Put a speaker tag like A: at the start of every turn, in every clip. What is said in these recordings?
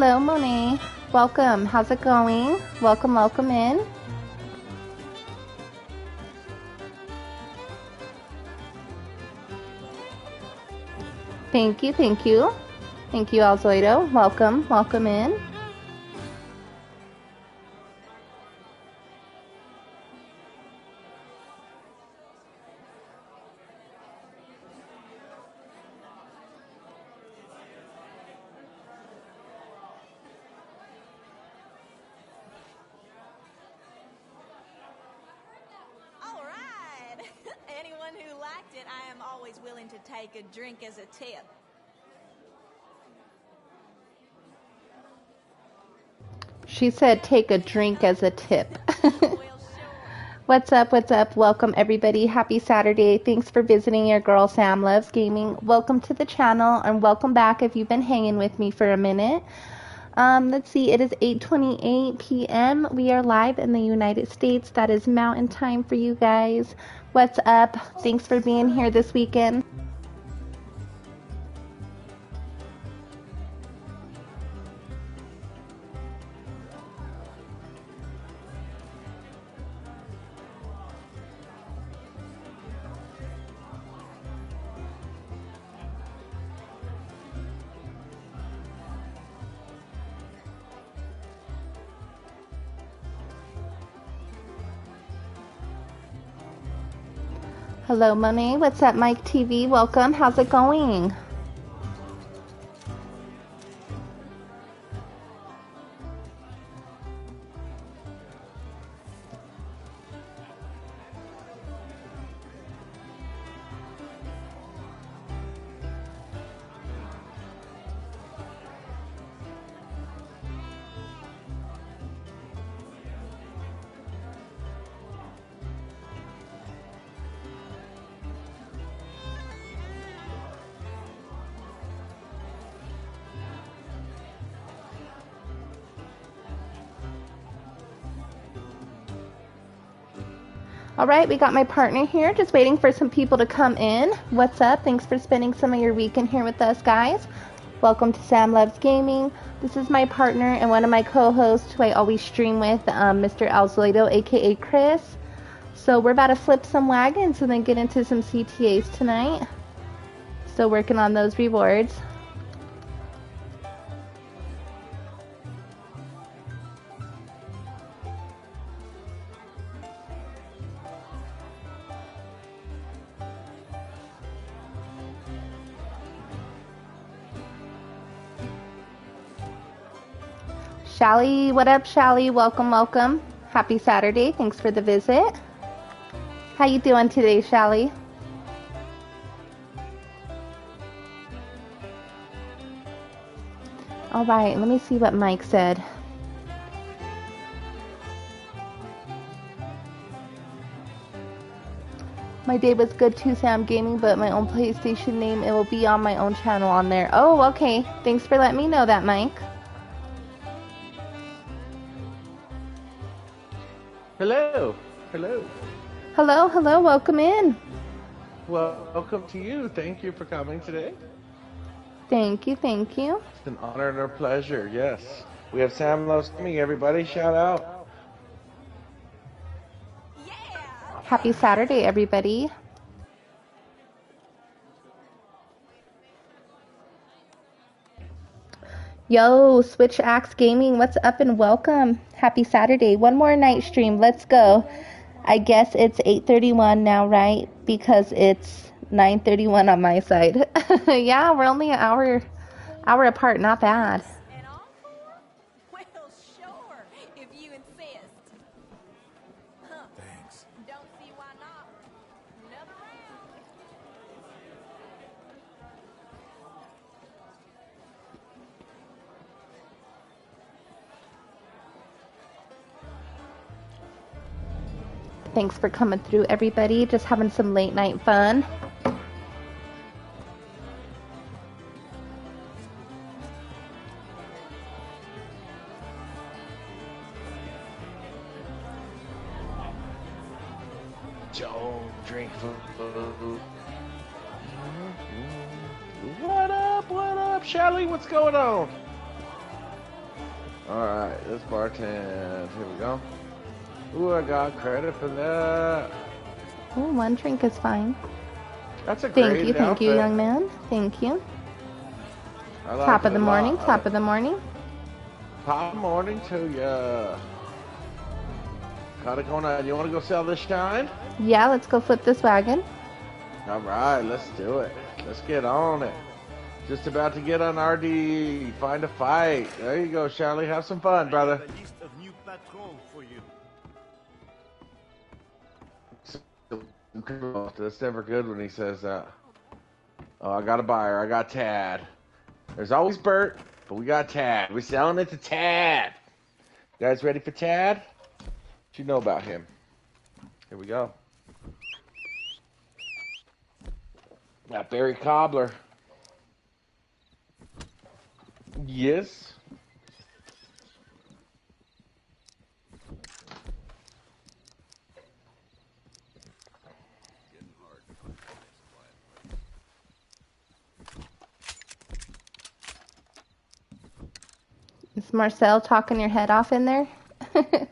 A: Hello, Monet. Welcome. How's it going? Welcome, welcome in. Thank you, thank you. Thank you, Alzoido. Welcome, welcome in.
B: A drink as a tip.
A: She said take a drink as a tip. what's up? What's up? Welcome everybody. Happy Saturday. Thanks for visiting your girl Sam Loves Gaming. Welcome to the channel and welcome back if you've been hanging with me for a minute. Um, let's see, it is 8:28 p.m. We are live in the United States. That is mountain time for you guys. What's up? Thanks for being here this weekend. Hello, Monet. What's up, Mike TV? Welcome. How's it going? All right, we got my partner here, just waiting for some people to come in. What's up? Thanks for spending some of your weekend here with us, guys. Welcome to Sam Loves Gaming. This is my partner and one of my co-hosts who I always stream with, um, Mr. Alzoido, aka Chris. So we're about to flip some wagons and then get into some CTAs tonight. Still working on those rewards. Shally, what up, Shally? Welcome, welcome. Happy Saturday. Thanks for the visit. How you doing today, Shally? All right, let me see what Mike said. My day was good too, Sam Gaming, but my own PlayStation name, it will be on my own channel on there. Oh, okay. Thanks for letting me know that, Mike.
C: Hello. Hello.
A: Hello, hello, welcome in.
C: Well, welcome to you. Thank you for coming today.
A: Thank you, thank you.
C: It's an honor and a pleasure. Yes. We have Sam Loves Gaming. Everybody, shout out. Yeah.
A: Happy Saturday, everybody. Yo, Switch Axe Gaming, what's up and welcome. Happy Saturday. One more night stream. Let's go. I guess it's 8:31 now, right? Because it's 9:31 on my side. yeah, we're only an hour hour apart. Not bad.
D: Thanks
A: for coming through, everybody. Just having some late night fun.
C: Don't drink food. Mm-hmm. What up? What up, Shelly? What's going on? Alright, let's bartend. Here we go. Ooh, I got credit for that.
A: Oh, one drink is fine.
C: That's a
A: Thank
C: great
A: you, thank you, young man. Thank you.
C: I like
A: Top of the morning,
C: lot.
A: top of the morning.
C: Top morning to ya. Got it going on. You want to go sell this shine?
A: Yeah, let's go flip this wagon.
C: All right, let's do it. Let's get on it. Just about to get on RD. Find a fight. There you go, Charlie. Have some fun, brother. That's never good when he says that. Oh, I got a buyer. I got Tad. There's always Bert, but we got Tad. We're selling it to Tad. You guys ready for Tad? What you know about him? Here we go. Got Barry Cobbler. Yes.
A: Is Marcel talking your head off in there?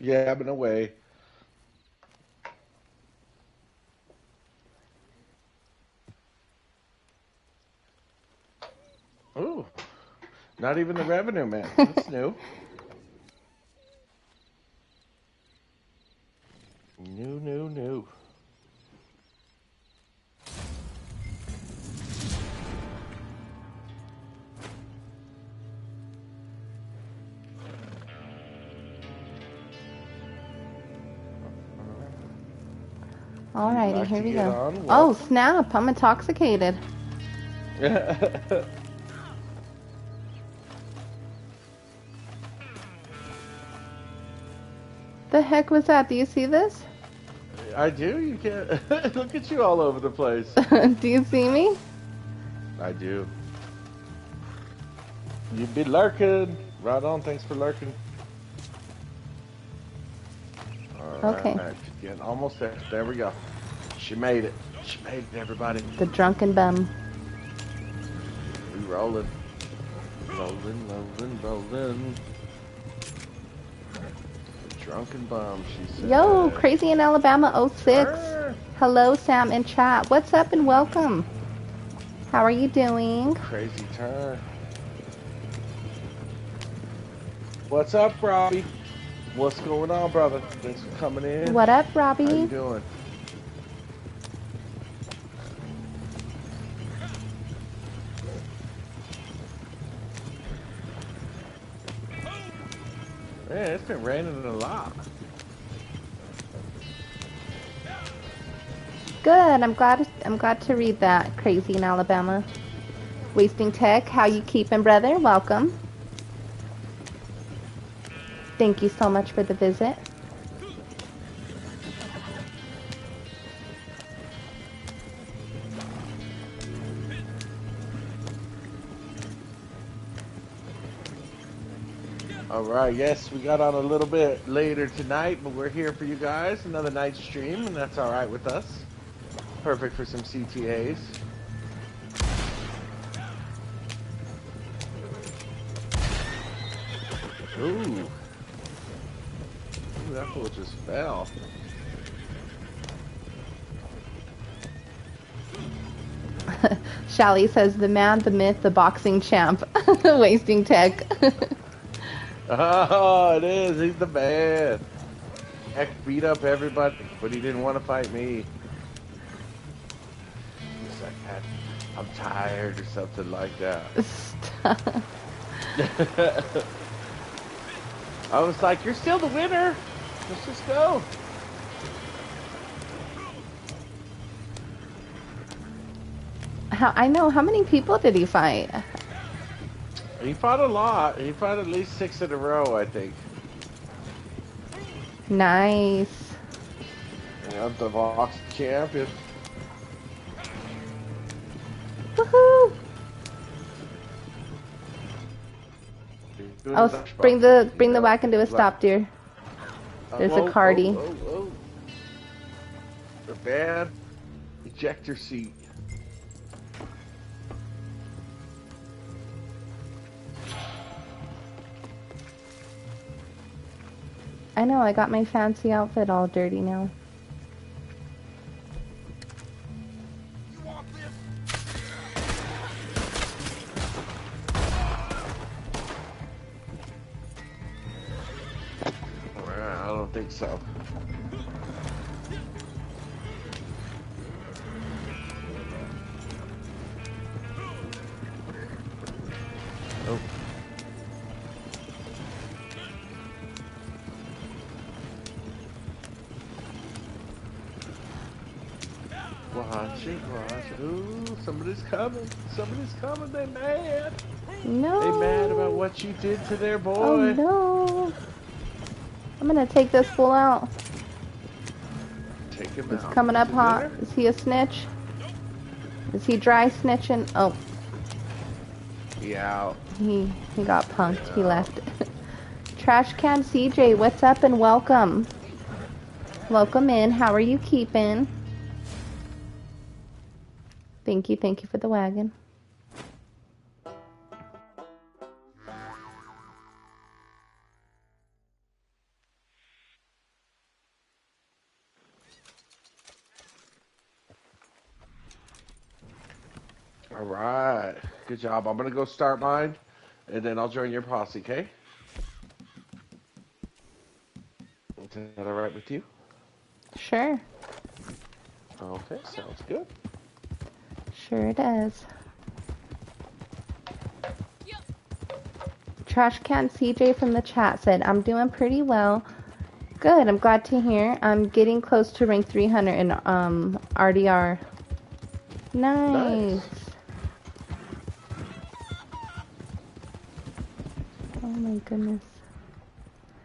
C: Yeah, I've been away. Ooh, not even the revenue man. That's new. New, new, new.
A: Alrighty,
C: like
A: here we go.
C: on
A: Oh, snap. I'm intoxicated. The heck was that? Do you see this?
C: I do. You can't look at you all over the place.
A: Do you see me?
C: I do. You be lurking. Right on. Thanks for lurking. All
A: Okay.
C: right, Getting almost there. There we go. She made it. She made it, everybody.
A: The drunken bum.
C: We rolling. Rolling, rolling, rolling. The drunken bum, she said.
A: Yo, Crazy in Alabama 06.
C: Arr.
A: Hello, Sam in chat. What's up and welcome? How are you doing?
C: Crazy turn. What's up, Robbie? What's going on, brother? Thanks for coming in.
A: What up, Robbie?
C: How you doing? Man, it's been raining a lot.
A: Good. I'm glad. I'm glad to read that. Crazy in Alabama. Wasting Tech. How you keeping, brother? Welcome. Thank you so much for the visit.
C: All right, yes, we got on a little bit later tonight, but we're here for you guys. Another night stream, and that's all right with us. Perfect for some CTAs. Ooh. That fool just fell.
A: Shally says the man, the myth, the boxing champ. Wasting Tech.
C: Oh, it is. He's the man. Heck, beat up everybody, but he didn't want to fight me. He's like, "I- I'm tired or something like that.
A: Stop.
C: I was like, you're still the winner. Let's just go.
A: How, I know. How many people did he fight?
C: He fought a lot. He fought at least six in a row, I think.
A: Nice.
C: And I'm the Vox champion.
A: Woohoo! Oh, bring the bring the wagon to a stop, dear. There's a
C: oh, oh,
A: Cardi.
C: Oh, oh, the bad ejector seat.
A: I know, I got my fancy outfit all dirty now.
C: Think so. Oh. Watch it, watch it. Ooh, somebody's coming. Somebody's coming. They mad.
A: No.
C: They mad about what you did to their oh, boy.
A: Oh no. I'm gonna take this fool out.
C: Take him
A: He's
C: out.
A: coming up hot. Is he a snitch? Is he dry snitching? Oh,
C: He out.
A: he he got punked. He left. Trash can CJ, what's up and welcome. Welcome in. How are you keeping? Thank you, thank you for the wagon.
C: All right. Good job. I'm going to go start mine, and then I'll join your posse, okay? Is that all right with you?
A: Sure.
C: Okay, sounds good.
A: Sure it is. Trash can CJ from the chat said, I'm doing pretty well. Good, I'm glad to hear. I'm getting close to rank 300 in um, RDR. Nice.
C: Nice.
A: Goodness.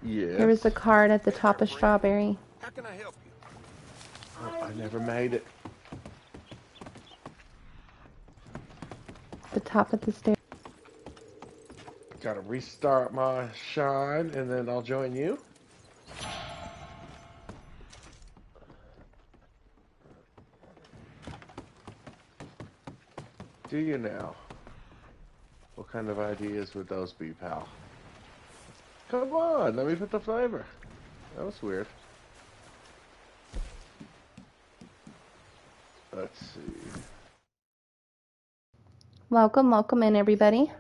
C: Yeah.
A: There was a card at the top of Strawberry.
D: How can I help you?
C: Oh, I never made it.
A: The top of the stairs.
C: Got to restart my shine, and then I'll join you. Do you now? What kind of ideas would those be, pal? Come on, let me put the flavor. That was weird. Let's see.
A: Welcome, welcome in everybody.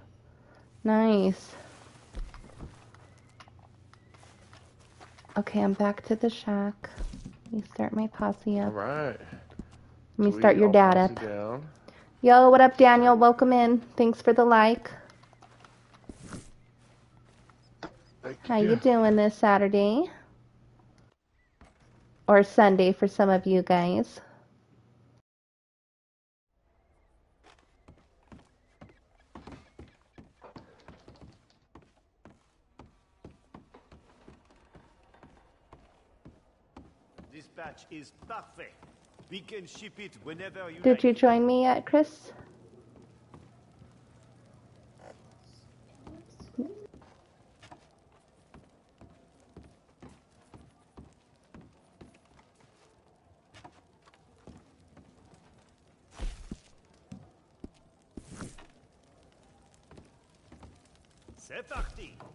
A: Nice. Okay, I'm back to the shack. Let me start my posse up.
C: All right.
A: Let me start your dad up.
C: Down.
A: Yo, what up, Daniel? Welcome in. Thanks for the like.
C: Thank
A: How you doing this Saturday? Or Sunday for some of you guys.
D: Dispatch is parfait. We can ship it whenever you
A: Did
D: like.
A: you join me yet, Chris?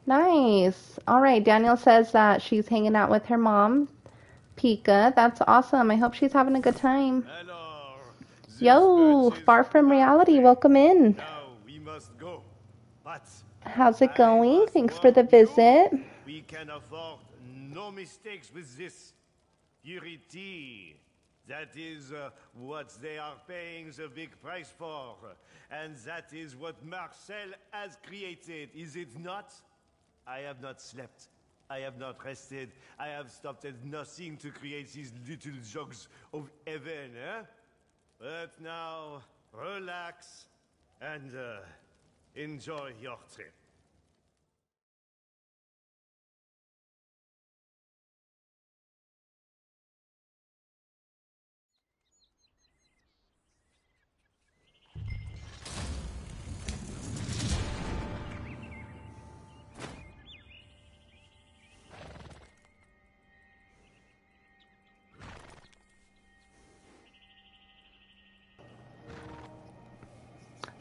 A: Nice. All right. Daniel says that she's hanging out with her mom, Pika. That's awesome. I hope she's having a good time.
D: This
A: Yo, far from reality. Welcome in.
D: Now we must go.
A: How's it going? Thanks for the visit.
D: We can afford no mistakes with this. Purity. That is uh, what they are paying the big price for. And that is what Marcel has created, is it not? I have not slept. I have not rested. I have stopped at nothing to create these little jogs of heaven, eh? But now, relax and uh, enjoy your trip.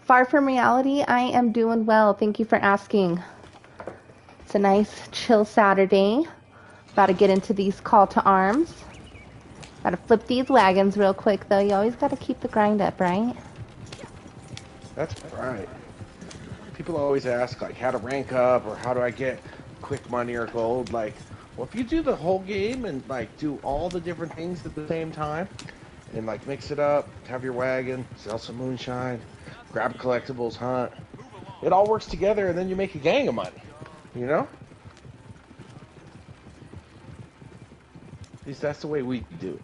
A: Far from reality, I am doing well. Thank you for asking. It's a nice, chill Saturday. About to get into these call to arms. Gotta flip these wagons real quick though. You always gotta keep the grind up, right?
C: That's right. People always ask like how to rank up or how do I get quick money or gold. Like, well, if you do the whole game and like do all the different things at the same time, and like mix it up, have your wagon, sell some moonshine, grab collectibles, hunt. It all works together, and then you make a gang of money. You know? At least that's the way we do it.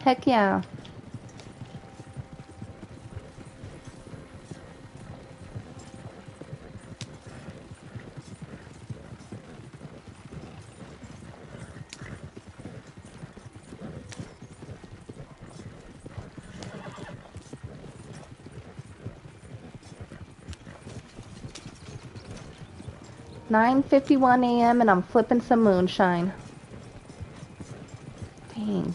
A: Heck yeah. Nine fifty-one a.m. and I'm flipping some moonshine. Dang.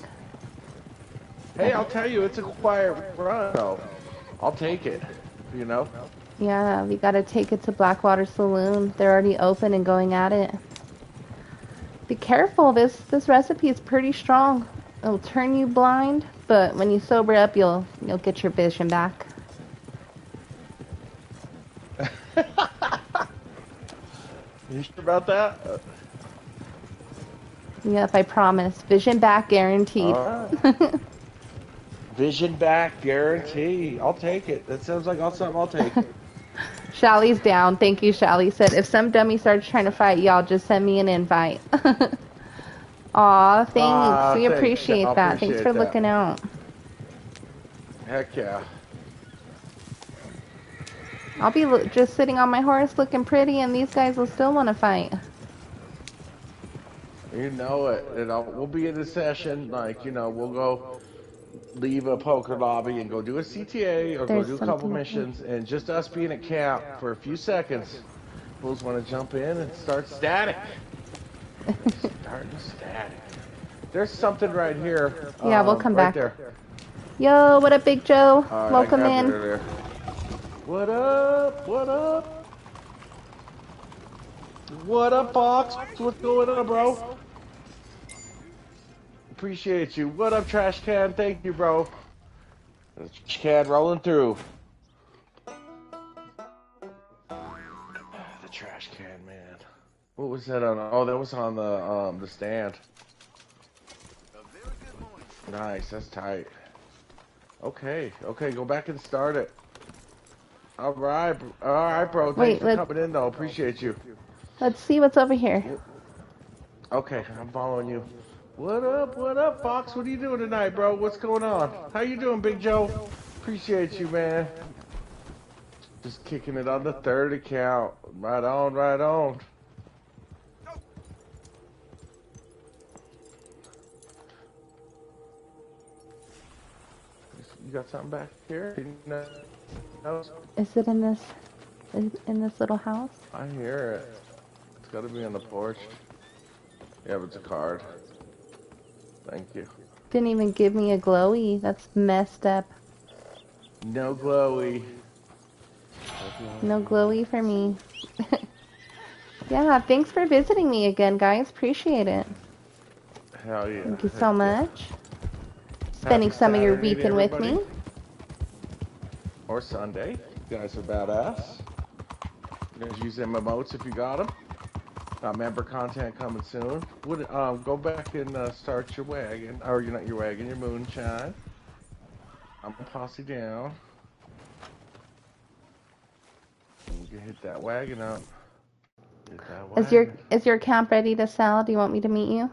C: Hey, I'll tell you, it's a quiet run. though. I'll take it. You know?
A: Yeah, we gotta take it to Blackwater Saloon. They're already open and going at it. Be careful, this this recipe is pretty strong. It'll turn you blind, but when you sober up you'll you'll get your vision back.
C: You sure about that? Uh,
A: Yep, I promise. Vision back guaranteed.
C: Vision back guarantee. I'll take it. That sounds like all something I'll take. It.
A: Shally's down. Thank you, Shally. Said if some dummy starts trying to fight y'all, just send me an invite. Aw, thanks.
C: Aw,
A: we
C: thanks.
A: appreciate that. thanks for
C: that.
A: looking out.
C: Heck yeah.
A: I'll be just sitting on my horse looking pretty, and these guys will still want to fight.
C: You know it. You know, we'll be in a session, like, you know, we'll go leave a poker lobby and go do a CTA or
A: There's
C: go do a couple missions, and just us being at camp for a few seconds, fools want to jump in and start static. Starting static. There's something right here.
A: Yeah, we'll
C: um,
A: come
C: right
A: back.
C: There.
A: Yo, what up, Big Joe?
C: Right,
A: Welcome in.
C: What up? What up? What up, Fox? What's going on, bro? Appreciate you. What up, Trash Can? Thank you, bro. Trash Can rolling through. The Trash Can, man. What was that on? Oh, that was on the um the stand. Nice, that's tight. Okay, okay, go back and start it. All right, all right, bro. Thanks
A: Wait,
C: for
A: let-
C: coming in, though. Appreciate you.
A: Let's see what's over here.
C: Okay, I'm following you. What up? What up, Fox? What are you doing tonight, bro? What's going on? How you doing, Big Joe? Appreciate you, man. Just kicking it on the third account. Right on, right on. You got something back here? No,
A: Is it in this in in this little house?
C: I hear it. It's got to be on the porch. Yeah, but it's a card. Thank you.
A: Didn't even give me a glowy. That's messed up.
C: No glowy.
A: No glowy for me. yeah, thanks for visiting me again, guys. Appreciate it.
C: Hell yeah.
A: Thank you so much. Spending some of your weekend with me.
C: Everybody. Or Sunday. You guys are badass. You guys use them emotes if you got them. Got member content coming soon. Would um go back and uh, start your wagon, or you're not your wagon, your moonshine. I'm gonna posse down. And you can hit that wagon up. Hit that
A: Is your is your camp ready to sell? Do you want me to meet you?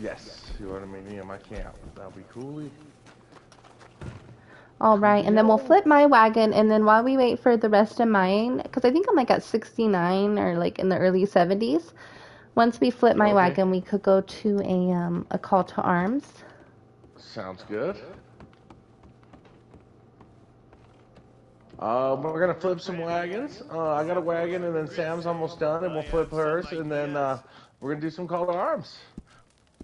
C: Yes, you want to meet me in my camp? That'll be cool.
A: All right, and then we'll flip my wagon, and then while we wait for the rest of mine, because I think I'm like at 69 or like in the early 70s. Once we flip my
C: Okay.
A: wagon, we could go to a um a call to arms.
C: Sounds good. Um, we're gonna flip some wagons. Uh, I got a wagon, and then Sam's almost done, and we'll flip hers, and then uh, we're gonna do some call to arms.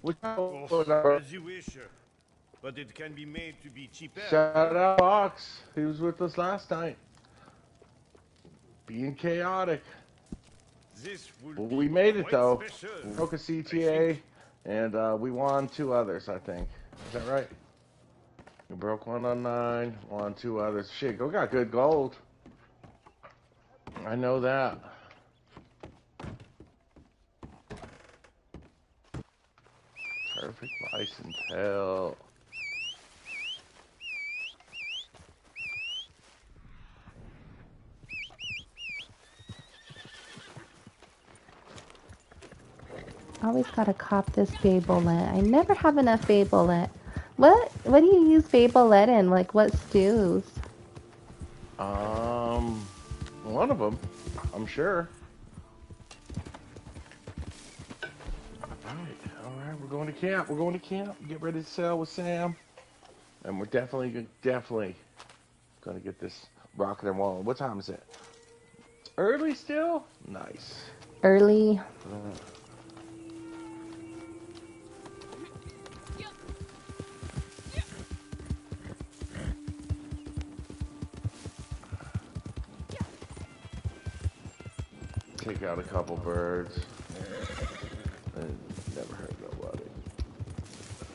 C: Which
D: Of But it can be made to be cheaper.
C: shout out Fox. He was with us last night. being chaotic.
D: This will
C: Well,
D: be
C: we made it though.
D: special.
C: We broke a CTA, and uh, we won two others. I think. Is that right? We broke one on nine, won two others. Shit, we got good gold. I know that. Perfect license, hell.
A: Always gotta cop this Bay Bolete. I never have enough Bay Bolete. What what do you use Bay Bolete in? Like what stews?
C: Um, one of them, I'm sure. All right, all right, we're going to camp. We're going to camp. Get ready to sail with Sam, and we're definitely, definitely going to get this rocking and rolling. What time is it? It's early still. Nice.
A: Early.
C: Uh, Take out a couple birds. And never hurt nobody.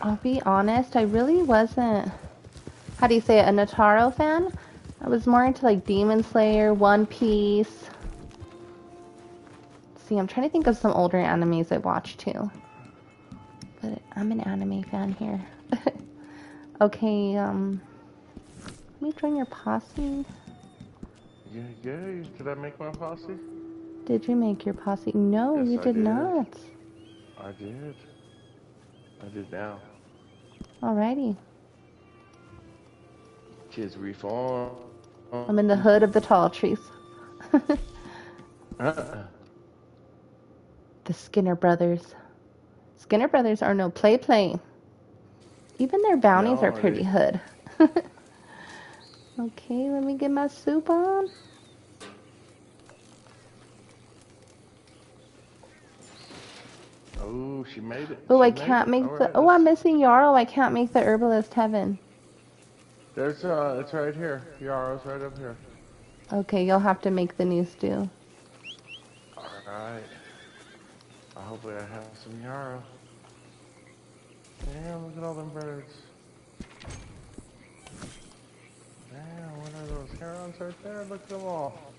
A: I'll be honest, I really wasn't how do you say it, a Naruto fan? I was more into like Demon Slayer, One Piece. See, I'm trying to think of some older animes I watched too. But I'm an anime fan here. okay, um let me join your posse.
C: Yeah, yeah. Did I make my posse?
A: Did you make your posse? No,
C: Yes,
A: you did
C: did.
A: not.
C: I did. I did now.
A: Alrighty.
C: Kids reform.
A: I'm in the hood of the tall trees.
C: Uh-uh.
A: The Skinner brothers. Skinner brothers are no play play. Even their bounties
C: No,
A: are pretty hood. okay, let me get my soup on.
C: Oh, she made it.
A: Oh,
C: She
A: I can't
C: it.
A: make
C: All
A: the.
C: right,
A: Oh, I'm missing Yarrow. I can't make the herbalist heaven.
C: There's uh, it's right here. Yarrow's right up here.
A: Okay, you'll have to make the new stew.
C: All right. I hopefully I have some yarrow. Damn, look at all them birds. Damn, what are those herons right there? Look at them all.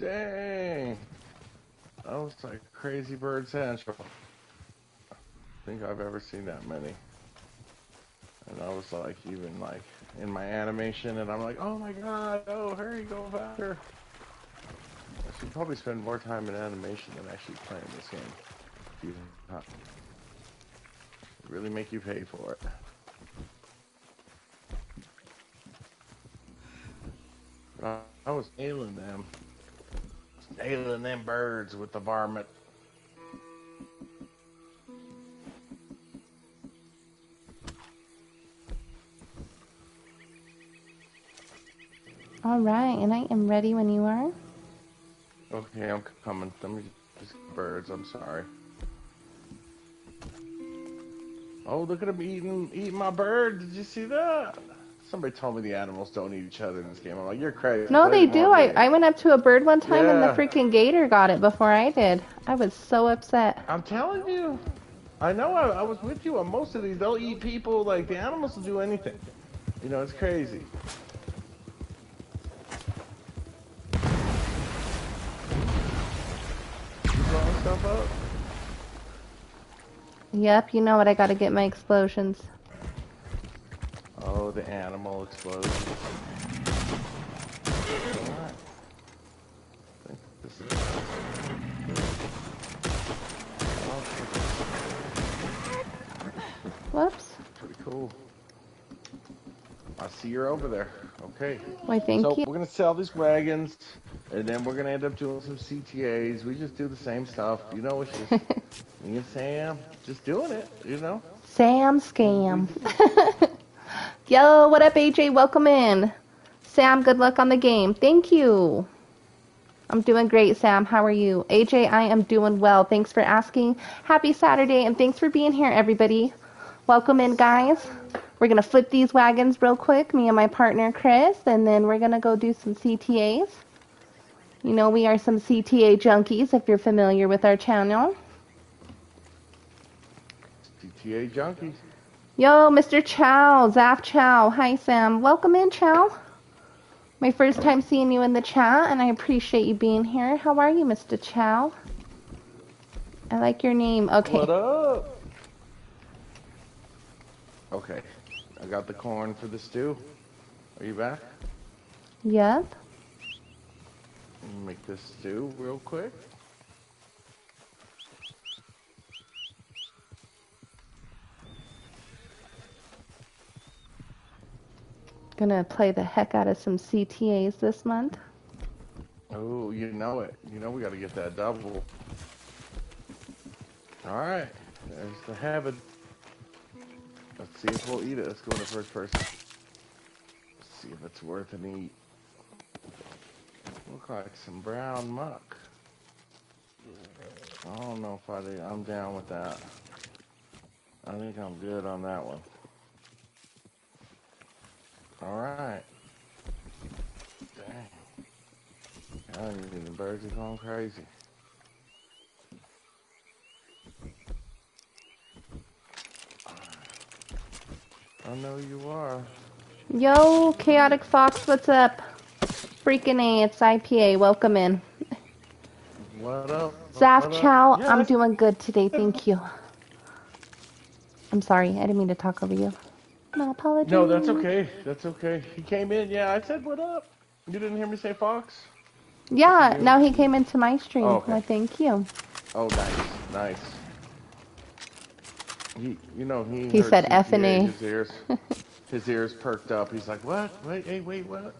C: Dang. That was like crazy bird central. I think I've ever seen that many. And I was like, even like in my animation, and I'm like, oh my god, oh, hurry, go faster. I should probably spend more time in animation than actually playing this game. Really make you pay for it. I was ailing them. Nailing them birds with the varmint.
A: All right, and I am ready when you are.
C: Okay, I'm coming. Let me just birds. I'm sorry. Oh, look at them eating eating my bird. Did you see that? Somebody told me the animals don't eat each other in this game. I'm like, you're crazy.
A: No, they do. I. I went up to a bird one time and the freaking gator got it before I did. I was so upset.
C: I'm telling you. I know. I, I was with you on most of these. They'll eat people. Like the animals will do anything. You know, it's crazy. You blowing stuff up?
A: Yep, you know what? I gotta get my explosions.
C: Oh, the animal explosion. Alright. I think this is- Oh,
A: Whoops.
C: pretty cool. I see you're over there. Okay.
A: Why, thank
C: so
A: you.
C: we're gonna sell these wagons, and then we're gonna end up doing some CTAs. We just do the same stuff, you know. It's just me and Sam just doing it, you know.
A: Sam Scam. Yo, what up, AJ? Welcome in. Sam, good luck on the game. Thank you. I'm doing great, Sam. How are you? AJ, I am doing well. Thanks for asking. Happy Saturday, and thanks for being here, everybody. Welcome in, guys. We're going to flip these wagons real quick, me and my partner, Chris, and then we're going to go do some CTAs. You know, we are some CTA junkies, if you're familiar with our channel.
C: GTA junkies.
A: Yo, Mr. Chow, Zaf Chow. Hi, Sam. Welcome in, Chow. My first time seeing you in the chat, and I appreciate you being here. How are you, Mr. Chow? I like your name. Okay.
C: What up? Okay, I got the corn for the stew. Are you back?
A: Yep.
C: Make this stew real quick.
A: Gonna play the heck out of some CTAs this month.
C: Oh, you know it. You know we got to get that double. All right, there's the heaven. Let's see if we'll eat it. Let's go to first person. Let's see if it's worth an eat. Look like some brown muck. I don't know if I. I'm down with that. I think I'm good on that one. All right. Dang. I mean, the birds are going crazy. I know you are.
A: Yo, Chaotic Fox, what's up? Freaking A, it's IPA. Welcome in.
C: What up?
A: Zaf Chow,
C: Yeah,
A: I'm doing good today, thank you. I'm sorry, I didn't mean to talk over you. My apologies.
C: No, that's okay. That's okay. He came in. Yeah, I said, "What up?" You didn't hear me say Fox?
A: Yeah, now he came into my stream.
C: Oh, okay.
A: Thank you.
C: Oh, nice, nice. He, you know, he.
A: He said
C: CPA,
A: F and A.
C: His ears, his ears perked up. He's like, "What? Wait, hey, wait, what?"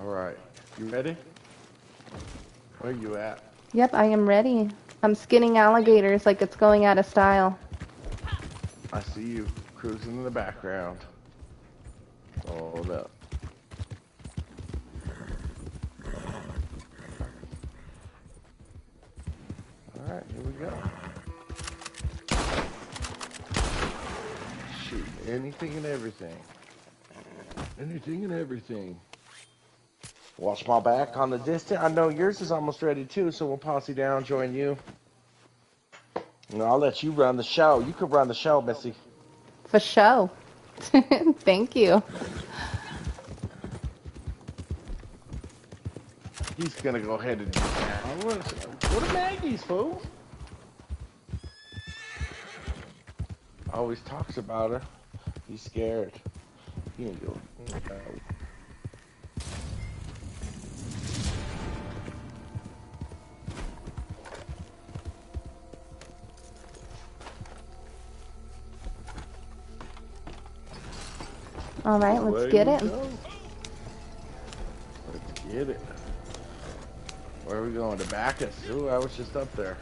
C: All right, you ready? Where you at?
A: Yep, I am ready. I'm skinning alligators like it's going out of style.
C: I see you cruising in the background. Hold up. All right, here we go. Shoot, anything and everything. Anything and everything. Watch my back on the distance. I know yours is almost ready too, so we'll posse down, join you. No, I'll let you run the show. You could run the show, Missy.
A: For show. Thank you.
C: He's gonna go ahead and do that. What, are Maggie's, fool? Always talks about her. He's scared. He ain't go.
A: All right, let's get it.
C: go. Let's get it. Where are we going? To Bacchus. Ooh, I was just up there.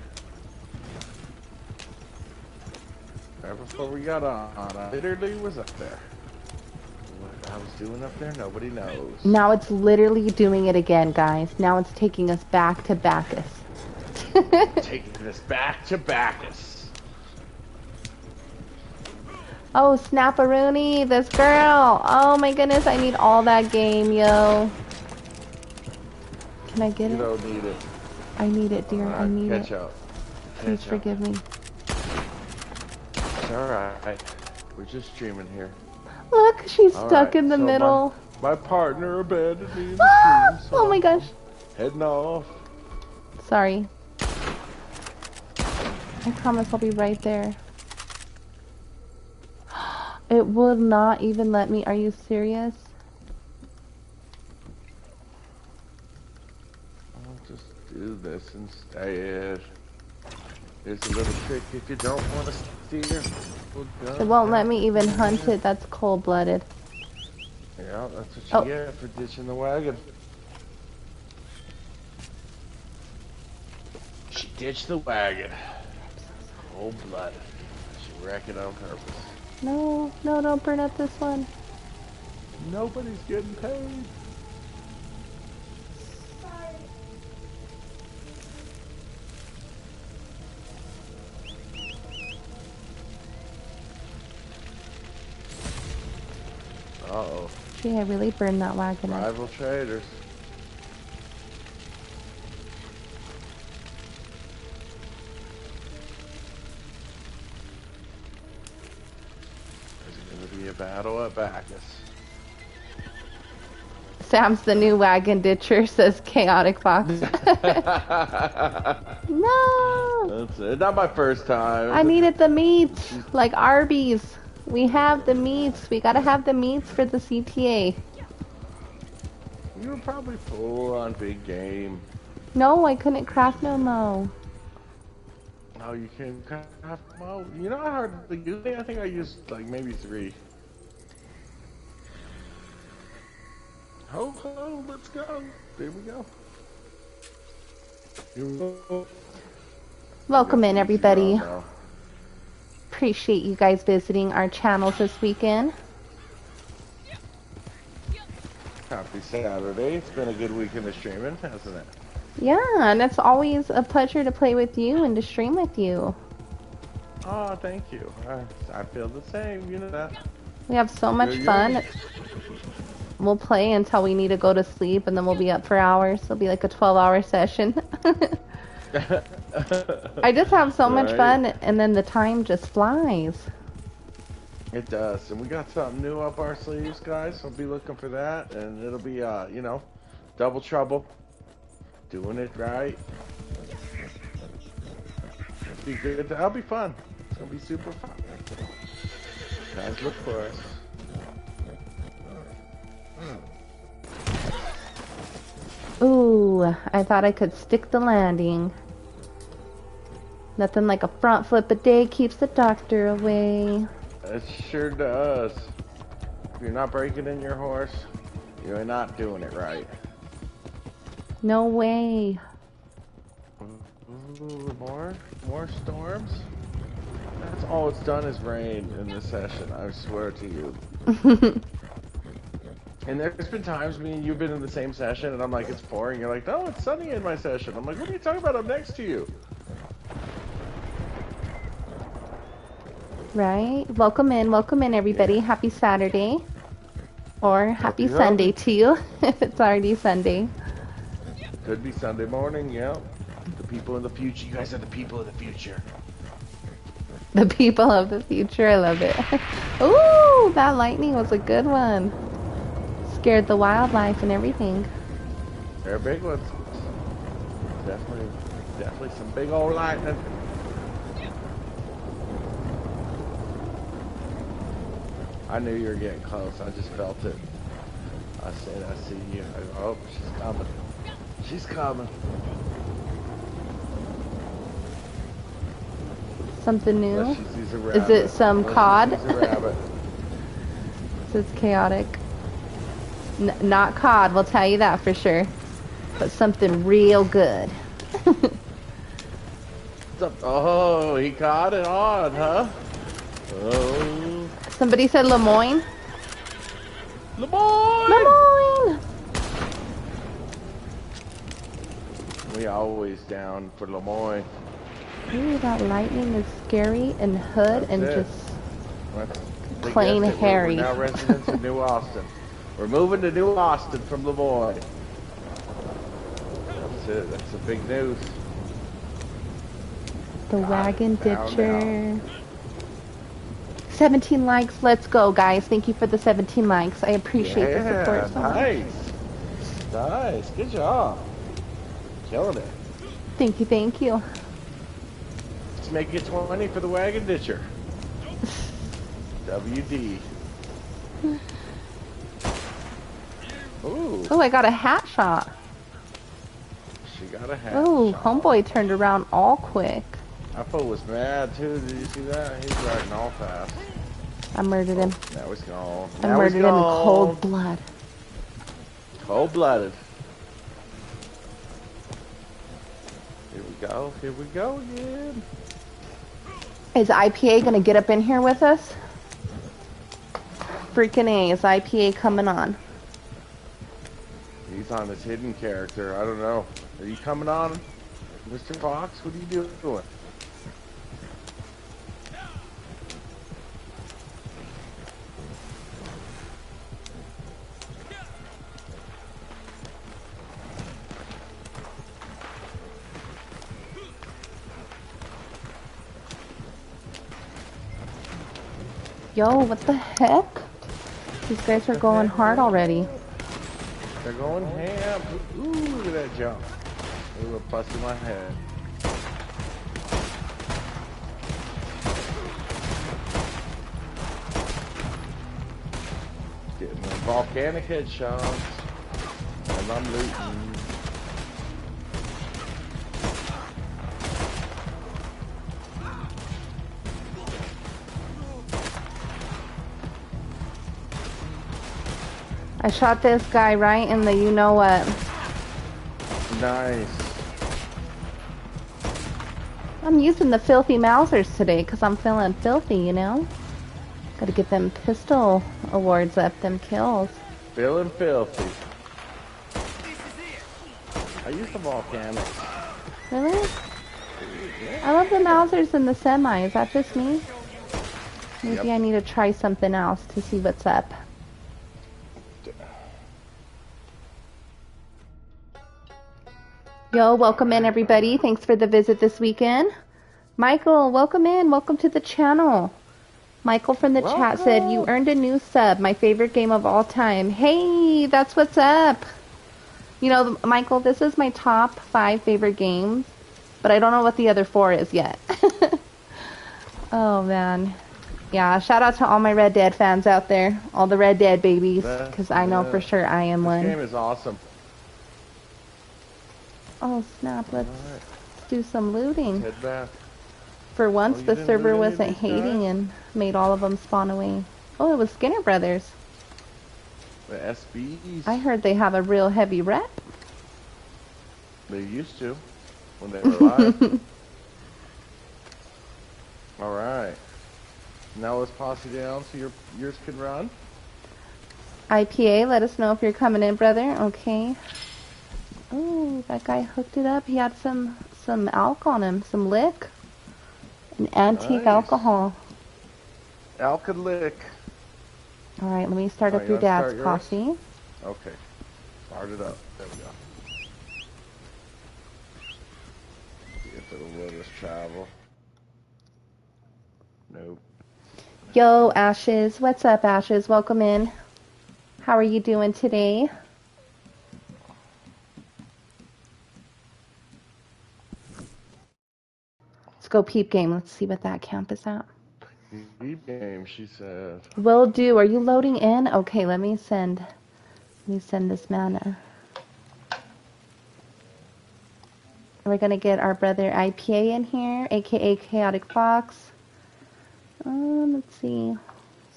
C: Right before we got on, I literally was up there. What I was doing up there, nobody knows.
A: Now it's literally doing it again, guys. Now it's taking us back to Bacchus.
C: Taking us back to Bacchus.
A: Oh, Snapperoonie, this girl. Oh my goodness, I need all that game, yo. Can I get
C: You
A: it?
C: don't need it.
A: I need it, dear. I need
C: catch
A: it.
C: up.
A: Please
C: Catch up.
A: forgive me.
C: It's alright. We're just streaming here.
A: Look, she's
C: All
A: stuck
C: right,
A: in the
C: so
A: middle.
C: My partner abandoned me in the
A: Ah!
C: stream, so
A: Oh my gosh.
C: heading off.
A: Sorry. I promise I'll be right there. It would not even let me. Are you serious?
C: I'll just do this instead. It's a little trick if you don't want to steer.
A: It won't let me even hunt it. That's cold blooded.
C: Yeah, that's what you
A: Oh.
C: get for ditching the wagon. She ditched the wagon. Cold blooded. She wrecked it on purpose.
A: No, no, don't burn up this one.
C: Nobody's getting paid. Uh-oh.
A: Gee, I really burned that wagon up.
C: Rival traders. Bacchus.
A: Sam's the new wagon ditcher, says Chaotic Fox. no!
C: That's it. Not my first time.
A: I needed the meats, like Arby's. We have the meats. We gotta have the meats for the CTA.
C: You were probably full on big game.
A: No, I couldn't craft no mo.
C: Oh, you can craft mo? you know how hard to use? I think I used like maybe three. Ho ho, let's go. There we go. Here we go.
A: Welcome in, everybody. Appreciate you guys visiting our channels this weekend.
C: Happy Saturday. It's been a good weekend of streaming, hasn't it?
A: Yeah, and it's always a pleasure to play with you and to stream with you.
C: Oh, thank you. I, I feel the same, you know that.
A: We have so much fun. We'll play until we need to go to sleep, and then we'll be up for hours. It'll be like a 12 hour session. I just have so much
C: Right.
A: fun, and then the time just flies.
C: It does, and we got something new up our sleeves, guys. So be looking for that, and it'll be, uh, you know, double trouble, doing it right. It'll be good. That'll be fun. It's gonna be super fun. Guys, look for us.
A: Ooh, I thought I could stick the landing. Nothing like a front flip a day keeps the doctor away.
C: It sure does. If you're not breaking in your horse, you're not doing it right.
A: No way.
C: Ooh, more, more storms. That's all it's done is rain in this session. I swear to you. And there's been times me and you've been in the same session, and I'm like, it's pouring. You're like, no, it's sunny in my session. I'm like, what are you talking about? I'm next to you.
A: Right? Welcome in, welcome in, everybody. Happy Saturday. Or happy
C: Happy
A: Sunday to you, if it's already Sunday.
C: Could be Sunday morning, yeah. The people in the future. You guys are the people of the future.
A: The people of the future, I love it. Ooh, that lightning was a good one. Scared the wildlife and everything.
C: They're big ones. Definitely, definitely some big old lightning. I knew you were getting close. I just felt it. I said, I see you. I go, oh, she's coming. She's coming.
A: Something new.
C: she sees a
A: Is it some cod?
C: sees a rabbit.
A: This is chaotic. N- not cod, we'll tell you that for sure. But something real good.
C: Oh, he caught it on, huh? Oh,
A: Somebody said Lemoyne.
C: Lemoyne!
A: Lemoyne!
C: We always down for Lemoyne.
A: Ooh, that lightning is scary and hood
C: That's
A: and
C: it.
A: just
C: That's-
A: Plain
C: guessed it. We're-
A: Harry.
C: We're now residents of New Austin. We're moving to New Austin from Lemoyne. That's it. That's the big news.
A: the wagon ditcher. 17 likes. Let's go, guys. Thank you for the 17 likes. I appreciate the support so much.
C: nice. Nice. Good job. Killing it.
A: Thank you, thank you.
C: Let's make it 20 for the wagon ditcher. WD. Ooh,
A: Oh, I got a hat shot.
C: she got a hat.
A: Oh, homeboy turned around all quick.
C: That fool was mad too. Did you see that? He's riding all fast.
A: I murdered him.
C: Oh, now he's gone.
A: I
C: Now
A: murdered him in cold blood.
C: Cold blooded. Here we go. Here we go again.
A: Is IPA gonna get up in here with us? Freaking A is IPA coming on.
C: He's on this hidden character. I don't know. Are you coming on, Mr. Fox? What are you doing?
A: Yo, what the heck? These guys are going hard already.
C: They're going ham. Ooh, look at that jump. Ooh, it busted my head. Getting them volcanic headshots. And I'm looting.
A: I shot this guy right in the you know what.
C: Nice.
A: I'm using the filthy Mausers today because I'm feeling filthy, you know? Gotta get them pistol awards up, them kills.
C: Feeling filthy. I used the volcanic.
A: Really? I love the Mausers and the semi. Is that just me? Maybe
C: Yep.
A: I need to try something else to see what's up. Yo, welcome in everybody. Thanks for the visit this weekend. Michael, welcome in. Welcome to the channel. Michael from the chat said, You earned a new sub, my favorite game of all time. Hey, that's what's up. You know, Michael, this is my top five favorite games, but I don't know what the other four is yet. oh, man. Yeah, shout out to all my Red Dead fans out there, all the Red Dead babies, because I know
C: yeah.
A: for sure I am
C: This
A: one.
C: game is awesome.
A: Oh, snap, let's
C: Alright,
A: do some looting.
C: head back.
A: For once, oh,
C: you
A: the server
C: loot any of
A: wasn't hating and made all of them spawn away. Oh, it was Skinner Brothers.
C: The SBs.
A: I heard they have a real heavy rep.
C: They used to when they were alive. All right. Now let's posse down so your yours can run.
A: IPA, let us know if you're coming in, brother. Okay. Oh, that guy hooked it up. He had some some alk on him, some lick, an antique
C: Nice.
A: alcohol.
C: Alkalick.
A: All right, let me start
C: All
A: up
C: right,
A: your
C: you
A: dad's posse.
C: Okay. Start it up. There we go. See if it'll let us travel. Nope.
A: Yo, Ashes, what's up, Ashes? Welcome in. How are you doing today? Let's go peep game. Let's see what that camp is at.
C: Deep game, she said.
A: Will do. Are you loading in? Okay, let me send. Let me send this mana. We're gonna get our brother IPA in here, aka Chaotic Fox. Um, let's see.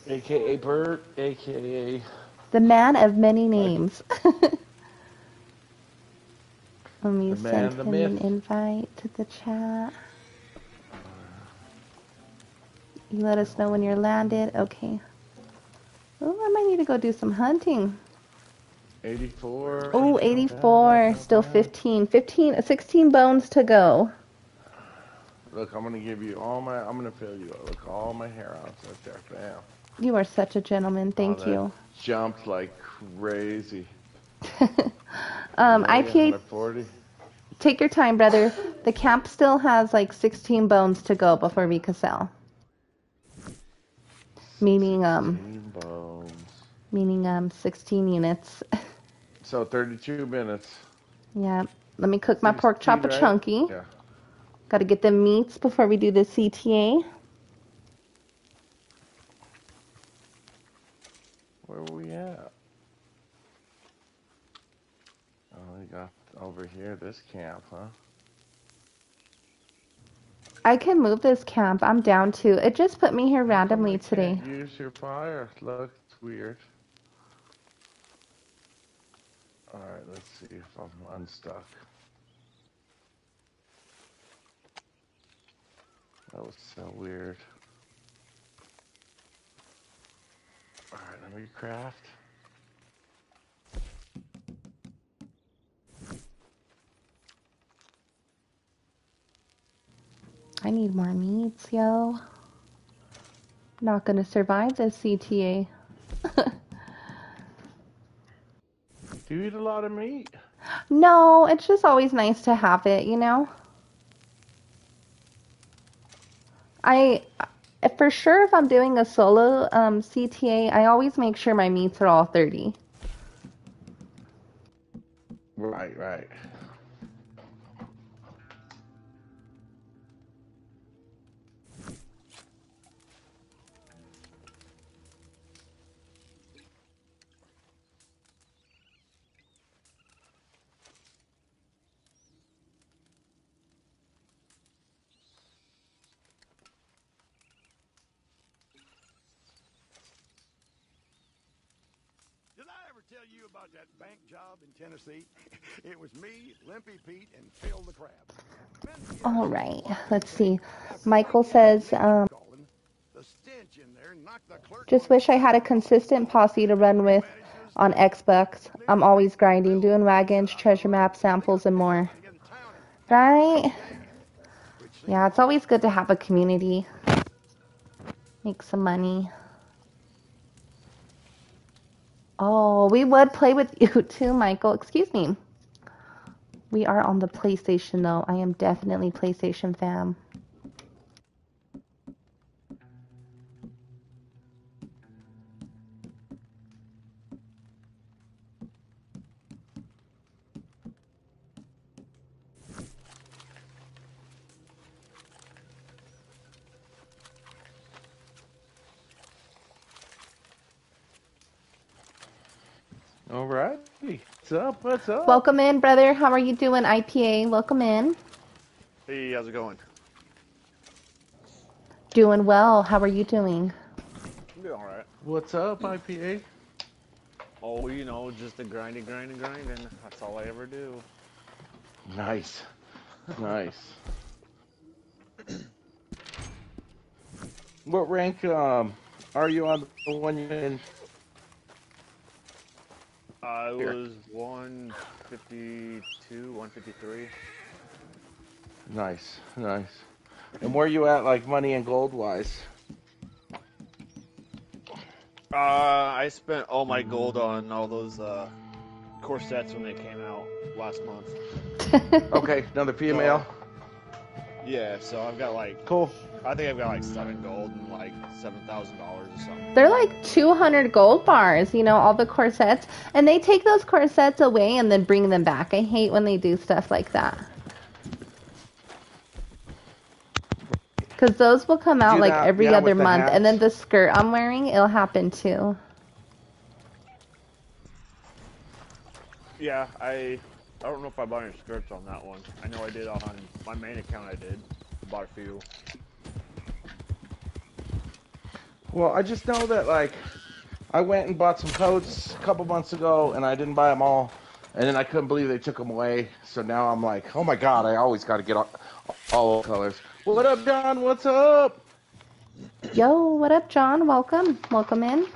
C: AKA Bert, AKA
A: The man of many names. Let me
C: The
A: send him an invite to the chat. You let us know when you're landed. Okay. Oh, I might need to go do some hunting.
C: 84.
A: Oh, 84. Still 15. 15, 16 bones to go.
C: Look, I'm gonna give you all my. I'm gonna fill you. up. Look, all my hair out right there. Bam.
A: You are such a gentleman. Thank
C: Oh,
A: you.
C: Jumped like crazy.
A: Um, IPA,
C: 140.
A: take your time, brother. The camp still has like 16 bones to go before we can sell. Meaning, um,
C: 16 bones.
A: meaning, um, 16 units.
C: So 32 minutes.
A: yeah. Let me cook my pork
C: 16,
A: chop a
C: right?
A: chunky.
C: Yeah.
A: Got to get the meats before we do the CTA.
C: Where are we at? Oh, we got over here. This camp, huh?
A: I can move this camp. I'm down to. It just put me here randomly today.
C: Use your fire. Looks weird. All right, let's see if I'm unstuck. That was so weird. All right, let Armory craft.
A: I need more meats, yo. Not gonna survive this CTA.
C: Do you eat a lot of meat?
A: No, it's just always nice to have it, you know? I, for sure, if I'm doing a solo um, CTA, I always make sure my meats are all 30.
C: Right, right.
E: That bank job in Tennessee? It was me, Limpy Pete, and Phil the Crab.
A: All right, let's see. Michael says, um,
E: The stench in there knocked the clerk
A: just wish I had a consistent posse to run with on Xbox. I'm always grinding, doing wagons, treasure maps, samples, and more. Right? Yeah, it's always good to have a community. Make some money. Oh, we would play with you too, Michael. Excuse me. We are on the PlayStation though. I am definitely PlayStation fam.
C: Up? What's up?
A: Welcome in, brother. How are you doing, IPA? Welcome in.
F: Hey, how's it going?
A: Doing well. How are you doing?
F: I'm doing alright.
C: What's up, IPA?
F: Oh, you know, just a grinding, grinding, grinding. That's all I ever do.
C: Nice. Nice. what rank um are you on the one you're in?
F: I
C: Here.
F: was 152, 153.
C: Nice, nice. And where you at, like money and gold wise?
F: Uh, I spent all my gold on all those uh, corsets when they came out last month.
C: Okay, another female.
F: Yeah, so I've got like,
C: Cool.
F: I think I've got like seven gold and like seven thousand dollars or something.
A: They're like 200 gold bars, you know, all the corsets. And they take those corsets away and then bring them back. I hate when they do stuff like that. Because those will come out
C: Do
A: like
C: that-
A: every
C: yeah,
A: other
C: with the
A: month. And then the skirt I'm wearing, it'll happen too.
F: Yeah, I, I don't know if I bought any skirts on that one. I know I did on my main account. I did. I bought a few.
C: Well, I just know that like I went and bought some coats a couple months ago, and I didn't buy them all, and then I couldn't believe they took them away. So now I'm like, oh my god, I always got to get all, all the colors. What up, John? What's up?
A: Yo, what up, John? Welcome. Welcome in.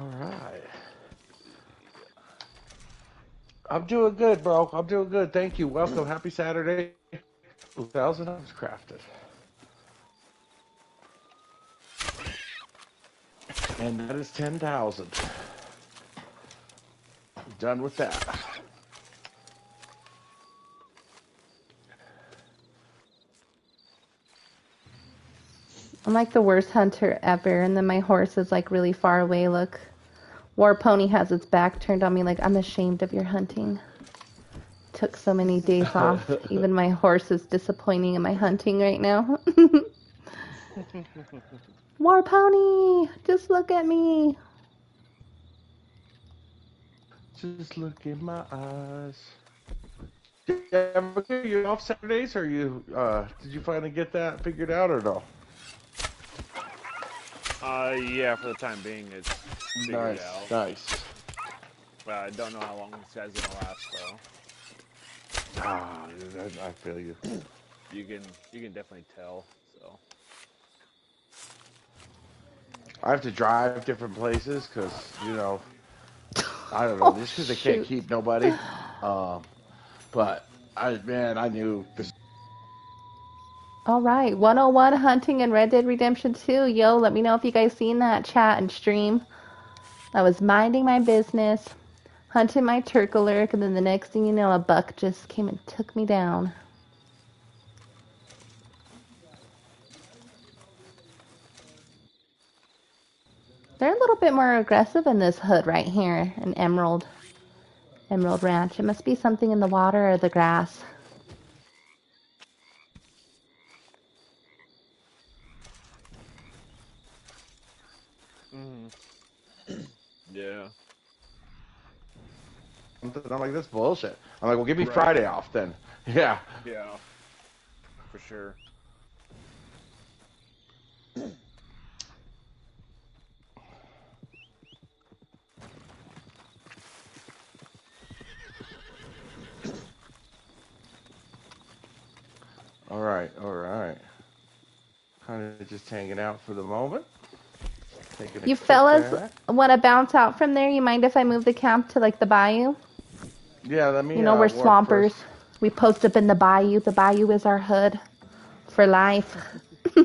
C: All right. I'm doing good, bro. I'm doing good. Thank you. Welcome. Happy Saturday. 2000 hours crafted. And that is 10,000. Done with that.
A: I'm like the worst hunter ever. And then my horse is like really far away. Look. War Pony has its back turned on me like I'm ashamed of your hunting. Took so many days off. Even my horse is disappointing in my hunting right now. War Pony, just look at me.
C: Just look in my eyes. Did you ever off Saturdays, or you uh, did you finally get that figured out, or no?
F: Uh, yeah, for the time being, it's figured
C: Nice,
F: out.
C: nice.
F: But I don't know how long this guy's gonna last, though.
C: Ah, dude, I, I feel you.
F: you can you can definitely tell. So
C: I have to drive different places because you know I don't know
A: Oh,
C: just because they can't keep nobody. Um, but I man, I knew this.
A: All right, 101 Hunting and Red Dead Redemption 2. Yo, let me know if you guys seen that chat and stream. I was minding my business, hunting my turkle-lurk, and then the next thing you know, a buck just came and took me down. They're a little bit more aggressive in this hood right here an Emerald. Emerald Ranch. It must be something in the water or the grass.
F: Yeah,
C: I'm like this bullshit. I'm like, well, give me
F: Right.
C: Friday off then. Yeah.
F: yeah, for sure.
C: All right. All right. Kind of just hanging out for the moment.
A: You fellas
C: back.
A: to bounce out from there? You mind if I move the camp to like the bayou?
C: Yeah. Let me.
A: You know,
C: uh,
A: we're swampers.
C: first.
A: We post up in the bayou. The bayou is our hood for life.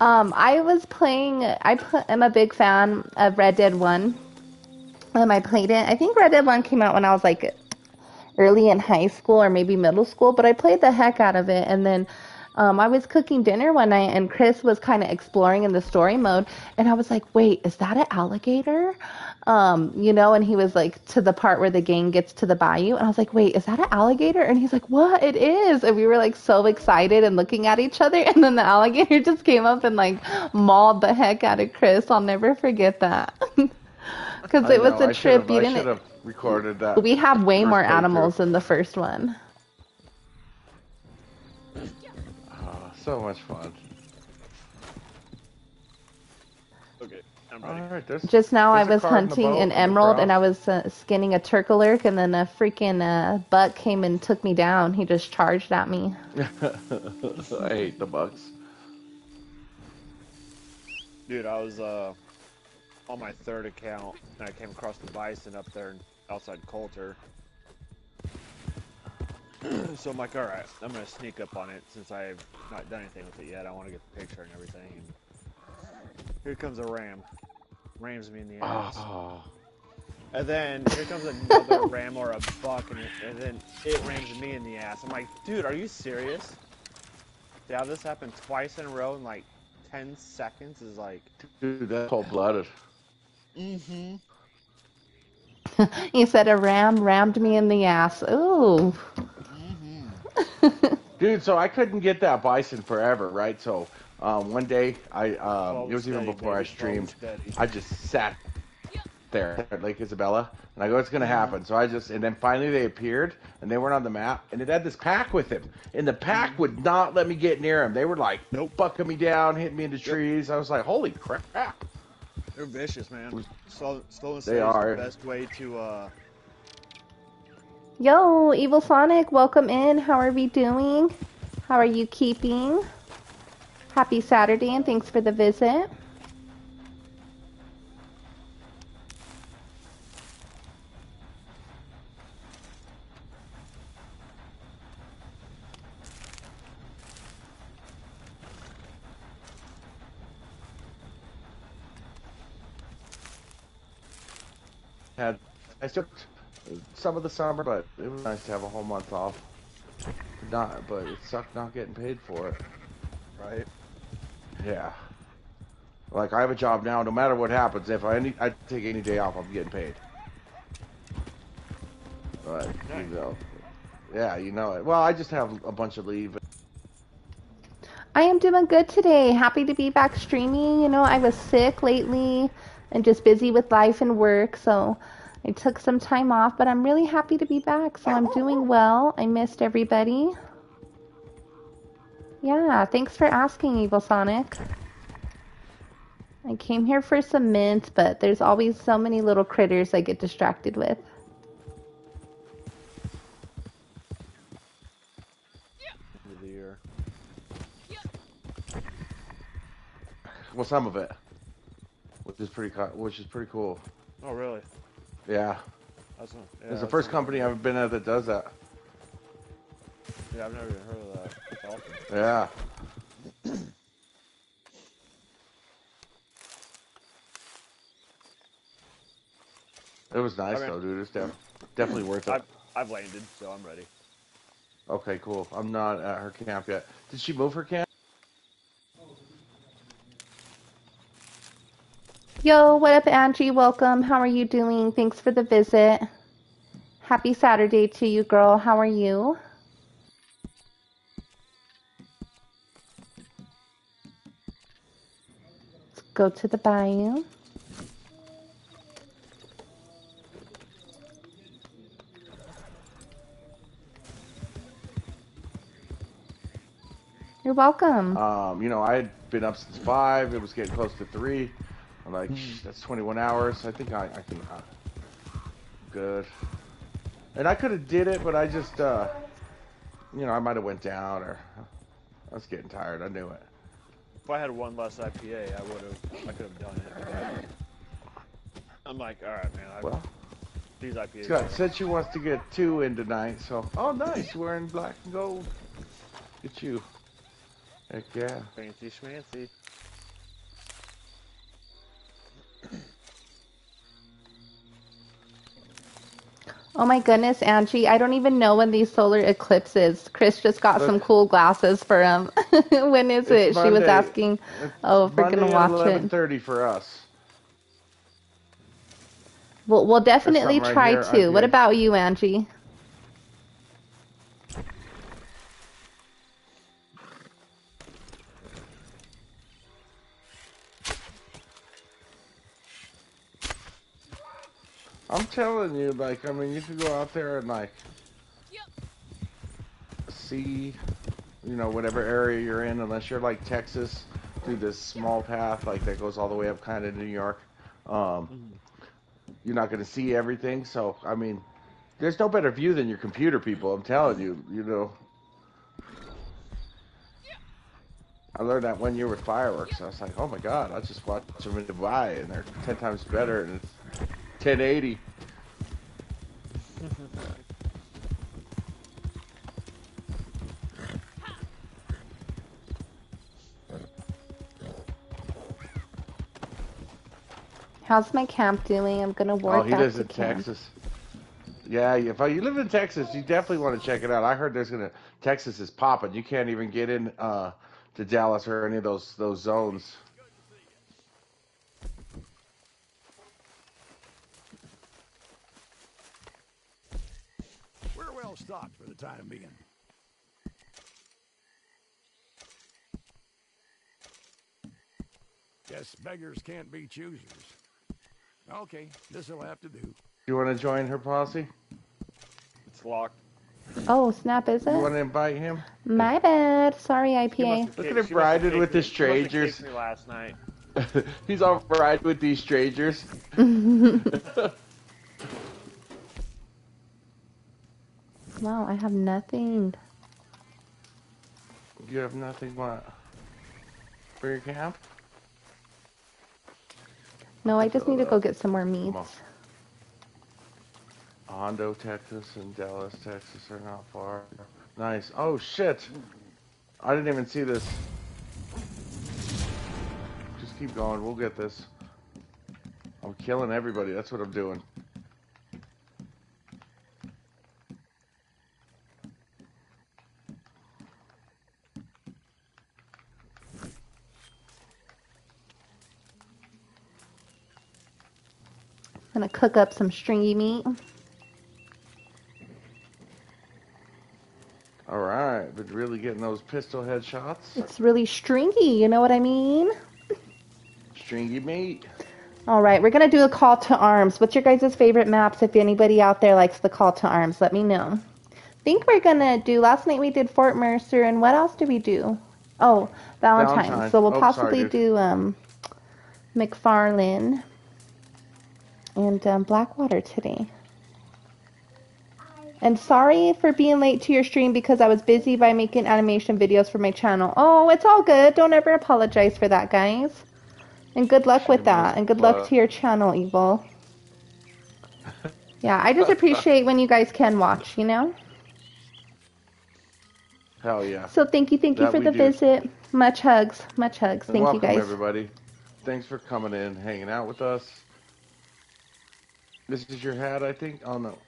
A: um, I was playing. I am a big fan of Red Dead One. Um, I played it. I think Red Dead One came out when I was like early in high school or maybe middle school, but I played the heck out of it. And then um, I was cooking dinner one night, and Chris was kind of exploring in the story mode, and I was like, "Wait, is that an alligator?" Um, you know, and he was like to the part where the gang gets to the bayou, and I was like, "Wait, is that an alligator?" And he's like, "What? It is!" And we were like so excited and looking at each other, and then the alligator just came up and like mauled the heck out of Chris. I'll never forget that because it was
C: know,
A: a
C: I
A: trip. You didn't.
C: recorded that.
A: We have way more animals than the first one.
C: So much fun.
F: Okay, I'm ready.
C: right. There's,
A: Just now I was
C: card in the
A: hunting an emerald and I was uh, skinning a turkle-lurk and then a freaking uh, buck came and took me down. He just charged at me.
C: I hate the bucks.
F: Dude, I was uh on my third account and I came across the bison up there outside Colter. so I'm like, all right, I'm gonna sneak up on it since I've not done anything with it yet. I want to get the picture and everything. And here comes a ram, rams me in the ass,
C: Oh,
F: and then here comes another ram or a buck, and, it, and then it rams me in the ass. I'm like, dude, are you serious? Yeah, this happened twice in a row in like 10 seconds. Is like,
C: dude, that's cold blooded.
F: mm-hmm.
A: He said a ram rammed me in the ass. Ooh.
C: Dude, so I couldn't get that bison forever, right? So um, one day, I um, it was even before I
F: baby, slow
C: streamed, I just sat there at Lake Isabella, and I go, "It's gonna happen." So I just, and then finally they appeared, and they weren't on the map, and it had this pack with him, and the pack would not let me get near him. They were like,
F: Nope.
C: bucking me down, hitting me into trees. I was like, "Holy crap!"
F: They're vicious, man. Slow, slow and
C: They
F: steady is
C: are.
F: the best way to. uh
A: Yo, Evil Sonic, welcome in. How are we doing? How are you keeping? Happy Saturday and thanks for the visit.
C: I took some of the summer, but it was nice to have a whole month off. Not, but it sucked not getting paid for it.
F: Right.
C: Yeah. Like I have a job now. No matter what happens, if I need, I take any day off, I'm getting paid. But you know, yeah, you know it. Well, I just have a bunch of leave.
A: I am doing good today. Happy to be back streaming. You know, I was sick lately and just busy with life and work, so I took some time off, but I'm really happy to be back. So I'm doing well. I missed everybody. Yeah, thanks for asking, Evil Sonic. I came here for some mint, but there's always so many little critters I get distracted with.
C: What's Well, some of it, which is pretty, which is pretty cool.
F: Oh, really?
C: Yeah,
F: That's not, yeah,
C: it's the first company I've been at that does that.
F: Yeah, I've never even heard of that. Awesome.
C: Yeah. It was nice
F: I mean-
C: though, dude. It's def- definitely worth it.
F: I've, I've landed, so I'm ready.
C: Okay, cool. I'm not at her camp yet. Did she move her camp?
A: Yo, what up, Angie? Welcome. How are you doing? Thanks for the visit. Happy Saturday to you, girl. How are you? Let's go to the bayou. You're welcome.
C: Um, you know, I had been up since five. It was getting close to three. I'm like, that's 21 hours. I think I, I can. Uh, good. And I could have did it, but I just, uh, you know, I might have went down or I was getting tired. I knew it.
F: If I had one less IPA, I would have. I could have done it. I'm like, all right, man. I,
C: Well,
F: these IPAs.
C: Scott said she wants to get two in tonight. So, oh, nice. Wearing black and gold. Get you. Heck yeah.
F: Fancy schmancy.
A: Oh my goodness, Angie, I don't even know when these solar eclipses. Chris just got some cool glasses for him. when is it?
C: It's
A: She was asking.
C: It's
A: Oh, if we're gonna
C: at
A: watch it.
C: 11:30 for us.
A: We'll, we'll definitely
C: right
A: try to. What about you, Angie?
C: I'm telling you, like, I mean, you could go out there and like see, you know, whatever area you're in, unless you're like Texas, through this small path like that goes all the way up kind of New York. Um, you're not going to see everything. So, I mean, there's no better view than your computer, people. I'm telling you, you know. I learned that one year with fireworks. I was like, oh my god, I just watched them in Dubai, and they're ten times better, and it's 1080.
A: How's my camp doing? I'm gonna
C: Oh,
A: ward
C: he lives in
A: camp.
C: Texas. Yeah, if you live in Texas, you definitely want to check it out. I heard there's gonna Texas is popping. You can't even get in uh, to Dallas or any of those those zones.
E: We're well stocked for the time being. Guess beggars can't be choosers. Okay, this'll have to do.
C: You want to join her posse?
F: It's locked.
A: Oh, snap, is it?
C: You want to invite him?
A: My bad. Sorry, IPA.
C: Look at him
F: she
C: riding with
F: kicked me-
C: the
F: she must have kicked
C: strangers.
F: me last night.
C: He's all right with these strangers.
A: Wow, I have nothing.
C: You have nothing what for your camp?
A: No, I just need to go get some more meats.
C: Hondo, Texas, and Dallas, Texas are not far. Nice. Oh shit! I didn't even see this. Just keep going. We'll get this. I'm killing everybody. That's what I'm doing.
A: Gonna cook up some stringy meat.
C: All right, but really getting those pistol headshots.
A: It's really stringy, you know what I mean?
C: Stringy meat.
A: All right, we're gonna do a call to arms. What's your guys' favorite maps? If anybody out there likes the call to arms, let me know. think we're gonna do. Last night we did Fort Mercer, and what else did we do? Oh, Valentine.
C: Valentine.
A: So we'll
C: Oh,
A: possibly
C: dude.
A: do um, MacFarlane and um, Blackwater today. And sorry for being late to your stream because I was busy by making animation videos for my channel. Oh, it's all good. Don't ever apologize for that, guys. And good luck with that. And good luck to your channel, Evil. Yeah, I just appreciate when you guys can watch, you know?
C: Hell yeah.
A: So thank you, thank you
C: That
A: for the
C: do.
A: visit. Much hugs, much hugs.
C: And
A: Thank you
C: welcome
A: guys.
C: everybody. Thanks for coming in, hanging out with us. This is your hat, I think. Oh no.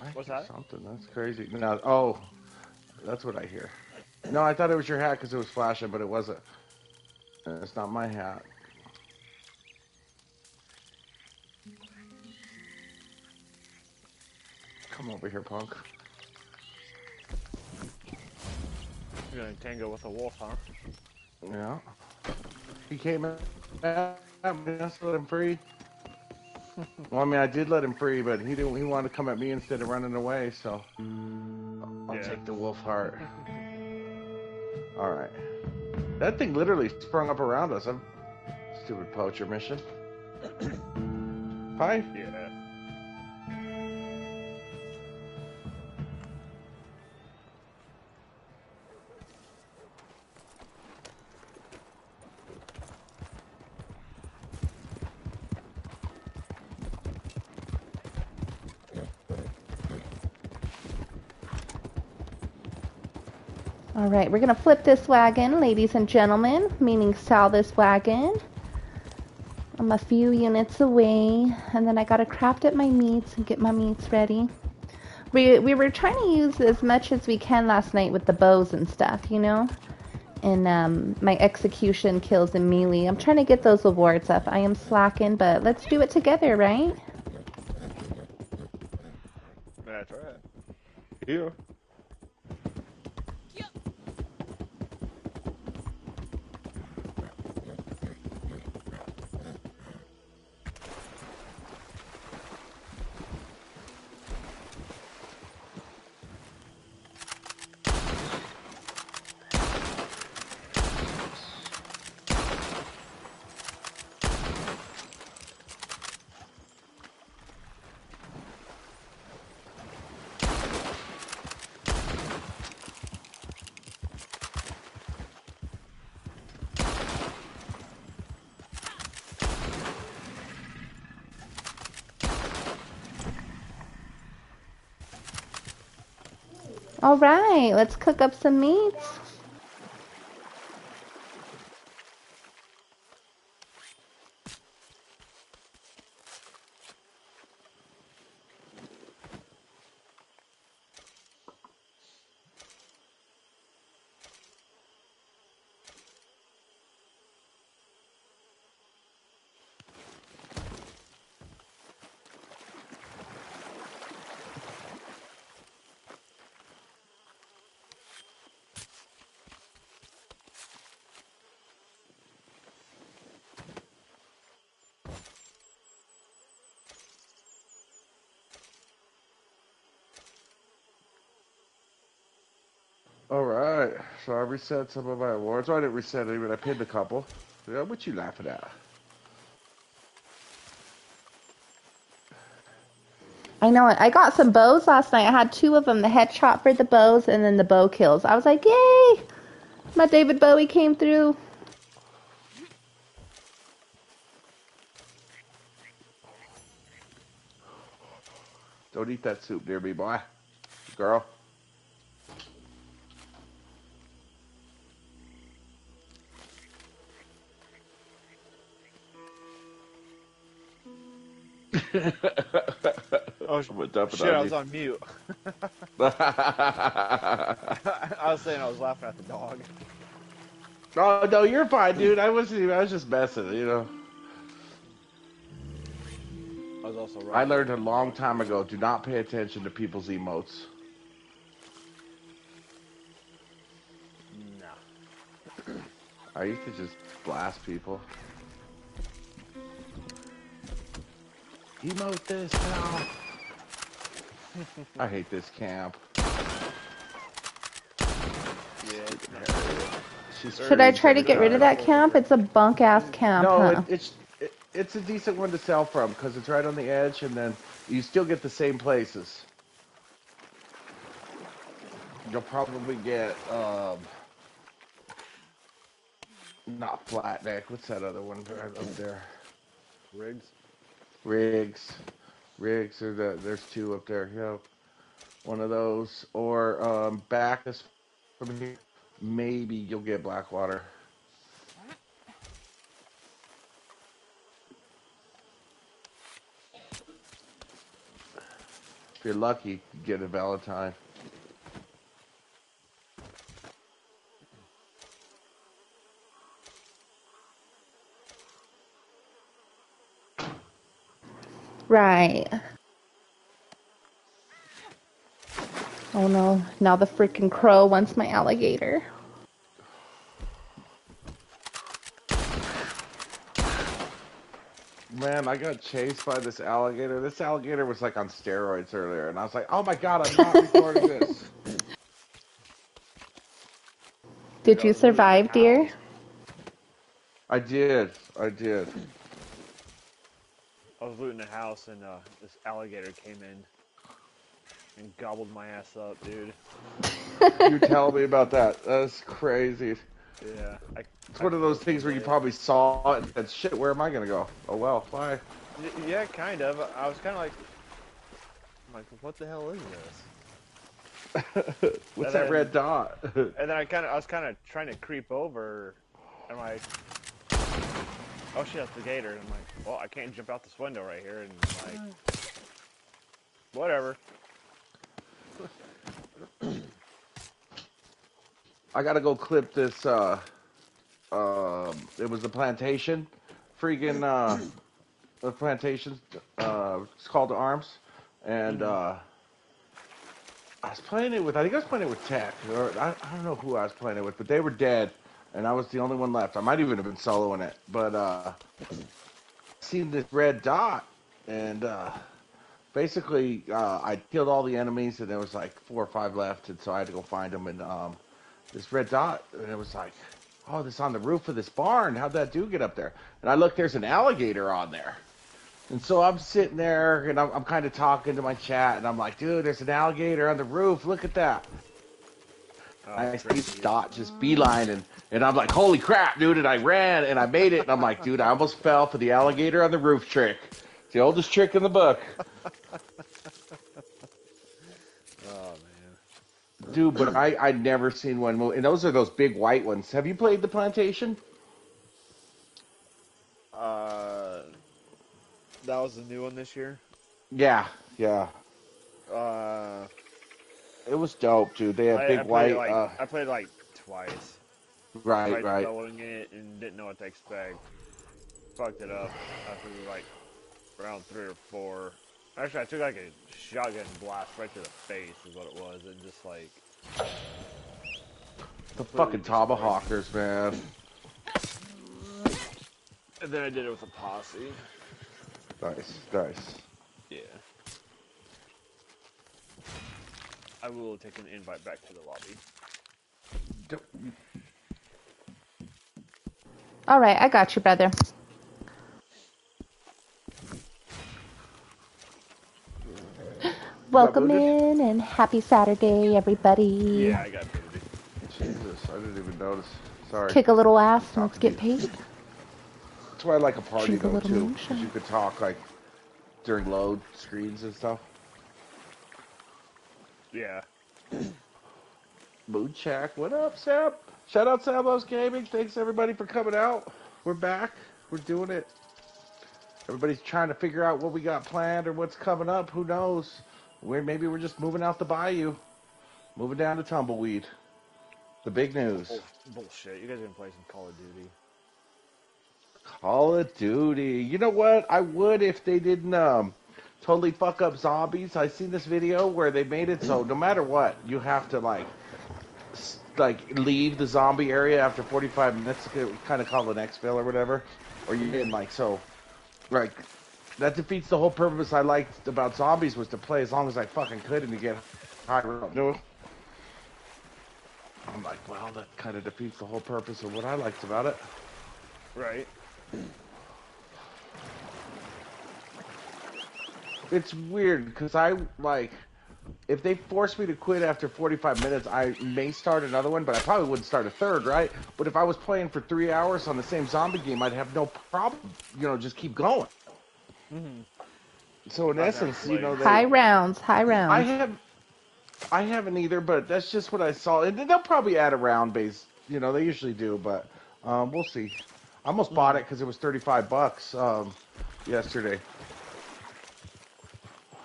C: I
F: What's that?
C: Something that's crazy. No, oh, that's what I hear. No, I thought it was your hat because it was flashing, but it wasn't. Uh, It's not my hat. Come over here, punk.
F: You're gonna tango with a wolf, huh?
C: Yeah. He came at me. I let him free. well, I mean, I did let him free, but he didn't. He wanted to come at me instead of running away. So I'll
F: Yeah.
C: take the wolf heart. All right. That thing literally sprung up around us. I'm stupid poacher mission. Hi.
F: Yeah.
A: All right, we're gonna flip this wagon, ladies and gentlemen, meaning sell this wagon. I'm a few units away, and then I gotta craft up my meats and get my meats ready. We we were trying to use as much as we can last night with the bows and stuff, you know, and um, my execution kills and melee. I'm trying to get those awards up. I am slacking, but let's do it together, right?
F: That's right. Here.
A: All right, let's cook up some meats.
C: All right. So I reset some of my awards. Well, I didn't reset any, but I pinned a couple. Yeah, what you laughing at?
A: I know it. I got some bows last night. I had two of them, the headshot for the bows and then the bow kills. I was like, yay! My David Bowie came through.
C: Don't eat that soup near me, boy. Girl.
F: Oh,
C: I'm gonna dump
F: shit, I was on mute. I was saying I was laughing at the dog.
C: oh no, you're fine, dude. I wasn't. Even, I was just messing. You know.
F: I was also
C: I learned a long time ago. Do not pay attention to people's emotes.
F: No.
C: I used to just blast people. Emote this now. I hate this camp. She's
A: Should I try to get rid of that camp? It's a bunk ass camp,
C: No,
A: huh?
C: it, it's it, it's a decent one to sell from because it's right on the edge, and then you still get the same places. You'll probably get um, not flatneck. What's that other one up there?
F: Riggs.
C: Riggs, Riggs. Or the, there's two up there. Yeah, one of those. Or um, back this from here. Maybe you'll get Blackwater. If you're lucky, you get a Valentine.
A: Right. Oh no, now the freaking crow wants my alligator.
C: Man, I got chased by this alligator. This alligator was like on steroids earlier, and I was like, "Oh my god, I'm not recording this."
A: Did you survive, dear?
C: I did, I did.
F: I was looting a house and uh, this alligator came in and gobbled my ass up, dude.
C: You tell me about that. That's crazy.
F: Yeah. I,
C: It's one of those things where you probably saw it and said, "Shit, where am I gonna go?" Oh well, bye.
F: Y- Yeah, kind of. I was kind of like, I'm like, what the hell is this?
C: What's
F: And
C: that
F: then-
C: red dot?
F: And then I kind of, I was kind of trying to creep over, and I'm like, oh shit, that's the gator. And I'm like, well, I can't jump out this window right here, and I'm like, whatever.
C: I gotta go clip this. Uh, um, it was the plantation, freaking uh, the plantation. Uh, it's called the Arms, and uh, I was playing it with. I think I was playing it with Tech, or I, I don't know who I was playing it with, but they were dead, and I was the only one left. I might even have been soloing it, but uh, seen this red dot, and uh, basically uh, I killed all the enemies, and there was like four or five left, and so I had to go find them, and um, this red dot, and it was like, oh, this on the roof of this barn. How'd that dude get up there? And I look, there's an alligator on there. And so I'm sitting there, and I'm, I'm kind of talking to my chat, and I'm like, dude, there's an alligator on the roof. Look at that.
F: Oh,
C: I see dot just beeline, and, and I'm like, holy crap, dude. And I ran, and I made it, and I'm like, dude, I almost fell for the alligator on the roof trick. It's the oldest trick in the book.
F: Oh man.
C: Dude, but I, I'd never seen one move. And those are those big white ones. Have you played the plantation?
F: Uh, that was the new one this year.
C: Yeah, yeah.
F: Uh,
C: It was dope, dude. They had
F: I,
C: big
F: I
C: white.
F: like
C: uh,
F: I played like twice.
C: Right,
F: tried
C: right.
F: soloing it and didn't know what to expect. Fucked it up after like round three or four. Actually, I took like a shotgun blast right to the face, is what it was, and just like
C: The fucking tomahawkers, man.
F: And then I did it with a posse.
C: Nice, nice.
F: Yeah. I will take an invite back to the lobby.
A: All right, I got you, brother. Welcome in and happy Saturday, everybody.
F: Yeah, I got booted.
C: Jesus, I didn't even notice. Sorry.
A: Kick a little ass and let's get paid.
C: That's why I like a party
A: Drink a
C: though
A: little
C: too, because you could talk like during load screens and stuff.
F: Yeah.
C: Mood check. what up, Sam? Shout out Sam Loves Gaming. Thanks everybody for coming out. We're back. We're doing it. Everybody's trying to figure out what we got planned or what's coming up. Who knows? We're maybe we're just moving out the bayou, moving down to Tumbleweed. The big news.
F: Bull- bullshit. You guys been playing some Call of Duty.
C: Call of Duty. You know what? I would if they didn't um totally fuck up zombies. I seen this video where they made it so no matter what, you have to like like leave the zombie area after 45 minutes. Kind of called an exfil or whatever, or you didn't like so. Like that defeats the whole purpose I liked about zombies was to play as long as I fucking could and to get higher up. No. I'm like, well, that kind of defeats the whole purpose of what I liked about it.
F: Right.
C: it's weird because I like if they force me to quit after 45 minutes, I may start another one, but I probably wouldn't start a third, right? But if I was playing for three hours on the same zombie game, I'd have no problem, you know, just keep going. Mm -hmm. So in
D: I've
C: essence, you know, they,
A: High rounds, high rounds.
C: I
A: rounds.
C: have, I haven't either, but that's just what I saw. And they'll probably add a round base, you know, they usually do, but um, we'll see. I almost bought it because it was 35 bucks um, yesterday.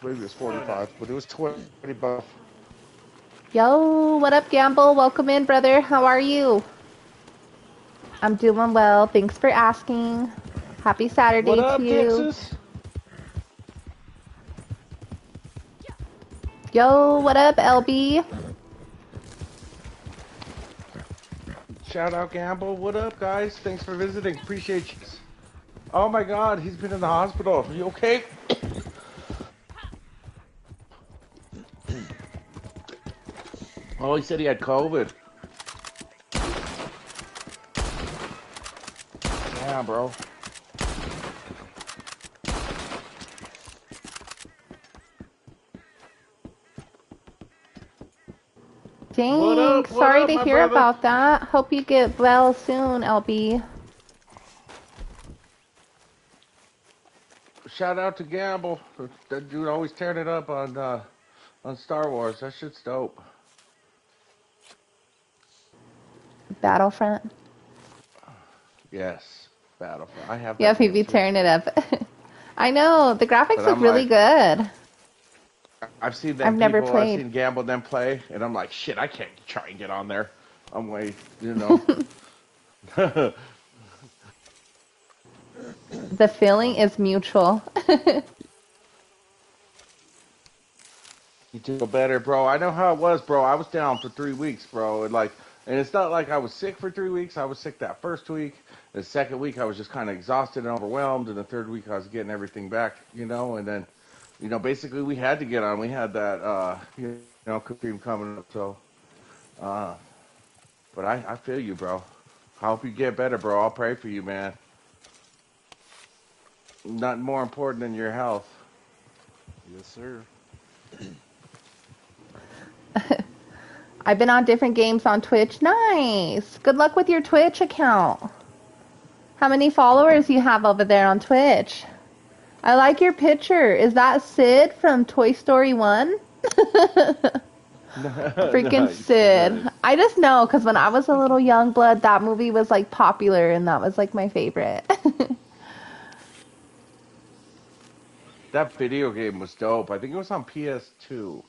C: Maybe it was 45, but it was 20 bucks.
A: Yo, what up, Gamble? Welcome in, brother. How are you? I'm doing well. Thanks for asking. Happy Saturday
C: What up,
A: to you.
C: Texas?
A: Yo, what up, LB?
C: Shout out Gamble. What up, guys? Thanks for visiting. Appreciate you. Oh my God, he's been in the hospital. Are you okay? Oh, he said he had COVID. Yeah, bro.
A: Dang,
C: What up, what
A: sorry
C: up,
A: to hear
C: brother?
A: about that. Hope you get well soon, LB.
C: Shout out to Gamble. That dude always tearing it up on uh, on Star Wars. That shit's dope.
A: Battlefront.
C: Yes, Battlefront. I have.
A: Yeah,
C: he'd
A: be tearing it up. I know, the graphics
C: But
A: look
C: I'm
A: really good.
C: I've seen them
A: I've never
C: people, I've
A: played.
C: seen Gamble them play, and I'm like, shit, I can't try and get on there. I'm way, you know.
A: The feeling is mutual.
C: you do better, bro. I know how it was, bro. I was down for three weeks, bro, and like, and it's not like I was sick for three weeks. I was sick that first week. The second week, I was just kind of exhausted and overwhelmed, and the third week, I was getting everything back, you know. And then, you know, basically, we had to get on. We had that, uh, you know, cream coming up, so. Uh, but I, I feel you, bro. I hope you get better, bro. I'll pray for you, man. Nothing more important than your health.
F: Yes, sir.
A: I've been on different games on Twitch. Nice. Good luck with your Twitch account. How many followers you have over there on Twitch? I like your picture. Is that Sid from Toy Story 1? Freaking
C: Nice,
A: Sid.
C: nice.
A: I just know because when I was a little young blood, that movie was like popular and that was like my favorite.
C: That video game was dope. I think it was on PS2.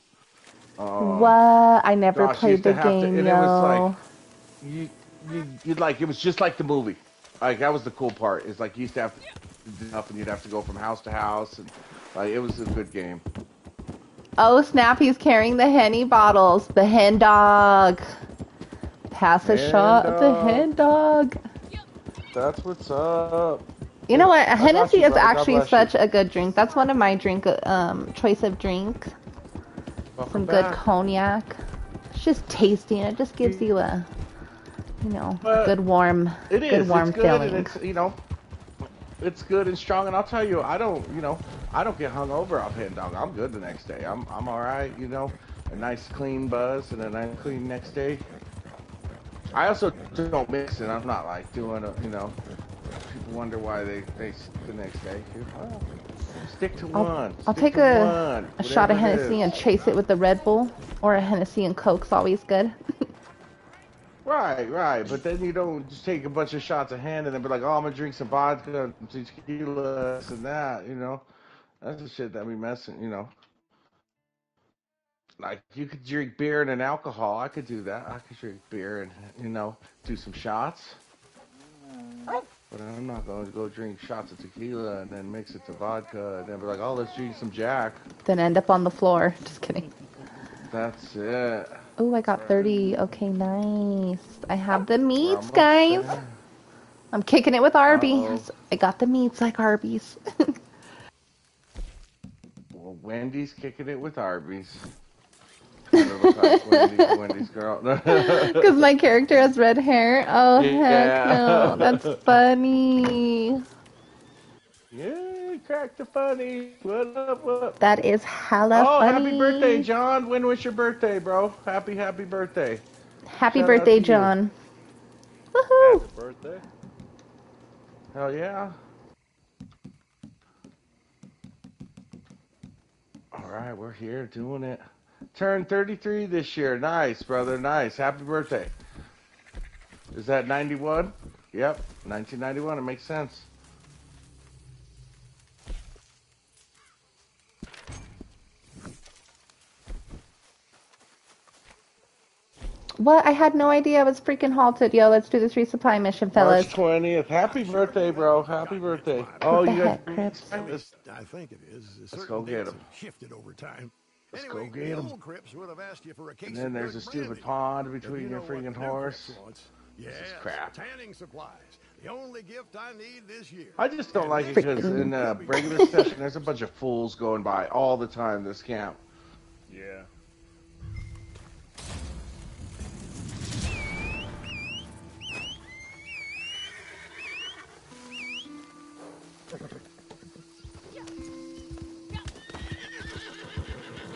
C: Um,
A: what? I never
C: gosh,
A: played the
C: have to-
A: game,
C: and
A: yo.
C: it was like you, you, you'd like it was just like the movie. Like that was the cool part. Is like you used to have to do up and you'd have to go from house to house, and like it was a good game.
A: Oh snap! He's carrying the henny bottles. The hen dog. Pass a
C: Hen
A: shot of the hen dog.
C: That's what's up.
A: You know what? Hennessy
C: you,
A: is actually
C: bless you.
A: such a good drink. That's one of my drink um choice of drinks.
C: Welcome
A: Some good cognac. It's just tasty and it just gives you a, you know, a good warm,
C: It
A: good warm
C: it's good,
A: feeling.
C: and it's you know, it's good and strong. And I'll tell you, I don't, you know, I don't get hung over off hen dog. I'm good the next day. I'm, I'm all right. You know, a nice clean buzz and a nice clean next day. I also don't mix it. I'm not like doing a, you know. People wonder why they they the next day. Well, stick to
A: I'll,
C: one.
A: I'll
C: Stick
A: take a,
C: one,
A: a shot of Hennessy and chase it with the Red Bull, or a Hennessy and Coke's always good.
C: Right, right. But then you don't just take a bunch of shots of hand and then be like, oh, I'm gonna drink some vodka, some tequila, this and that. You know, that's the shit that we messing. You know, like you could drink beer and an alcohol. I could do that. I could drink beer and you know do some shots. But I'm not going to go drink shots of tequila and then mix it to vodka and then be like, oh, let's drink some Jack.
A: then end up on the floor. Just kidding.
C: That's it.
A: Oh, I got 30. Okay, nice. I have the meats, guys.
C: there.
A: I'm kicking it with Arby's.
C: Uh-oh.
A: I got the meats like Arby's.
C: Well, Wendy's kicking it with Arby's. Kinda look like Wendy's, Wendy's girl.
A: Because my character has red hair. Oh,
C: Yeah.
A: heck no. That's funny.
C: yeah, we cracked the funny. What up, what up?
A: That is hella
C: oh,
A: funny.
C: happy birthday, John. When was your birthday, bro? Happy, happy birthday.
A: Happy
C: Shout
A: birthday,
C: to you.
A: John. Woohoo!
F: Happy birthday.
C: Hell yeah. All right, we're here doing it. Turned 33 this year. Nice, brother. Nice. Happy birthday. Is that 91? Yep, 1991. It makes sense.
A: What? I had no idea I was freaking halted. Yo, let's do this resupply mission, fellas.
C: March 20th. Happy birthday, bro. Happy birthday. Oh,
A: the
C: you got
A: Cripps?
E: I think it is.
C: Let's go get 'em.
E: Shifted over time.
C: Let's
E: anyway,
C: go get
E: the
C: 'em.
E: old Cripps would have asked you for a case
C: And then there's a stupid
E: brandy.
C: pond between
E: you
C: your
E: know
C: freaking horse.
E: Cripps wants.
C: is crap.
E: tanning supplies. The only gift I need this year.
C: I just don't like it because in a regular session, there's a bunch of fools going by all the time. This camp.
F: Yeah.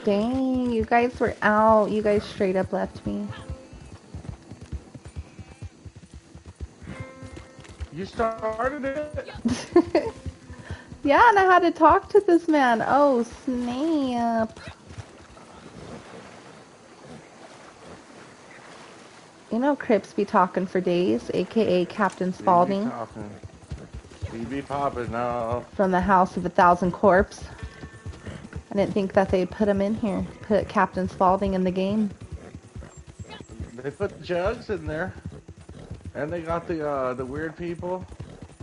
A: Dang, you guys were out. You guys straight up left me.
C: You started it.
A: yeah, and I had to talk to this man. Oh, snap. You know Cripps be talking for days, aka Captain Spaulding
C: He be be popping now.
A: from the House of a Thousand Corpse. I didn't think that they'd put him in here. Put Captain Spaulding in the game.
C: They put jugs in there, and they got the uh, the weird people,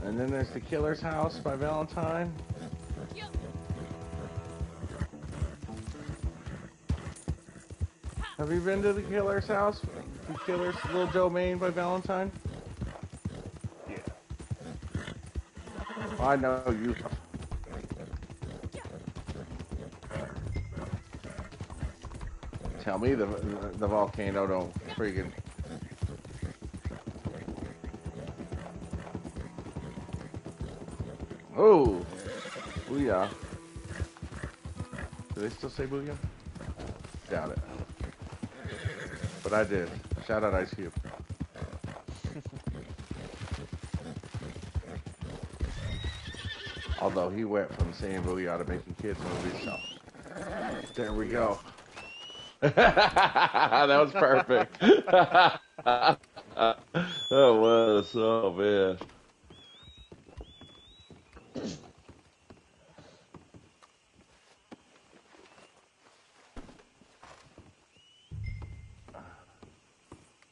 C: and then there's the killer's house by Valentine. Have you been to the killer's house? The killer's little domain by Valentine?
F: Yeah.
C: I know you. Tell me the the, the volcano don't freaking. Oh, booyah! Do they still say booyah? Doubt it. But I did. Shout out Ice Cube. Although he went from saying booyah to making kids movies, so there we go. that was perfect. that was oh, so bad.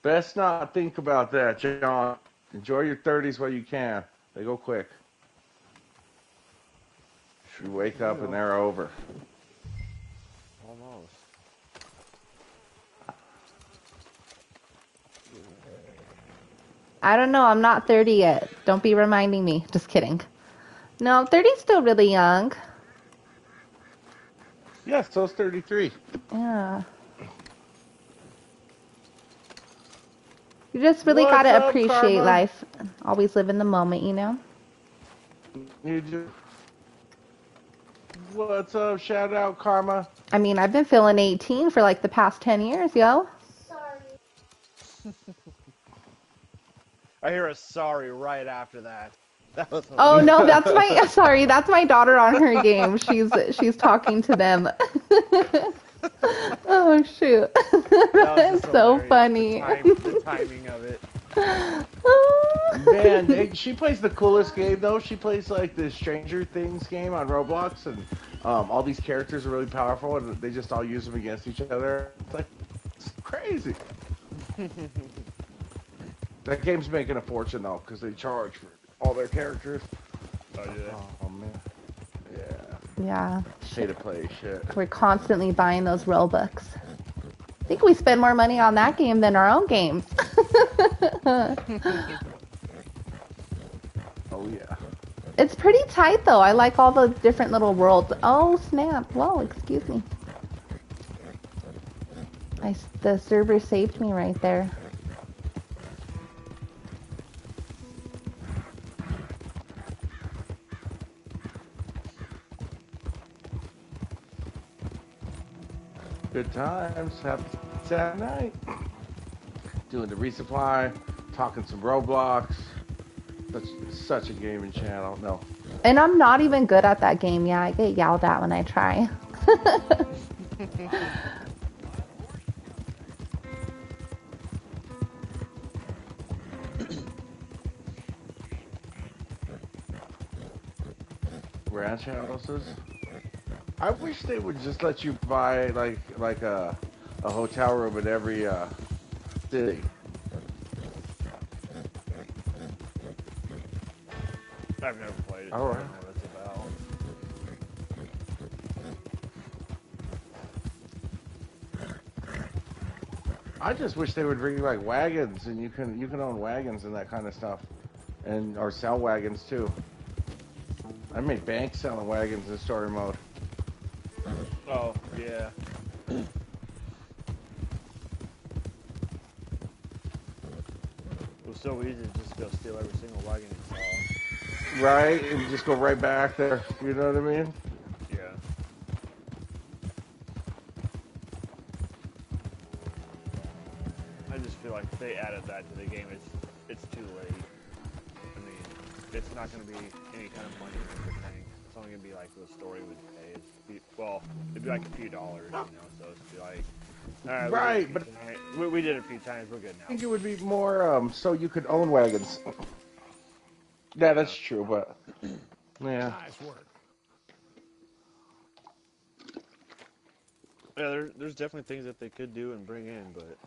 C: Best not think about that, John. Enjoy your 30s while you can. They go quick. You wake up and they're over.
F: Almost.
A: I don't know. I'm not 30 yet. Don't be reminding me. Just kidding. No, 30's still really young.
C: Yes, so it's 33.
A: Yeah. You just really
C: What's
A: gotta
C: up,
A: appreciate
C: Karma?
A: life. Always live in the moment, you know?
C: You do. What's up? Shout out, Karma.
A: I mean, I've been feeling 18 for like the past 10 years, yo.
F: I hear a sorry right after that. That was
A: Oh no, that's my sorry, that's my daughter on her game. She's she's talking to them. oh shoot.
F: that
A: That's so
F: hilarious.
A: funny.
F: The, time, the timing of it.
C: Man, they, she plays the coolest game though. She plays like the Stranger Things game on Roblox, and um, all these characters are really powerful, and they just all use them against each other. It's like it's crazy. That game's making a fortune though, because they charge for all their characters.
F: Oh yeah.
C: Oh man, yeah,
A: yeah.
C: pay to play shit.
A: We're constantly buying those Robux. I think we spend more money on that game than our own games.
C: Oh yeah.
A: it's pretty tight though. I like all the different little worlds. Oh snap! Whoa, excuse me. I s the server saved me right there.
C: Good times. Have Saturday night. Doing the resupply, talking some Roblox. Such such a gaming channel. No.
A: And I'm not even good at that game. Yeah, I get yelled at when I try.
C: ranch houses. I wish they would just let you buy like like a a hotel room in every uh, city.
F: I've never played it.
C: All
F: I
C: right.
F: don't know what it's about.
C: I just wish they would bring you like wagons, and you can you can own wagons and that kind of stuff, and or sell wagons too. I made bank selling wagons in story mode.
F: Oh, yeah. It was so easy to just go steal every single wagon and saw.
C: Right, and just go right back there. You know what I mean?
F: Yeah. I just feel like if they added that to the game, it's it's too late. I mean, it's not going to be any kind of money in the tank. It's only going to be like the story would pay. It's be, well, it'd be like a few dollars, you know. So it's be like, all right, we did it a
C: Right, but-
F: we, we did it a few times. We're good now.
C: I think it would be more um, so you could own wagons. Yeah, that's true, but yeah.
E: Nice work.
F: Yeah, there, there's definitely things that they could do and bring in, but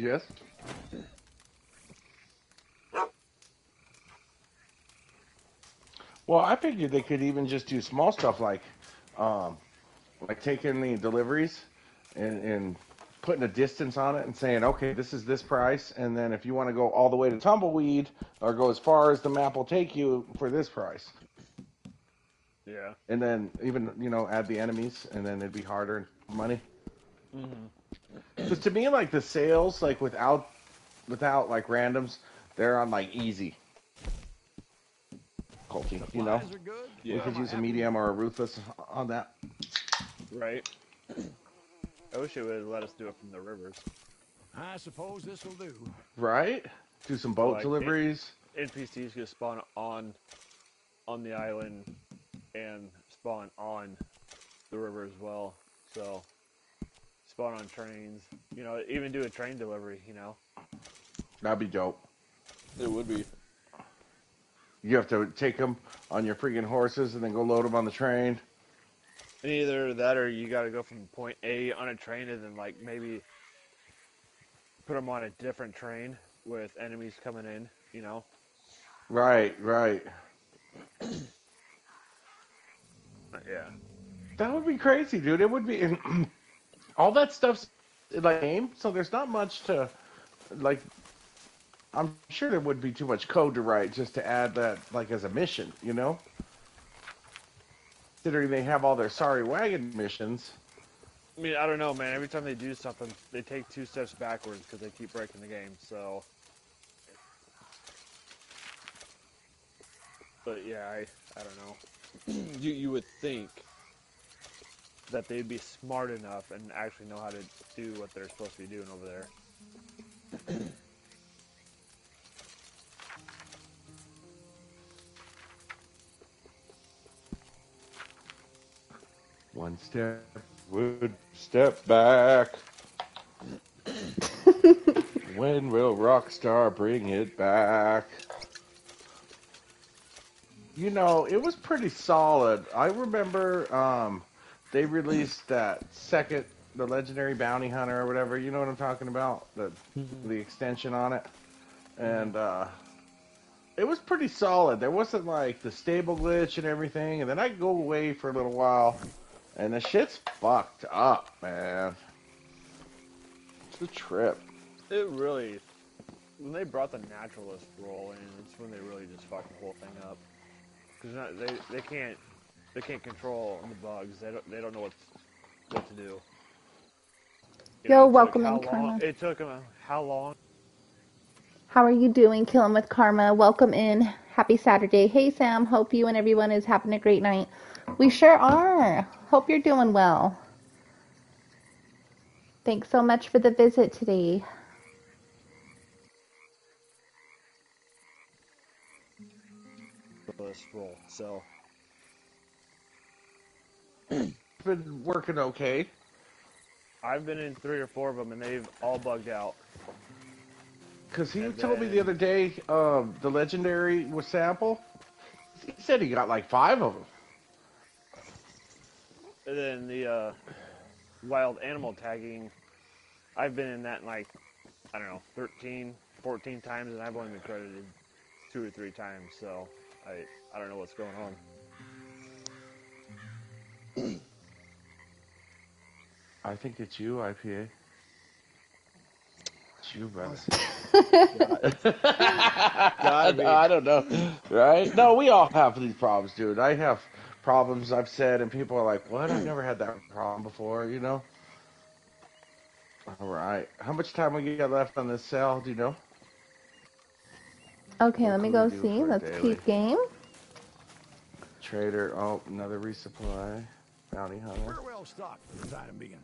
C: Yes. Well, I figured they could even just do small stuff like, um, like taking the deliveries and, and putting a distance on it and saying, okay, this is this price, and then if you want to go all the way to Tumbleweed or go as far as the map will take you for this price,
F: yeah.
C: and then even you know add the enemies, and then it'd be harder money. Because to me, like the sales, like without without like randoms, they're on like easy. Culty, you know.
E: Supplies are good.
C: We could use a medium or a ruthless on that.
F: Right. I wish it would let us do it from the rivers.
E: I suppose this will do.
C: Right? Do some boat
F: Like it-
C: deliveries.
F: NPCs could spawn on on the island and spawn on the river as well. So spawn on trains. You know, even do a train delivery. You know.
C: That'd be dope.
F: It would be.
C: You have to take them on your freaking horses and then go load them on the train.
F: Either that, or you got to go from point A on a train, and then like maybe put them on a different train with enemies coming in. You know.
C: Right, right.
F: Yeah.
C: That would be crazy, dude. It would be all that stuff's in like game, so there's not much to like. I'm sure there wouldn't be too much code to write just to add that like as a mission, you know. Considering they have all their sorry wagon missions.
F: I mean, I don't know, man. Every time they do something, they take two steps backwards because they keep breaking the game. So, but yeah, I I don't know. you you would think that they'd be smart enough and actually know how to do what they're supposed to be doing over there.
C: One step would step back. when will Rockstar bring it back? You know, it was pretty solid. I remember um, they released that second, the Legendary Bounty Hunter or whatever. You know what I'm talking about? The the extension on it, and uh, it was pretty solid. There wasn't like the stable glitch and everything. And then I go away for a little while, and the shit's fucked up, man. It's a trip.
F: It really, when they brought the naturalist role in, it's when they really just fucked the whole thing up. Because they they can't they can't control the bugs. They don't they don't know what what to do. You
A: Yo,
F: it took
A: welcome
F: how
A: in,
F: long-
A: Karma.
F: It took them how long?
A: How are you doing, Killing with Karma? Welcome in. Happy Saturday. Hey, Sam. Hope you and everyone is having a great night. We sure are. Hope you're doing well. Thanks so much for the visit today.
F: Roll. So
C: Been working okay.
F: I've been in three or four of them, and they've all bugged out.
C: Cause he
F: And
C: told me the other day, um, the legendary was sample. He said he got like five of them.
F: And then the uh, wild animal tagging, I've been in that like, I don't know, 13, 14 times, and I've only been credited two or three times. So I, I don't know what's going on.
C: I think it's you, IPA. It's you, brother.
F: Gotta.
C: I don't know, right? No, we all have these problems, dude. I have problems I've said, and people are like, "What? I've never had that problem before," you know. All right, how much time we got left on this sale? Do you know?
A: Okay,
C: What
A: let me go see. Let's
C: daily?
A: keep game.
C: Trader, oh, another resupply. Bounty hunter.
E: We're well stocked for the time being.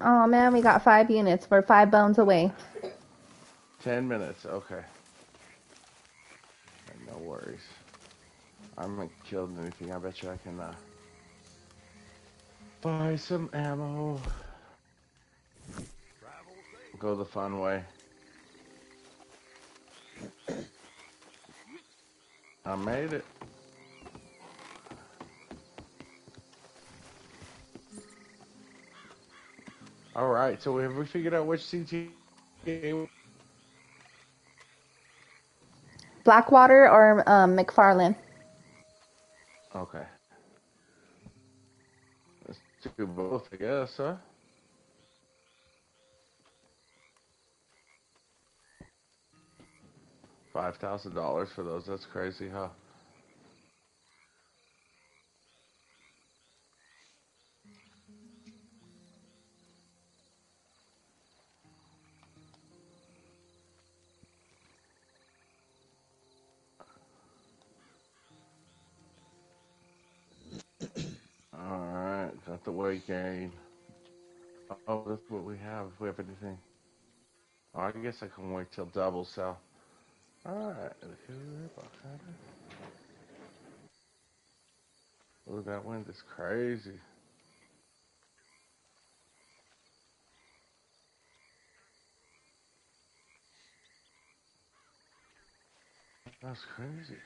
A: Oh man, we got five units. We're five bones away.
C: Ten minutes, okay. No worries. I haven't killed anything. I bet you I can uh, buy some ammo. Go the fun way. I made it. All right, so have we figured out which CT?
A: Blackwater or um, MacFarlane?
C: Okay. Let's do both, I guess, huh? Five thousand dollars for those. That's crazy, huh? The weight gain. Oh, that's what we have, if we have anything. Oh, I guess I can wait till double sell. Alright. Oh, that wind is crazy. That's crazy.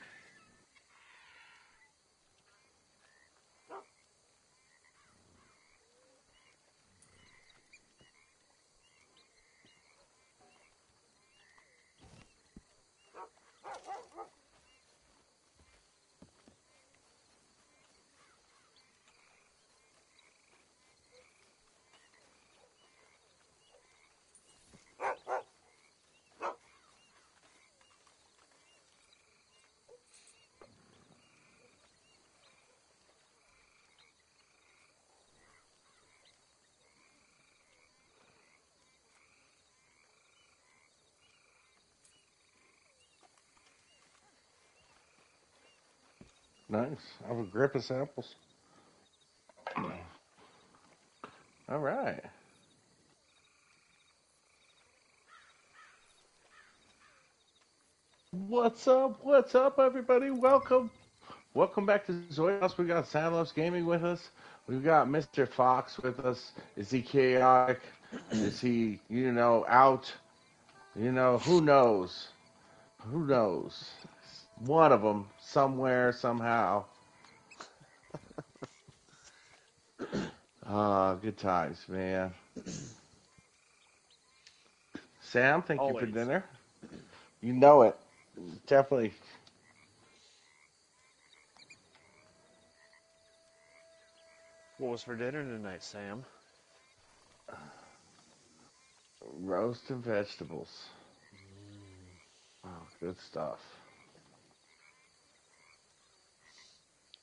C: Nice. I have a grip of samples. All right. What's up? What's up, everybody? Welcome. Welcome back to Zoyos. We got Sam Loves Gaming with us. We've got Mr. Fox with us. Is he chaotic? Is he, you know, out? You know, who knows? Who knows? One of them, somewhere, somehow. Ah, good times, man. Sam, thank you for dinner. You know it. Definitely.
F: What was for dinner tonight, Sam?
C: Roast and vegetables. Oh, good stuff.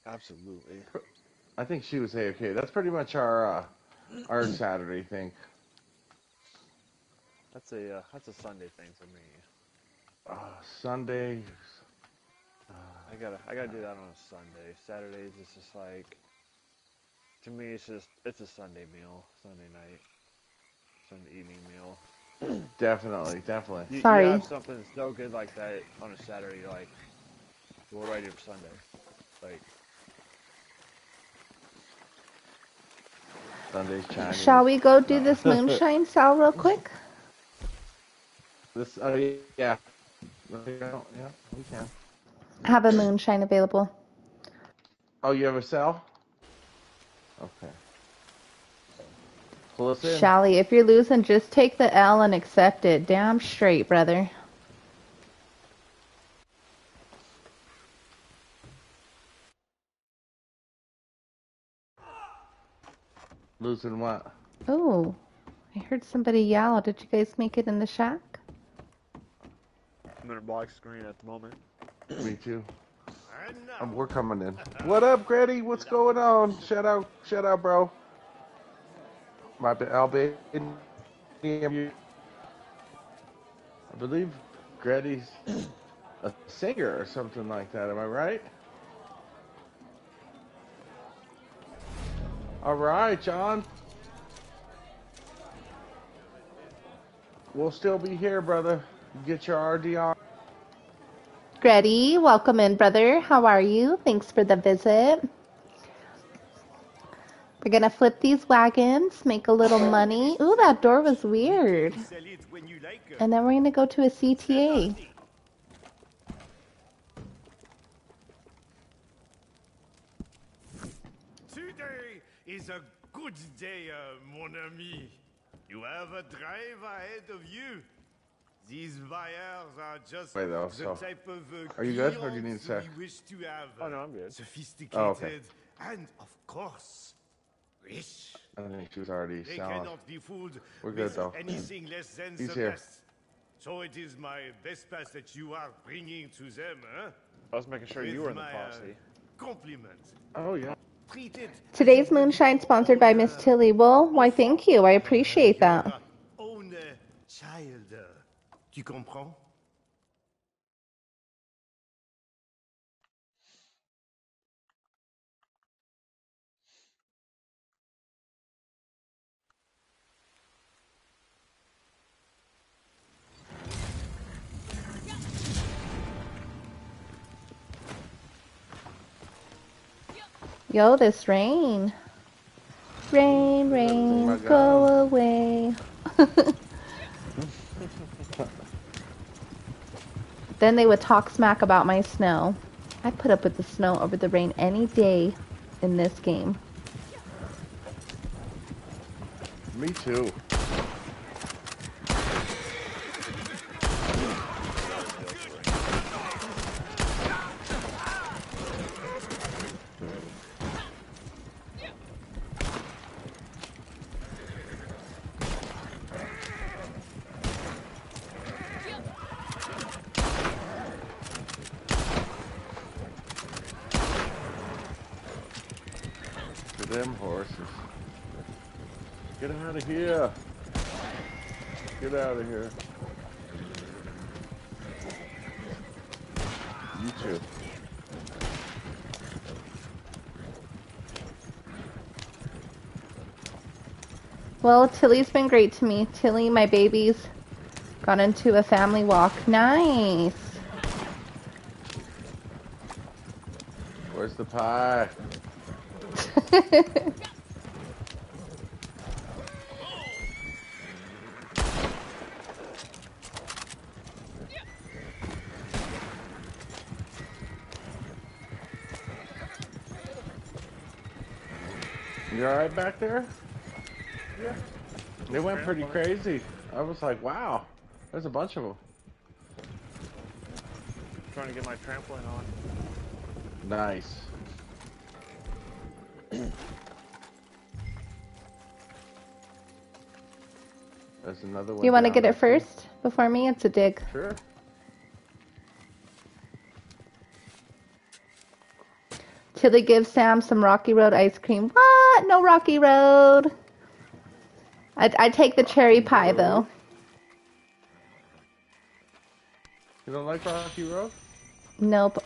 F: Absolutely.
C: I think she was okay. That's pretty much our uh, our Saturday thing.
F: That's a uh, that's a Sunday thing for me.
C: Uh, Sunday.
F: I gotta I gotta do that on a Sunday. Saturdays it's just like to me it's just it's a Sunday meal, Sunday night, Sunday evening meal.
C: Definitely, definitely.
F: You,
A: Sorry.
F: You have something so good like that on a Saturday, like, what do I do for Sunday? Like,
C: Sunday's Chinese.
A: Shall we go do this moonshine, Sal, real quick?
C: This, oh yeah. Yeah, we can.
A: Have a moonshine available.
C: Oh, you have a cell? Okay. Pull us in.
A: Shally, if you're losing, just take the L and accept it. Damn straight, brother.
C: Losing what?
A: Oh, I heard somebody yell. Did you guys make it in the shack?
F: I'm in a black screen at the moment.
C: Me too.
D: And
C: Um, we're coming in. What up, Grady? What's going on? Shout out, shout out, bro. My ba- Albania. I believe Grady's a singer or something like that. Am I right? All right, John. We'll still be here, brother. Get your RD on.
A: Grady, welcome in, brother. How are you? Thanks for the visit. We're gonna flip these wagons, make a little money. Ooh, that door was weird.
D: sell it when you like.
A: And then we're gonna go to a CTA.
D: Today is a good day, uh, mon ami. You have a drive ahead of you. These buyers are just
C: Wait, though,
D: the
C: so-
D: type of uh,
C: Are you good, or do you need a sec?
D: we wish to have.
F: Oh, no, I'm good.
D: Sophisticated
C: Oh, okay.
D: and, of course, rich.
C: I think she was already
D: They
C: selling.
D: cannot be fooled
C: We're good,
D: with
C: though.
D: anything less than
C: He's
D: the
C: here.
D: best. So it is my best pass that you are bringing to them, huh?
F: I was making sure you were in the
D: my, uh,
F: posse.
D: compliment.
C: Oh yeah.
A: Today's moonshine sponsored by Miss Tilly. Well, why thank you. I appreciate that. Yo, this rain. Rain, rain,
C: my
A: go away. then they would talk smack about my snow. I put up with the snow over the rain any day in this game.
C: Me too. To them horses. Get out of here. Get out of here. You too.
A: Well, Tilly's been great to me. Tilly, my baby's gone into a family walk. Nice.
C: Where's the pie? You back there?
F: Yeah.
C: They went pretty crazy. I was like, wow, there's a bunch of them.
F: Trying to get my trampoline on.
C: Nice. There's another one.
A: You want to get it
C: there,
A: first before me? It's a dig.
C: Sure.
A: Tilly gives Sam some Rocky Road ice cream. What? No Rocky Road. I'd, I'd take the cherry pie though.
C: You don't like Rocky Road?
A: Nope.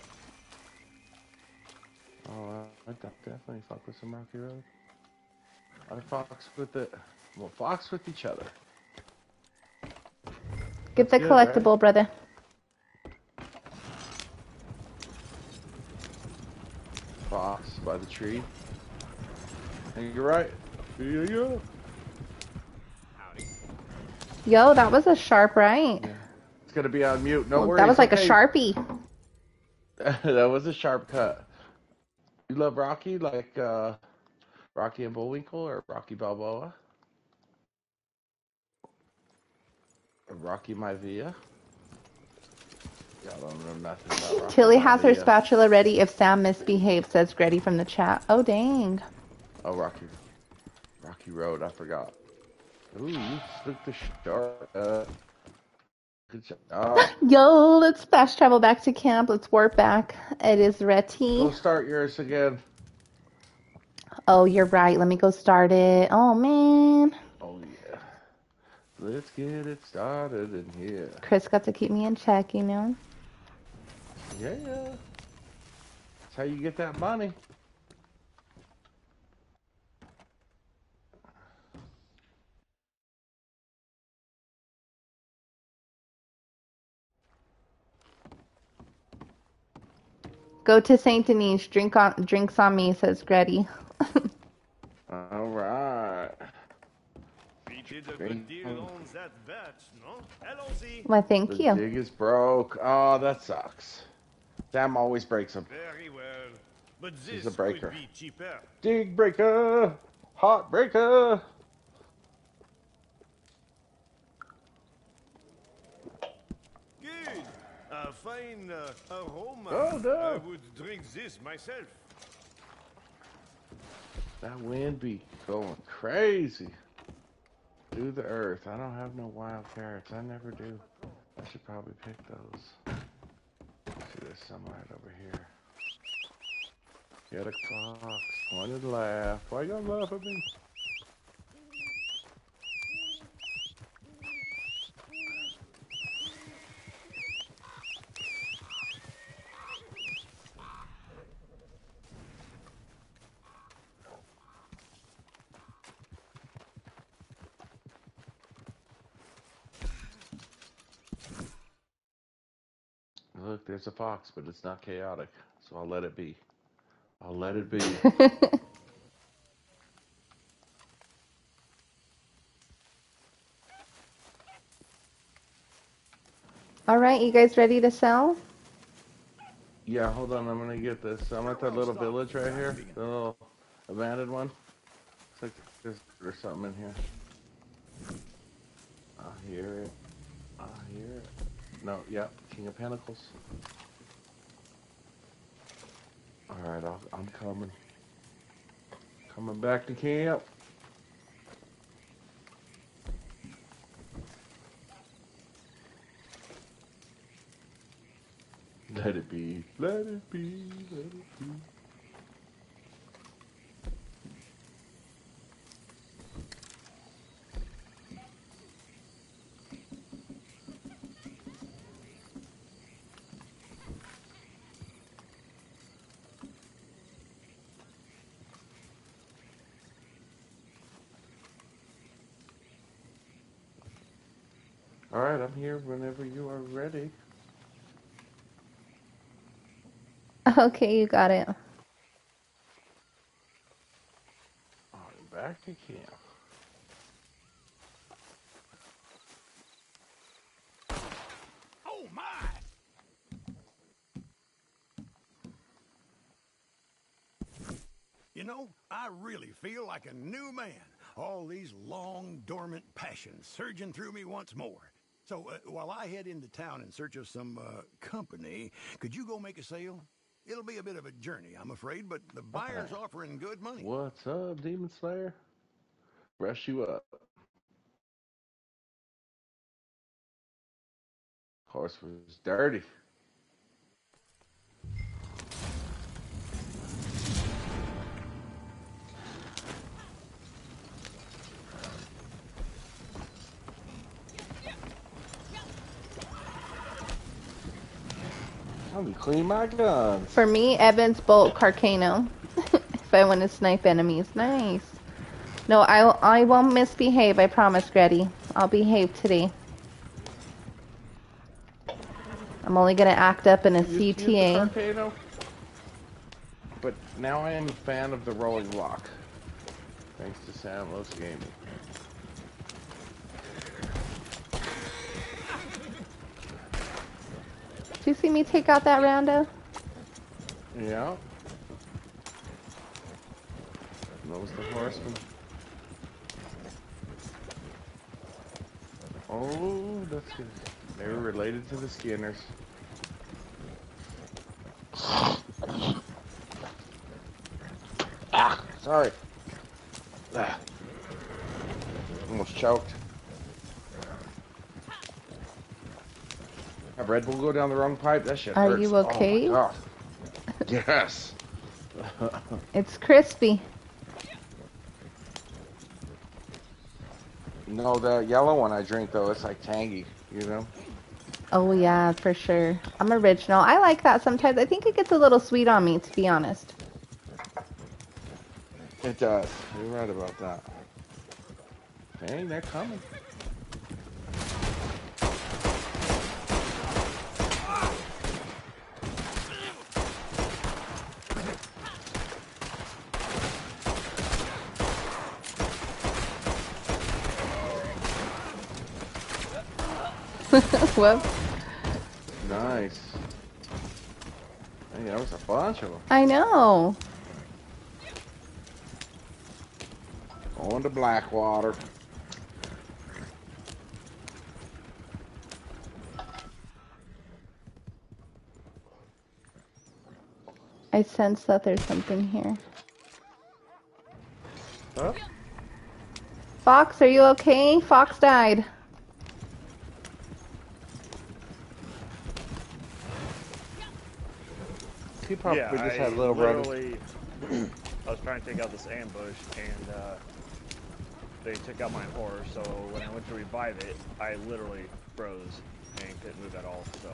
C: Oh, I I definitely fuck with some Rocky Road. I fox with it. Well, fox with each other.
A: Get the
C: good, right?
A: collectible, brother.
C: Fox by the tree. And you're right. Yeah, yeah.
A: Yo, that was a sharp right.
C: It's gonna be on mute. No
A: Well,
C: worries.
A: that was like
C: okay.
A: a sharpie.
C: that was a sharp cut. You love Rocky like uh, Rocky and Bullwinkle or Rocky Balboa? Or Rocky Maivia? Y'all don't know nothing about Rocky
A: Tilly has her spatula ready if Sam misbehaves, says Gretty from the chat. Oh, dang.
C: Oh, Rocky. Rocky Road, I forgot. Ooh, you took the sharp. Uh, good job. Oh,
A: Yo, let's fast travel back to camp. Let's warp back. It is
C: go
A: Reti.
C: start yours again.
A: Oh, you're right. Let me go start it. Oh, man.
C: Oh, yeah. Let's get it started in here.
A: Chris got to keep me in check, you know?
C: Yeah. That's how you get that money.
A: Go to Saint Denis. Drink on, drinks on me, says Grady.
C: All right.
D: We did a
C: Great.
D: good deal on that bet, no? Allons-y.
A: Why, thank
C: The
A: you.
C: dig is broke. Oh, that sucks. Sam always breaks them.
D: Very well. But
C: This
D: this
C: is a breaker.
D: could be cheaper.
C: Dig breaker. Hot breaker.
D: Good. A fine uh, aroma.
C: Oh, no.
D: I would drink this myself.
C: That wind be going crazy. Through the earth. I don't have no wild carrots. I never do. I should probably pick those. See, there's some right over here. Get a fox. Wanted to laugh. Why you gonna laugh at me? Look, there's a fox, but it's not chaotic, so I'll let it be. I'll let it be.
A: All right, you guys ready to sell?
C: yeah, hold on, I'm gonna get this. I'm at that little village right here, the little abandoned one. Looks like there's, there's something in here. I hear it. I hear it. No, yeah, King of Pentacles. Alright, I'm coming. Coming back to camp. Let it be. Let it be. Let it be. All right, I'm here whenever you are ready.
A: Okay, you got it.
C: All right, back to camp.
E: Oh, my! You know, I really feel like a new man. All these long, dormant passions surging through me once more. So, uh, while I head into town in search of some uh, company, could you go make a sale? It'll be a bit of a journey, I'm afraid, but the buyer's offering good money.
C: What's up, Demon Slayer? Brush you up. Horse was dirty. Clean my guns.
A: For me, Evans, Bolt, Carcano. if I want to snipe enemies. Nice. No, I, I won't misbehave, I promise, Gretty. I'll behave today. I'm only gonna act up in a
C: Used to the
A: CTA.
C: Arcano, But now I am a fan of the rolling block. Thanks to Sam Loves Gaming.
A: Did you see me take out that rando?
C: Yeah. Those the horsemen. Oh, that's good. They were related to the Skinners. Ah, sorry. Ah. Almost choked. Have Red Bull go down the wrong pipe? That shit
A: Are
C: hurts.
A: you
C: Oh
A: okay?
C: God. yes.
A: It's crispy.
C: No, the yellow one I drink though, it's like tangy, you know?
A: Oh yeah, for sure. I'm original. I like that sometimes. I think it gets a little sweet on me, to be honest.
C: It does. You're right about that. Dang, they're coming.
A: Whoops.
C: Nice. Hey, that was a bunch of them.
A: I know.
C: Going to Blackwater.
A: I sense that there's something here.
C: Huh?
A: Fox, are you okay? Fox died.
C: He probably
F: yeah,
C: just
F: I
C: had a little brother.
F: I was trying to take out this ambush, and uh, they took out my horse. So when I went to revive it, I literally froze and couldn't move at all. So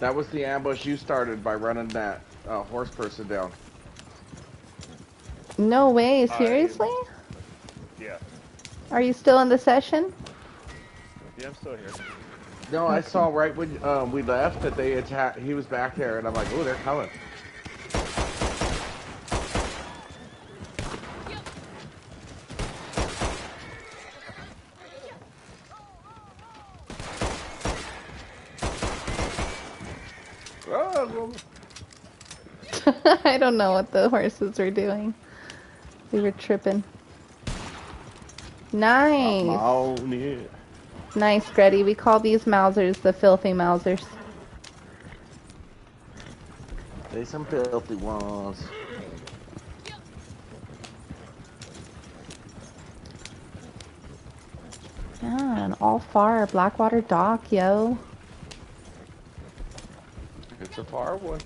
C: That was the ambush you started by running that uh, horse person down.
A: No way,
F: I-
A: seriously?
F: yeah,
A: Are you still in the session?
F: yeah, I'm still here.
C: No, I saw right when um, we left that they attacked. He was back there, and I'm like, "Oh, they're coming."
A: I don't know what the horses were doing. We were tripping. Nice. Nice, Gretty. We call these Mausers the filthy Mausers.
C: They some filthy ones.
A: Yeah, and all far Blackwater Dock, yo.
C: It's a far one.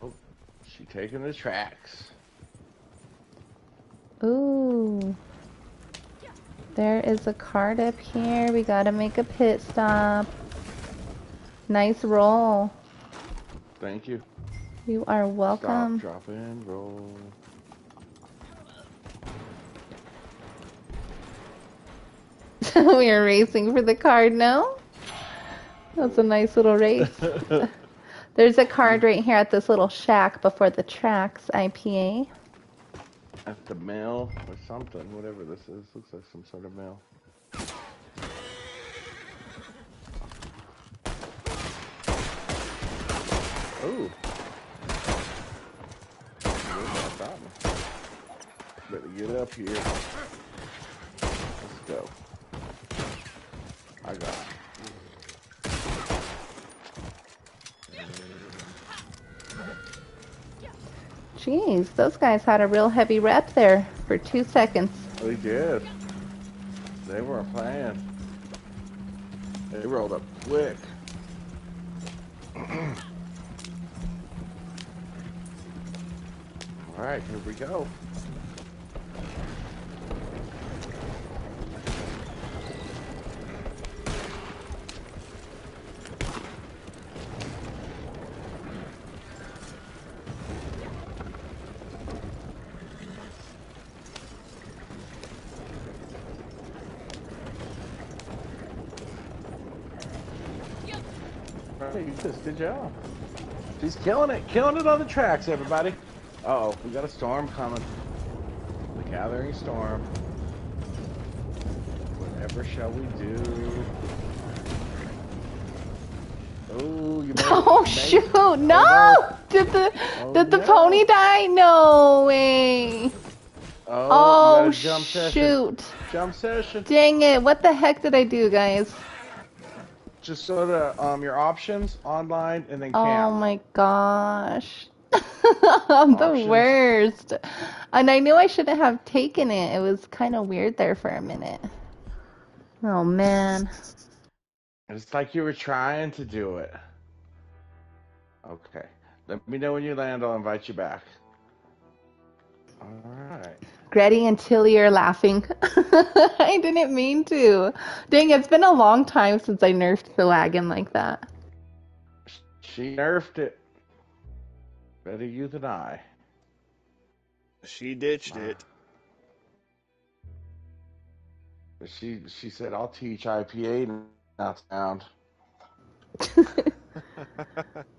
C: Oh, she taking the tracks.
A: Ooh. There is a card up here. We gotta make a pit stop. Nice roll.
C: Thank you.
A: You are welcome.
C: Stop, drop, and roll.
A: we are racing for the card, no? That's a nice little race. There's a card right here at this little shack before the tracks IPA.
C: At the mail or something, whatever this is. Looks like some sort of mail. Ooh. Better get up here. Let's go. I got it.
A: Jeez, those guys had a real heavy rep there for two seconds.
C: They did. They weren't playing. They rolled up quick. All right, here we go. Right, good job. She's killing it, killing it on the tracks, everybody. Uh oh, we got a storm coming. The gathering storm. Whatever shall we do? Oh, you made
A: Oh
C: made-
A: shoot!
C: Oh,
A: No! Did the
C: Oh,
A: did the
C: no.
A: pony die? No way!
C: Oh,
A: Oh,
C: you got a jump session.
A: shoot!
C: Jump session.
A: Dang it! What the heck did I do, guys?
C: Just go to um, your options online and then
A: Oh my gosh. I'm the worst. And I knew I shouldn't have taken it. It was kind of weird there for a minute. Oh man.
C: It's like you were trying to do it. Okay. Let me know when you land. I'll invite you back. All right.
A: Gretty and Tilly are laughing. I didn't mean to. Dang, it's been a long time since I nerfed the wagon like that.
C: She nerfed it. Better you than I.
F: She ditched it.
C: But She she said I'll teach IPA not sound.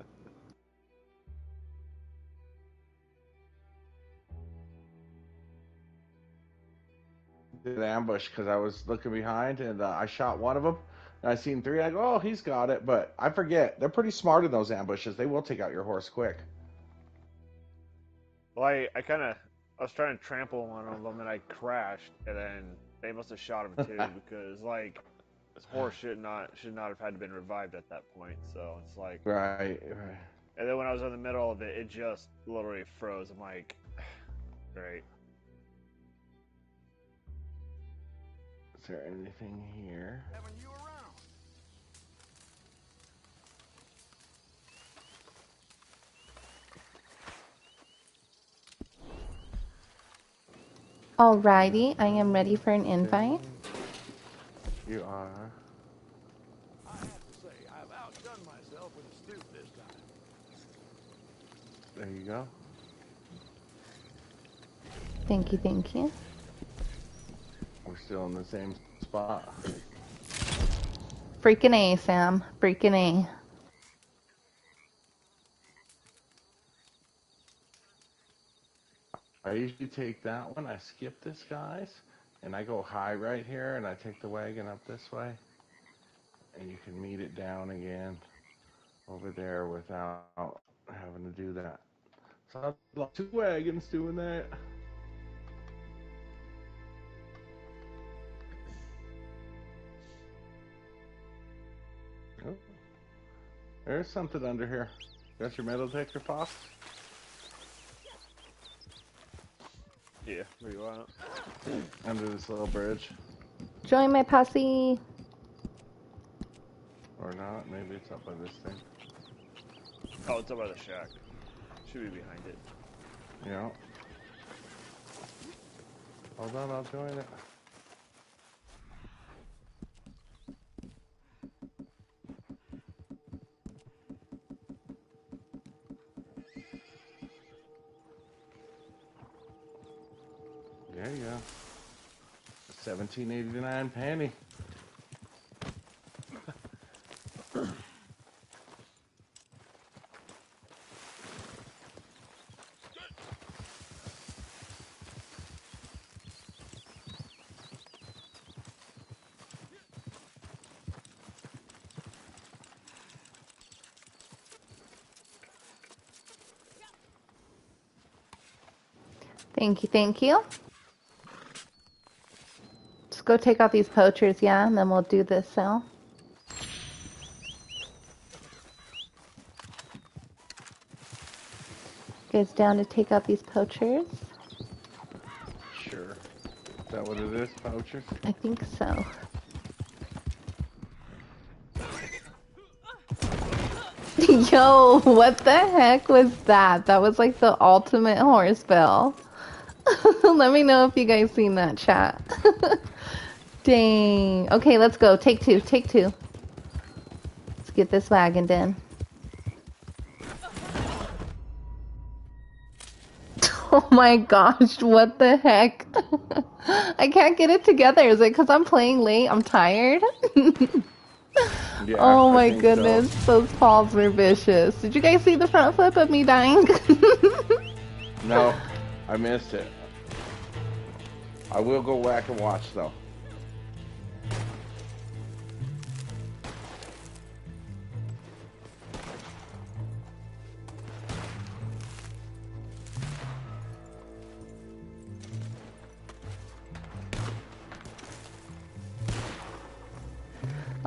C: an ambush because I was looking behind and uh, I shot one of them. And I seen three. I go, oh, he's got it. But I forget. They're pretty smart in those ambushes. They will take out your horse quick.
F: Well, I, I kind of, I was trying to trample one of them and I crashed, and then they must have shot him too because like this horse should not should not have had to been revived at that point. So it's like,
C: Right. right.
F: and then when I was in the middle of it, it just literally froze. I'm like, great.
C: There anything here?
E: Having you around.
A: Alrighty, I am ready for an invite.
C: You are.
E: I have to say, I've outdone myself with a stoop this time.
C: There you go.
A: Thank you, thank you.
C: We're still in the same spot.
A: Freaking A, Sam. Freaking A.
C: I usually take that one. I skip this guy's, and I go high right here, and I take the wagon up this way, and you can meet it down again over there without having to do that. So I love two wagons doing that. There's something under here. Got your metal detector, Fox?
F: Yeah, where you at?
C: Under this little bridge.
A: Join my posse.
C: Or not. Maybe it's up by this thing.
F: Oh, it's up by the shack. Should be behind it.
C: Yeah. Hold on, I'll join it. 1789 penny.
A: Thank you, thank you. Go take out these poachers, yeah, and then we'll do this sale. Guys down to take out these poachers?
C: Sure. Is that what it is, poachers?
A: I think so. Yo, what the heck was that? That was like the ultimate horse bell. Let me know if you guys seen that chat. Dang. Okay, let's go. Take two. Take two. Let's get this wagon in. Oh my gosh, what the heck? I can't get it together. Is it because I'm playing late? I'm tired?
C: Yeah,
A: oh my
C: think so.
A: goodness, those falls were vicious. Did you guys see the front flip of me dying?
C: No, I missed it. I will go back and watch though.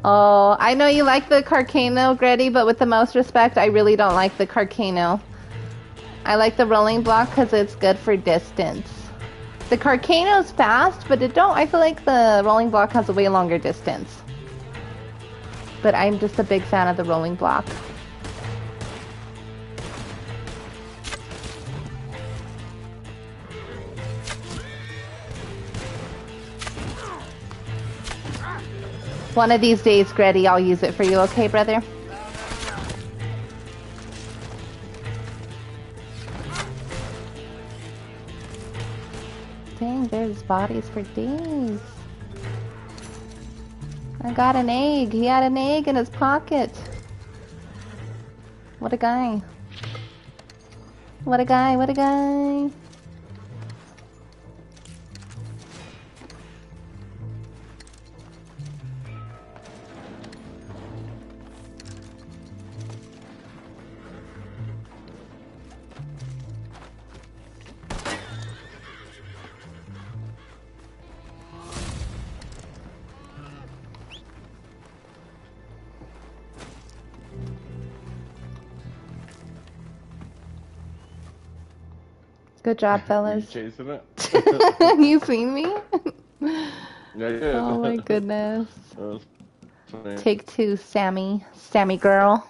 A: Oh, I know you like the Carcano, Gretty, but with the most respect, I really don't like the Carcano. I like the rolling block because it's good for distance. The Carcano's fast, but it don't. I feel like the rolling block has a way longer distance. But I'm just a big fan of the rolling block. One of these days, Gretty, I'll use it for you, okay, brother? Dang, there's bodies for days. I got an egg. He had an egg in his pocket. What a guy. What a guy, what a guy. Good job,
C: You
A: fellas.
C: chasing it?
A: you seen me?
C: Yeah, you
A: oh my goodness.
C: That was funny.
A: Take two, Sammy. Sammy girl.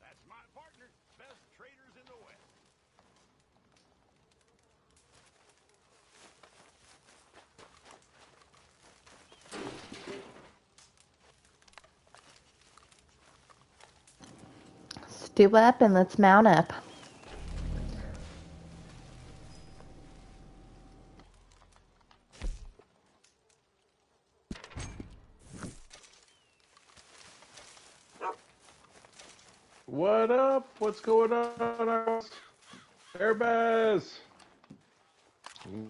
E: That's my partner. Best traders in the West.
A: Stew up and let's mount up.
C: What up? What's going on? Airbaz!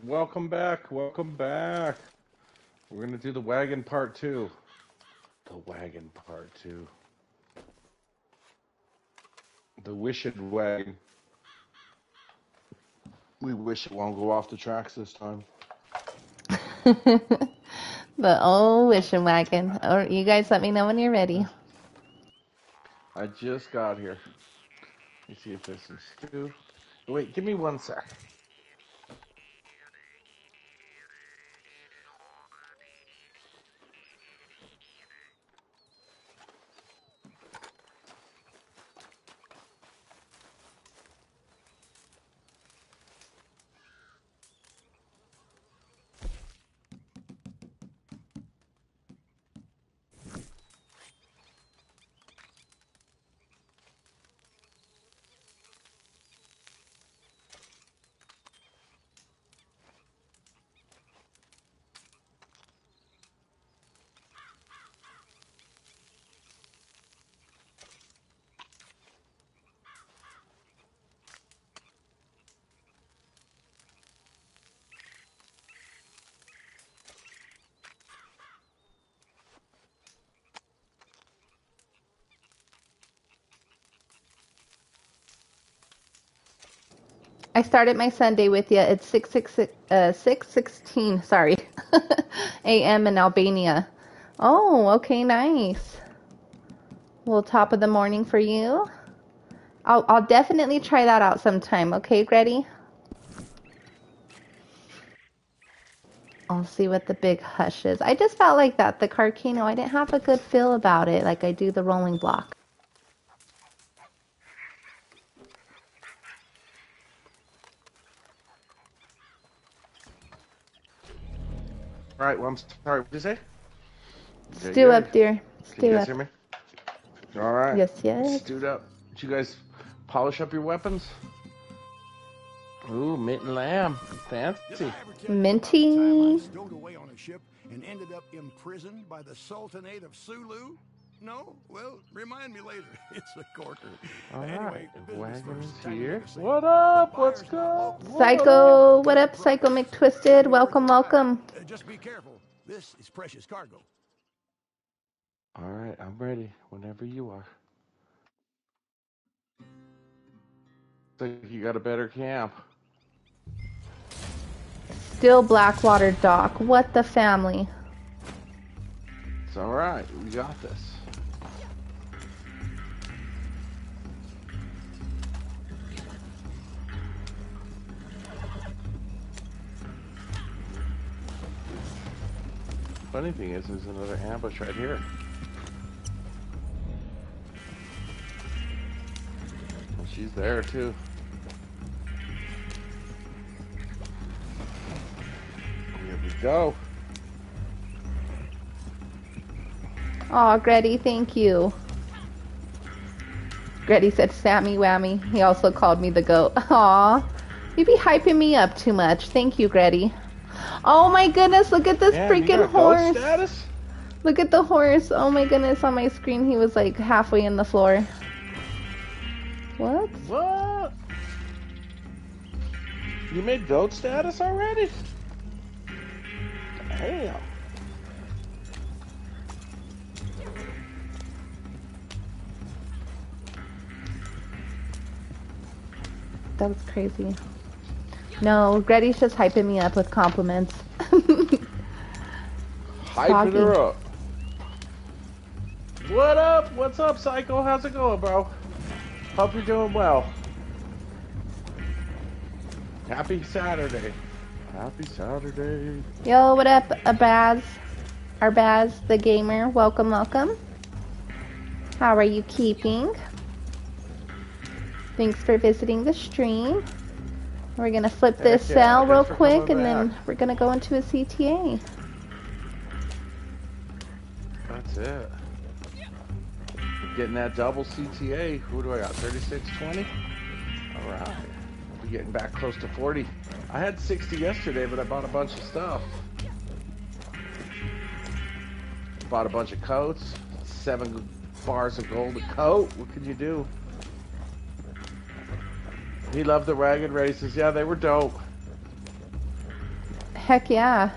C: Welcome back. Welcome back. We're going to do the wagon part two. The wagon part two. The wished wagon. We wish it won't go off the tracks this time.
A: the old wishing wagon. Or you guys let me know when you're ready.
C: I just got here. Let me see if there's some stew. Wait, give me one sec.
A: I started my Sunday with you at 6, 6, uh, 616, sorry, a.m. in Albania. Oh, okay, nice. Well, top of the morning for you. I'll, I'll definitely try that out sometime, okay, Gretty? I'll see what the big hush is. I just felt like that, the Carcano, I didn't have a good feel about it like I do the rolling block.
C: All right, well, I'm sorry. What did you say? Yeah,
A: Stew up, dear.
C: Can you
A: Stew
C: guys
A: up.
C: hear me? All right.
A: Yes, yes.
C: Stewed up. Did you guys polish up your weapons? Ooh, mint and lamb.
E: Did
C: Fancy.
E: ever tell you
A: Minty.
E: about the time I stowed away on a ship and ended up imprisoned by the Sultanate of Sulu? No? Well, remind me later. It's a corker.
C: All
E: anyway,
C: right, Wagon's here. What up?
E: buyers
C: What's
E: not
C: good?
A: Psycho, what up, Psycho McTwisted? Welcome, welcome.
E: Uh, just be careful. This is precious cargo.
C: All right, I'm ready whenever you are. Think you got a better camp?
A: Still Blackwater Dock. What the family?
C: It's all right. We got this. Funny thing is, there's another ambush right here. And she's there too. Here we go.
A: Aw, Gretty, thank you. Gretty said Sammy Whammy. He also called me the goat. Aw, you be hyping me up too much. Thank you, Gretty. Oh my goodness, look at this
C: Damn,
A: freaking horse. Look at the horse. Oh my goodness, on my screen he was like halfway in the floor. What?
C: What? You made goat status already? Damn.
A: That was crazy. No, Gretty's just hyping me up with compliments.
C: Hyping her up. What up? What's up, Psycho? How's it going, bro? Hope you're doing well. Happy Saturday. Happy Saturday.
A: Yo, what up, Abaz? Arbaz, the gamer. Welcome, welcome. How are you keeping? Thanks for visiting the stream. We're gonna flip this
C: yeah,
A: cell real quick and then we're gonna go into a CTA.
C: That's it. We're getting that double CTA. Who do I got? 3620? Alright. We'll be getting back close to 40. I had 60 yesterday, but I bought a bunch of stuff. Bought a bunch of coats. Seven bars of gold a coat. What could you do? He loved the wagon races. Yeah, they were dope.
A: Heck yeah.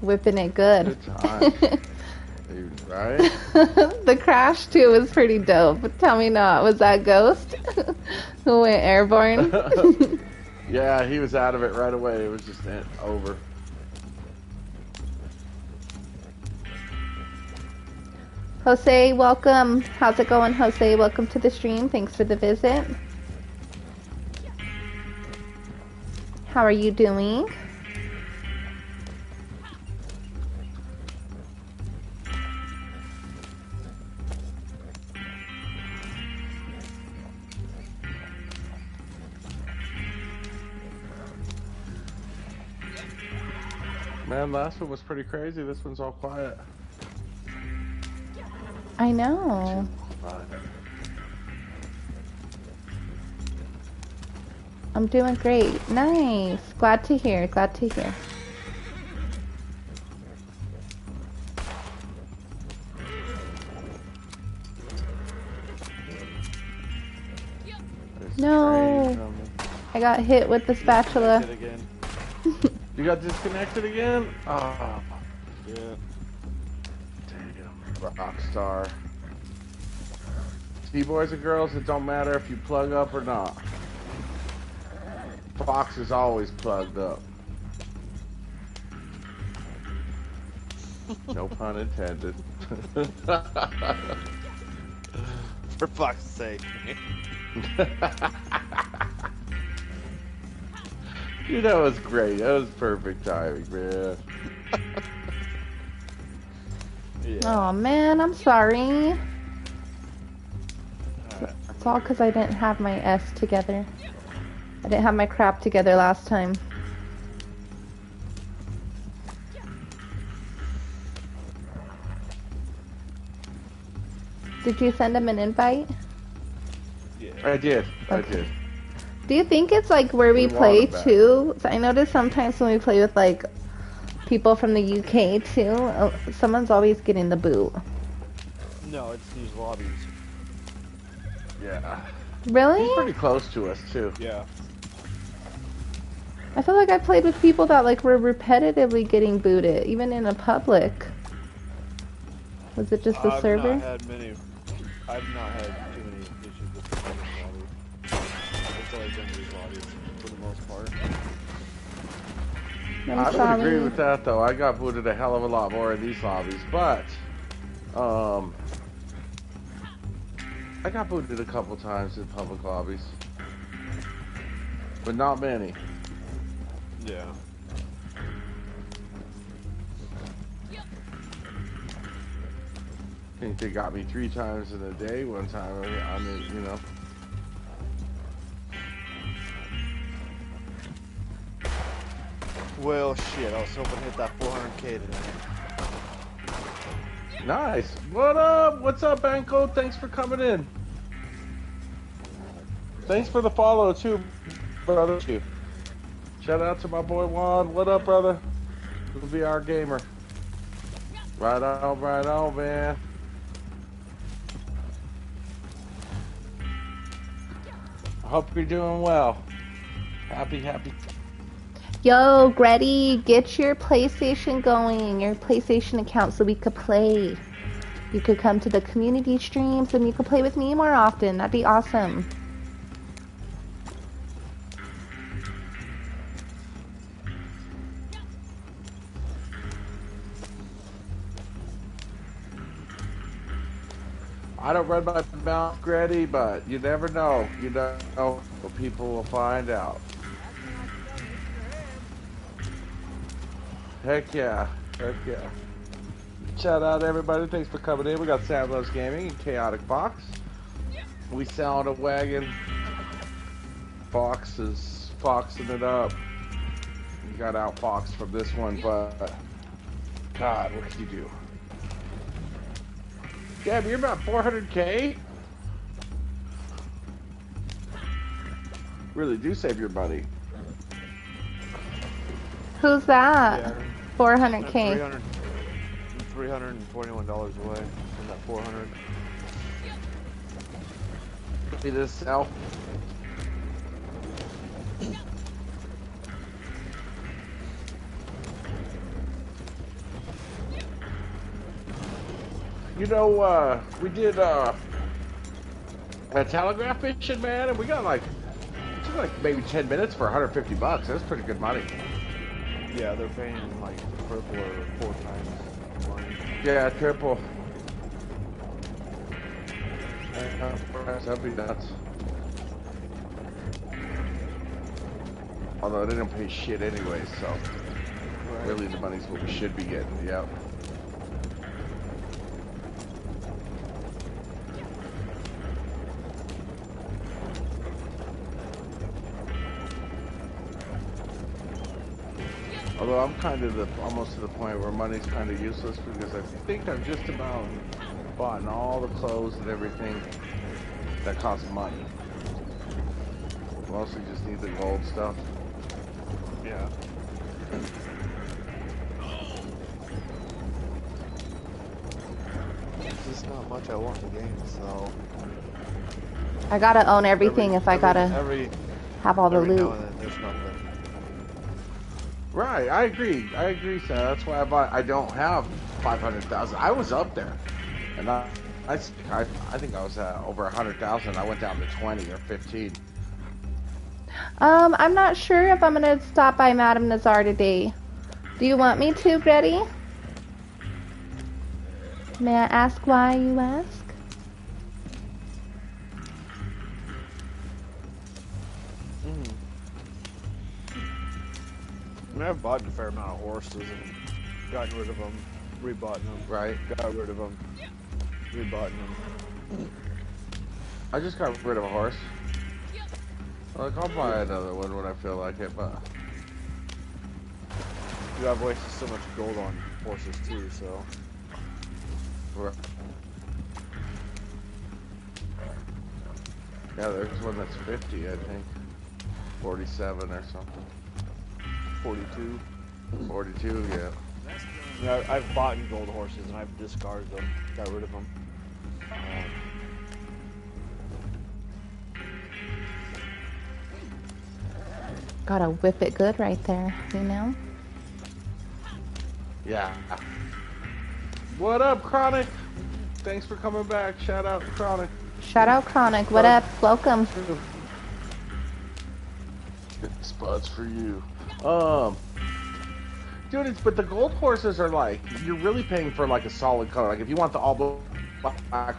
A: Whipping it good.
C: Good. Dude, right?
A: the crash too was pretty dope. Tell me not, was that Ghost who went airborne?
C: Yeah, he was out of it right away. It was just eh, over.
A: Jose, welcome. How's it going, Jose? Welcome to the stream. Thanks for the visit. How are you doing?
C: Man, last one was pretty crazy. This one's all quiet.
A: I know. I'm doing great. Nice. Glad to hear. Glad to hear. No. I got hit with the spatula.
C: You got disconnected again? Oh,
F: Yeah.
C: Rockstar. T-boys and girls, it don't matter if you plug up or not. Fox is always plugged up. no pun intended.
F: For fuck's sake.
C: Dude, that was great. That was perfect timing, man.
F: Yeah.
A: Oh man, I'm sorry. It's all because I didn't have my S together. I didn't have my crap together last time. Did you send him an invite?
F: Yeah.
C: I did. I did.
A: Do you think it's like where we
C: We
A: play too? I notice sometimes when we play with like people from the UK too, uh, someone's always getting the boot.
F: No, it's these lobbies.
C: Yeah.
A: Really?
C: He's pretty close to us too.
F: Yeah.
A: I feel like I played with people that like were repetitively getting booted, even in a public. Was it just the
F: I've
A: server?
F: not had many. I've not had
C: I would
A: sorry.
C: agree with that though. I got booted a hell of a lot more in these lobbies, but um, I got booted a couple times in public lobbies, but not many.
F: Yeah.
C: I think they got me three times in a day. One time, I mean, you know.
F: Well, shit. I was hoping to hit that 400k today.
C: Nice. What up? What's up, Banco? Thanks for coming in. Thanks for the follow too, brother. Too. Shout out to my boy Juan. What up, brother? Will be our gamer. Right on, right on, man. I hope you're doing well. Happy, happy.
A: Yo, Gretty, get your PlayStation going, your PlayStation account, so we could play. You could come to the community streams and you could play with me more often. That'd be awesome.
C: I don't run my mouth, Gretty, but you never know. You don't know what people will find out. Heck yeah. Heck yeah. Shout out everybody. Thanks for coming in. We got Sam Loves Gaming and Chaotic Fox. We selling a wagon. Fox is foxing it up. You got out Fox from this one, but God, what can you do? Gab, you're about 400k. Really do save your money.
A: Who's that?
F: Yeah.
A: 400k.
F: 300, $341 away from that 400.
C: See this sell? You know, uh, we did uh, a telegraph mission, man, and we got like, it took like maybe 10 minutes for 150 bucks. That's pretty good money.
F: Yeah, they're paying like triple or four times money.
C: Yeah, triple. That'd be nuts. Although they don't pay shit anyway, so really the money's what we should be getting. Yep. Although I'm kind of the almost to the point where money's kind of useless because I think I've just about bought all the clothes and everything that costs money. Mostly just need the gold stuff.
F: Yeah. There's just not much I want in the game, so.
A: I gotta own everything
F: every-
A: if I
F: every-
A: gotta
F: Every,
A: have all the
F: every now
A: loot.
C: Right, I agree. I agree, Sam. That's why I bought. I don't have five hundred thousand. I was up there, and I, I, I, I think I was uh, over a hundred thousand. I went down to twenty or fifteen.
A: Um, I'm not sure if I'm gonna stop by Madam Nazar today. Do you want me to, Gretty? May I ask why you ask?
F: I mean, I've bought a fair amount of horses and gotten rid of them, rebought them,
C: Right.
F: got rid of them, rebought them.
C: I just got rid of a horse. Like I'll buy another one when I feel like it, but
F: You have wasted so much gold on horses too, so.
C: Yeah, there's one that's 50, I think. 47 or something.
F: 42.
C: 42, yeah.
F: You know, I've bought gold horses and I've discarded them, got rid of them.
A: Gotta whip it good right there, you know?
C: Yeah. What up, Chronic? Thanks for coming back. Shout out to Chronic.
A: Shout out Chronic. What up? Welcome.
C: Spots for you. Um, dude, it's but the gold horses are like you're really paying for like a solid color. Like if you want the all black,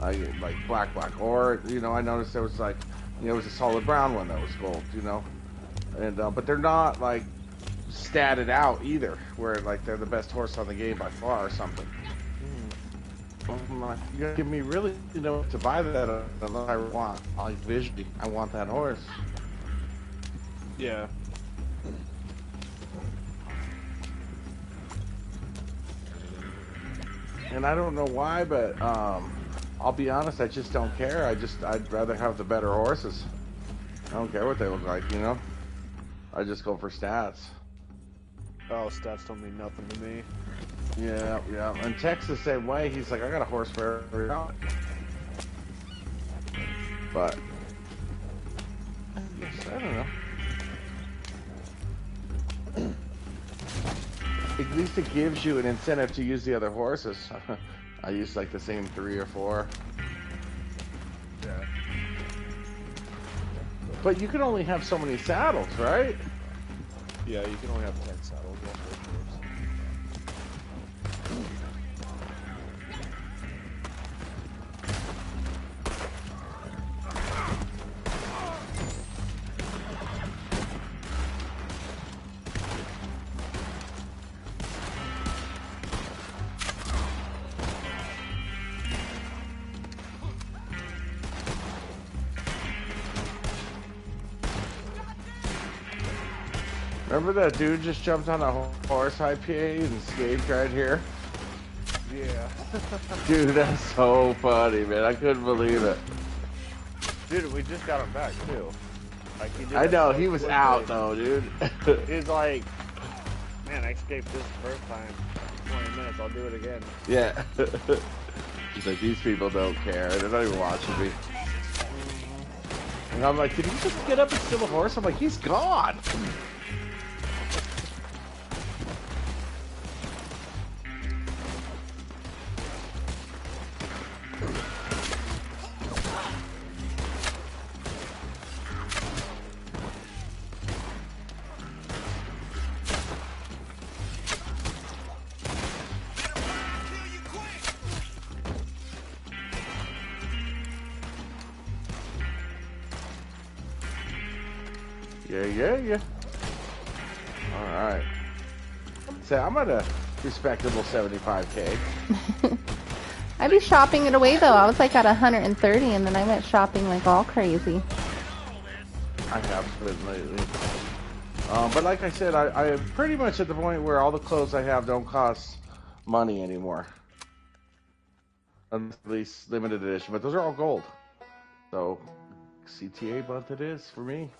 C: uh, like black black, or you know, I noticed there was like you know, it was a solid brown one that was gold. You know, and uh, but they're not like statted out either, where like they're the best horse on the game by far or something. Like, you gotta give me really, you know, to buy that uh, unless I want, like visually, I want that horse.
F: Yeah.
C: And I don't know why, but um, I'll be honest, I just don't care. I just, I'd rather have the better horses. I don't care what they look like, you know? I just go for stats.
F: Oh, stats don't mean nothing to me.
C: Yeah, yeah. And Tex the same way. He's like, I got a horse for every dollar. But, I guess- I don't know. At least it gives you an incentive to use the other horses. I use like the same three or four.
F: Yeah.
C: But you can only have so many saddles, right?
F: Yeah, you can only have 10
C: Remember that dude just jumped on a ho- horse IPA and escaped right here?
F: Yeah.
C: Dude, that's so funny, man. I couldn't believe it.
F: Dude, we just got him back, too. Like, he
C: I know, he was out though, dude.
F: He's like, man, I escaped this first time. 20 minutes, I'll do it again.
C: yeah. He's like, these people don't care. They're not even watching me. And I'm like, did he just get up and steal a horse? I'm like, he's gone. Yeah, yeah, yeah. All right. So I'm at a respectable 75k.
A: I'd be shopping it away though. I was like at 130 and then I went shopping like all crazy.
C: I have been lately. Um, but like I said, I, I am pretty much at the point where all the clothes I have don't cost money anymore. At least limited edition, but those are all gold. So CTA month it is for me.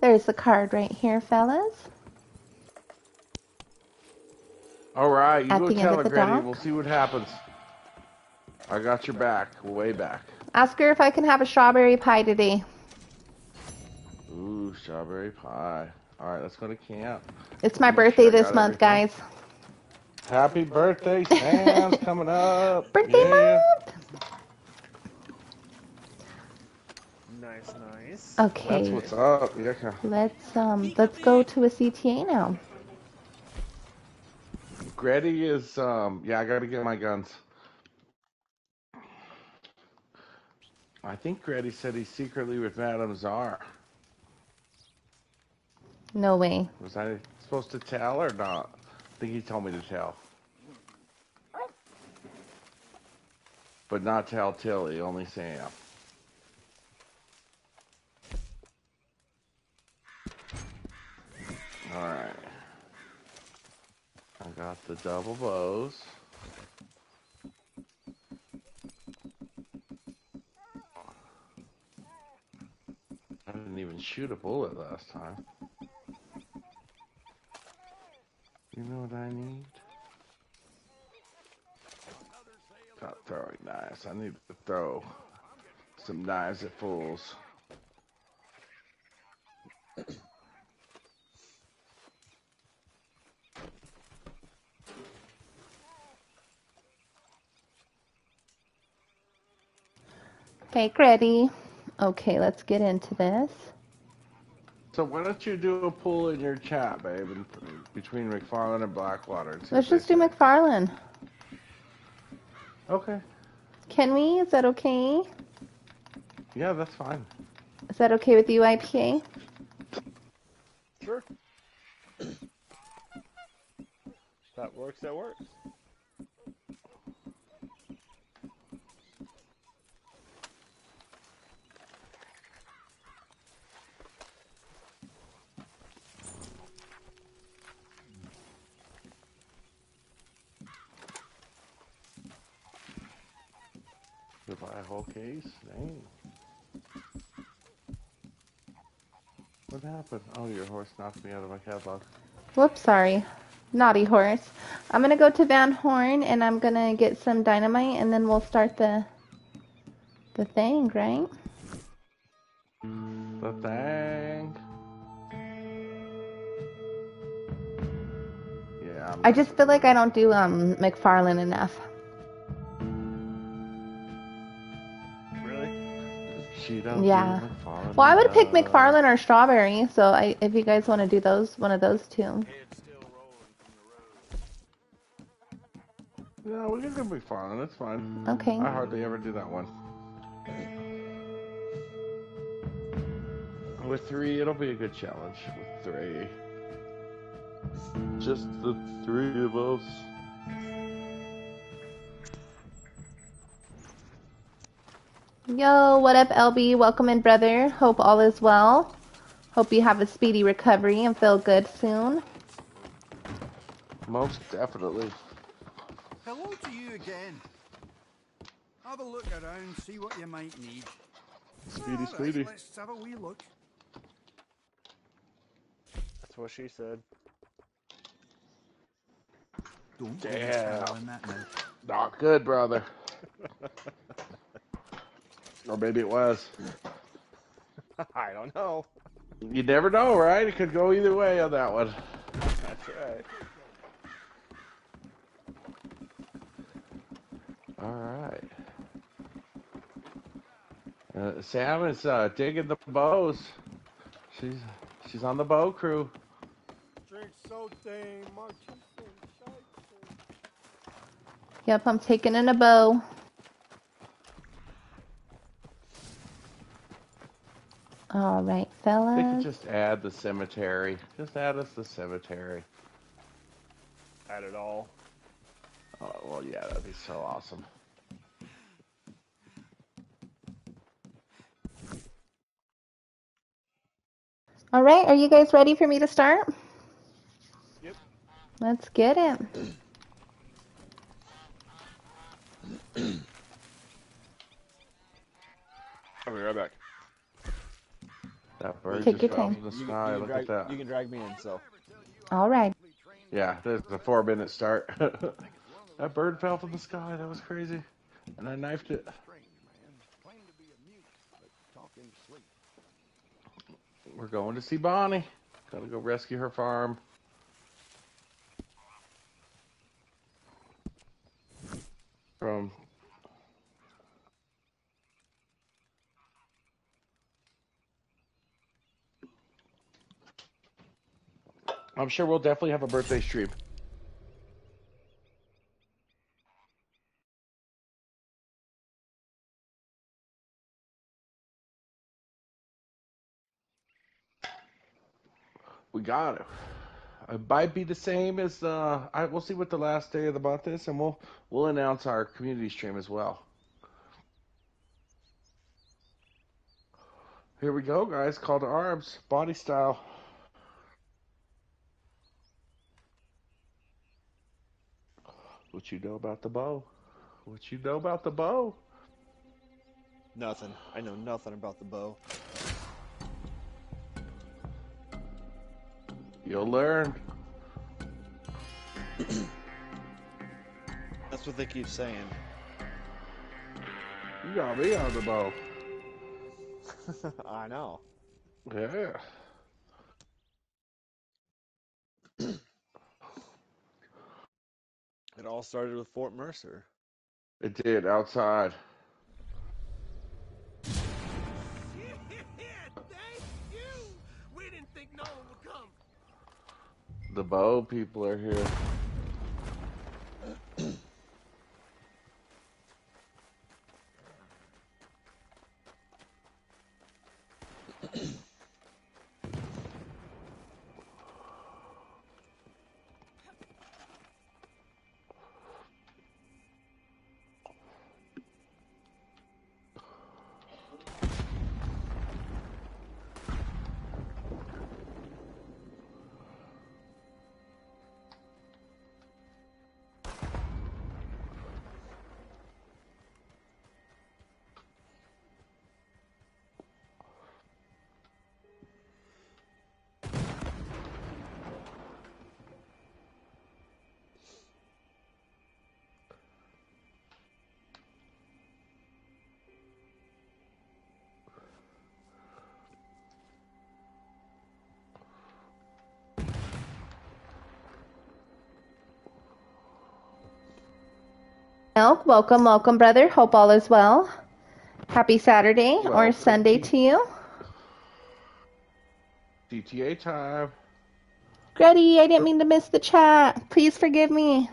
A: There's the card right here, fellas.
C: All right, you
A: At
C: go tell her, Granny.
A: dock?
C: We'll see what happens. I got your back, way back.
A: Ask her if I can have a strawberry pie today.
C: Ooh, strawberry pie. All right, let's go to camp.
A: It's my
C: Make sure
A: birthday
C: I
A: this month,
C: everything.
A: guys.
C: Happy birthday, Sam's coming up.
A: Birthday
C: yeah.
A: month!
F: Nice, nice.
C: That's
A: Okay,
C: what's up. Yeah.
A: let's um let's go to a CTA now.
C: Gretty is um yeah, I gotta get my guns. I think Gretty said he's secretly with Madame Czar.
A: No way.
C: Was I supposed to tell or not? I think he told me to tell. But not tell Tilly, only Sam. Alright. I got the double bows. I didn't even shoot a bullet last time. You know what I need? Got throwing knives. I need to throw some knives at fools.
A: Cake ready. Okay, let's get into this.
C: So why don't you do a poll in your chat, babe, in, between MacFarlane and Blackwater? and
A: Let's just do. MacFarlane.
C: Okay.
A: Can we? Is that okay?
C: Yeah, that's fine.
A: Is that okay with you, IPA?
F: Sure. that works, that works.
C: You whole case? Dang. What happened? Oh, your horse knocked me out of my catalog.
A: Whoops, sorry. Naughty horse. I'm gonna go to Van Horn and I'm gonna get some dynamite and then we'll start the the thing, right?
C: The thing. Yeah. I'm
A: I just feel like I don't do um MacFarlane enough. Yeah. Well, I would pick. MacFarlane or Strawberry, so I if you guys want to do those, one of those two.
D: Yeah, still rolling from the road.
C: No, we can do MacFarlane. That's fine. Mm.
A: Okay.
C: I hardly ever do that one. With three, it'll be a good challenge. With three. Just the three of us.
A: Yo, what up, LB? Welcome in, brother. Hope all is well. Hope you have a speedy recovery and feel good soon.
C: Most definitely.
E: Hello to you again. Have a look around, see what you might need.
C: Speedy,
E: All right,
C: speedy.
E: Let's have a wee look.
F: That's what she said.
E: Don't Damn.
C: Damn.
E: that now.
C: Not good, brother. or maybe it was.
F: I don't know.
C: You never know, right? It could go either way on that one.
F: That's right.
C: All right. Uh, Sam is uh, digging the bows. She's she's on the bow crew.
D: Drink something, monkey
A: Yep, I'm taking in a bow. All right,
C: They could
A: fellas.
C: just add the cemetery. Just add us the cemetery.
F: At it all.
C: Oh, well, yeah, that'd be so awesome.
A: All right, are you guys ready for me to start?
F: Yep.
A: Let's get it.
F: I'll be right back.
C: That bird
A: Take
C: just
A: your
C: fell
A: time.
C: from the
F: You,
C: sky.
F: you,
C: Look
F: drag,
C: at that.
F: you can drag me in, so.
A: All right.
C: Yeah, there's a four minute start. that bird fell from the sky. That was crazy. And I knifed it.
E: Strange, man. Claim to be a mute, but talk in your sleep.
C: We're going to see Bonnie. Gotta go rescue her farm. From I'm sure we'll definitely have a birthday stream. We got it. It might be the same as uh, I. We'll see what the last day of the month is, and we'll we'll announce our community stream as well. Here we go, guys. Call to arms, body style. What you know about the bow? What you know about the bow?
F: Nothing. I know nothing about the bow.
C: You'll learn.
F: That's what they keep saying.
C: You got me on the bow.
F: I know.
C: Yeah.
F: It all started with Fort Mercer.
C: It did outside.
E: Thank you! We didn't think no one would come.
C: The bow people are here.
A: Welcome, welcome, brother. Hope all is well. Happy Saturday or Sunday
C: thank
A: to you.
C: CTA time.
A: Gretty, I didn't mean to miss the chat. Please forgive me.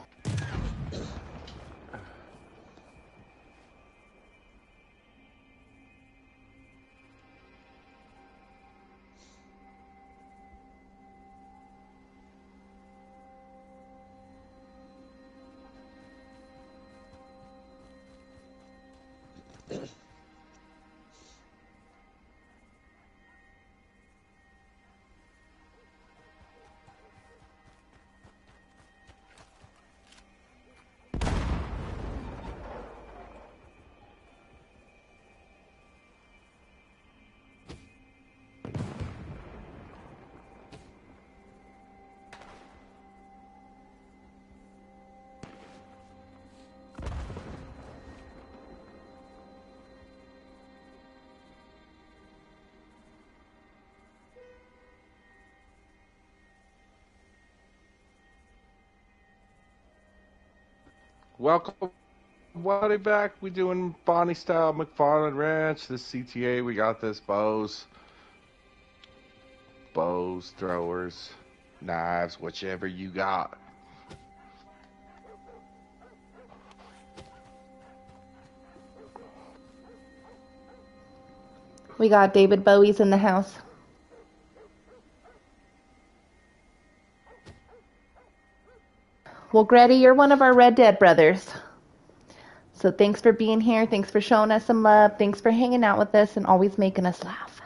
C: Welcome, buddy, back. We doing Bonnie style MacFarlane Ranch. This CTA, we got this bows, bows, throwers, knives, whichever you got.
A: We got David Bowie's in the house. Well, Gretty, you're one of our Red Dead brothers. So thanks for being here. Thanks for showing us some love. Thanks for hanging out with us and always making us laugh.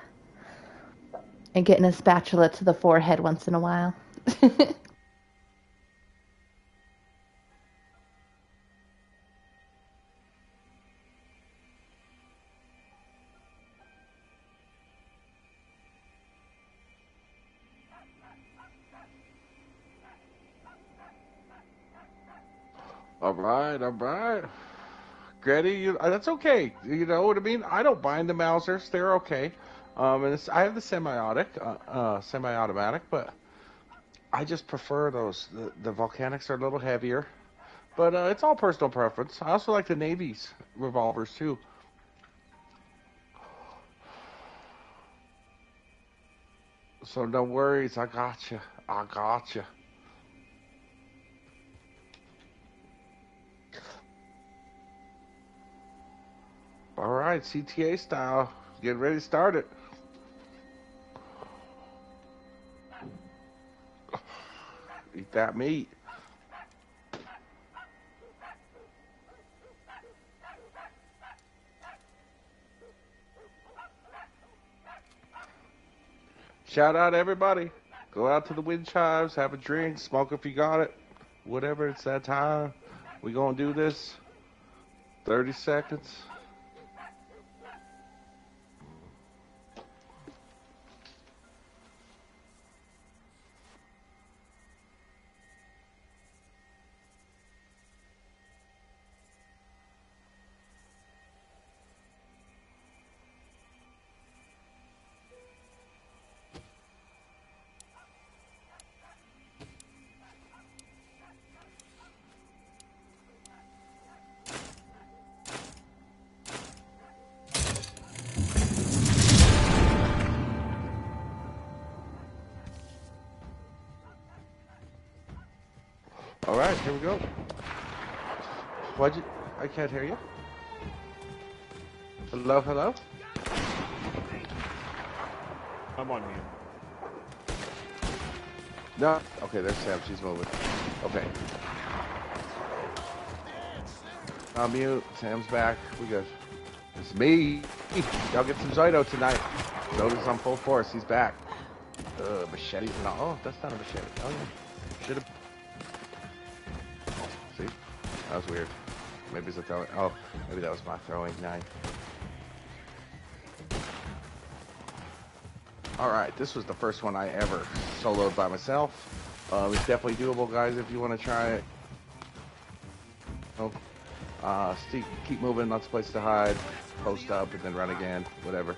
A: And getting a spatula to the forehead once in a while.
C: right, all right. Gretty, you, uh, that's okay. You know what I mean? I don't mind the Mausers; they're okay. Um, and I have the semiotic, uh, uh, semi-automatic, but I just prefer those. The, the volcanics are a little heavier, but uh, it's all personal preference. I also like the Navy's revolvers too. So no worries, I got you. I got you. All right, CTA style. Get ready to start it. Eat that meat. Shout out everybody. Go out to the wind chimes, have a drink, smoke if you got it. Whatever, it's that time. We gonna do this? 30 seconds. Can't hear you. Hello, hello.
F: I'm on mute.
C: No. Okay, there's Sam. She's moving. Okay. On mute. Sam's back. We good. It's me. Y'all get some Zoido tonight. Zoido's on full force. He's back. Uh, machetes and all. Oh, that's not a machete. Oh yeah. Should have. See? That was weird. Maybe it's a throwing. Oh, maybe that was my throwing knife. All right, this was the first one I ever soloed by myself. Uh, it's definitely doable, guys, if you want to try it. Oh, uh, keep moving, lots of places to hide, post up, and then run again, whatever.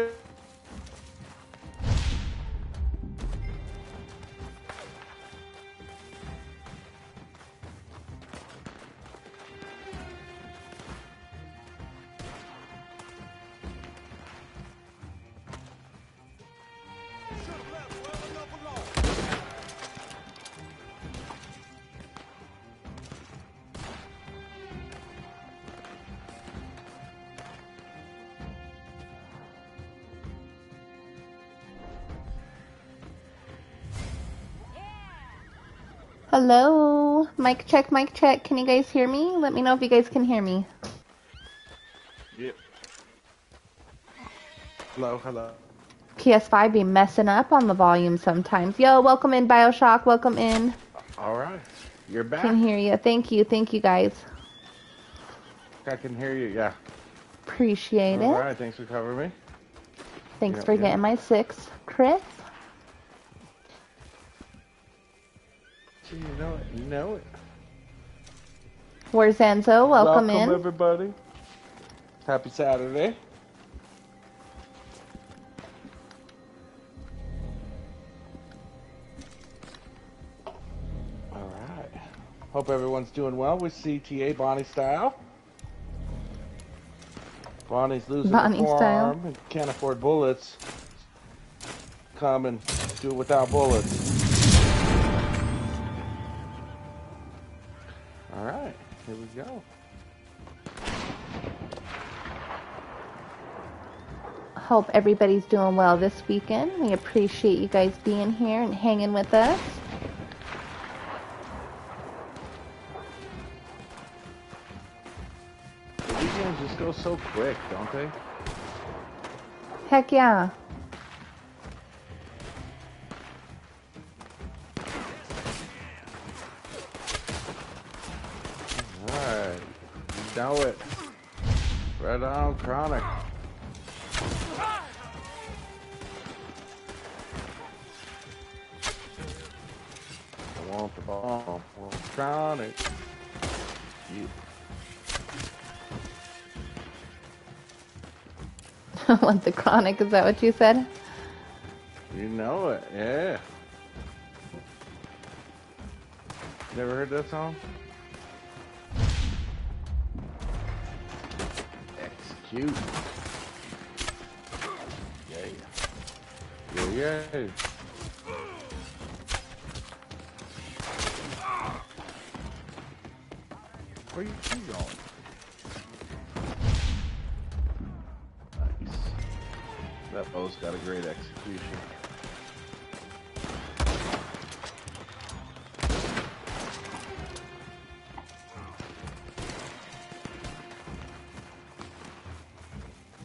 A: Hello. Mic check, mic check. Can you guys hear me? Let me know if you guys can hear me.
C: Yep. Hello, hello.
A: PS5 be messing up on the volume sometimes. Yo, welcome in Bioshock. Welcome in.
C: All right, you're back.
A: Can hear you. Thank you. Thank you guys.
C: I can hear you. Yeah.
A: Appreciate
C: All
A: it.
C: All right. thanks for covering me.
A: Thanks
C: Yeah,
A: for
C: yeah.
A: getting my six, Chris. Where's Enzo? Welcome, in.
C: everybody. Happy Saturday. All right. Hope everyone's doing well with CTA Bonnie style. Bonnie's losing
A: Bonnie
C: her
A: style.
C: and can't afford bullets. Come and do it without bullets.
A: Hope everybody's doing well this weekend. We appreciate you guys being here and hanging with us.
C: The weekends just go so quick, don't they?
A: Heck yeah.
C: Alright. You know it. Red on chronic. Bomb. I want chronic. You,
A: Want the chronic, is that what you said?
C: you know it, yeah. Never heard that song? Execute. Yeah. Yeah, yeah. Where you you going? Nice. That bow's got a great execution.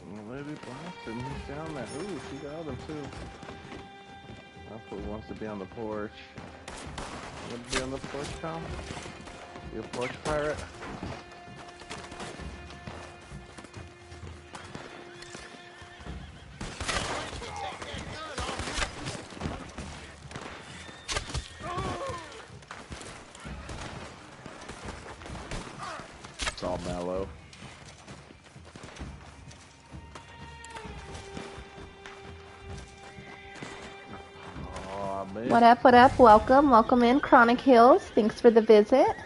C: Well, Lady Boston, down there. Ooh, she got him too. What wants to be on the porch. You want to be on the porch, Tom? You a porch pirate?
A: What up, what up? Welcome, welcome in Chronic Hills. Thanks for the visit.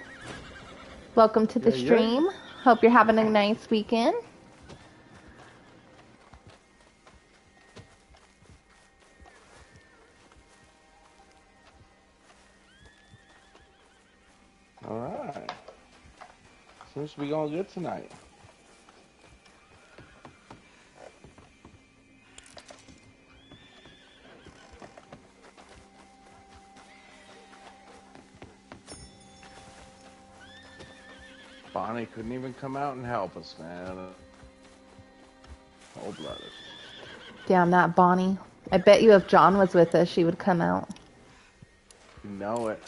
A: Welcome to the
C: Yeah, yeah.
A: stream. Hope you're having a nice weekend.
C: All right. Seems to be going good tonight. Couldn't even come out and help us, man. Oh, Cold blooded.
A: Damn that Bonnie. I bet you if John was with us, she would come out.
C: You know it.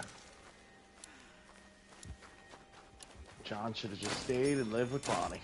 C: John should have just stayed and lived with Bonnie.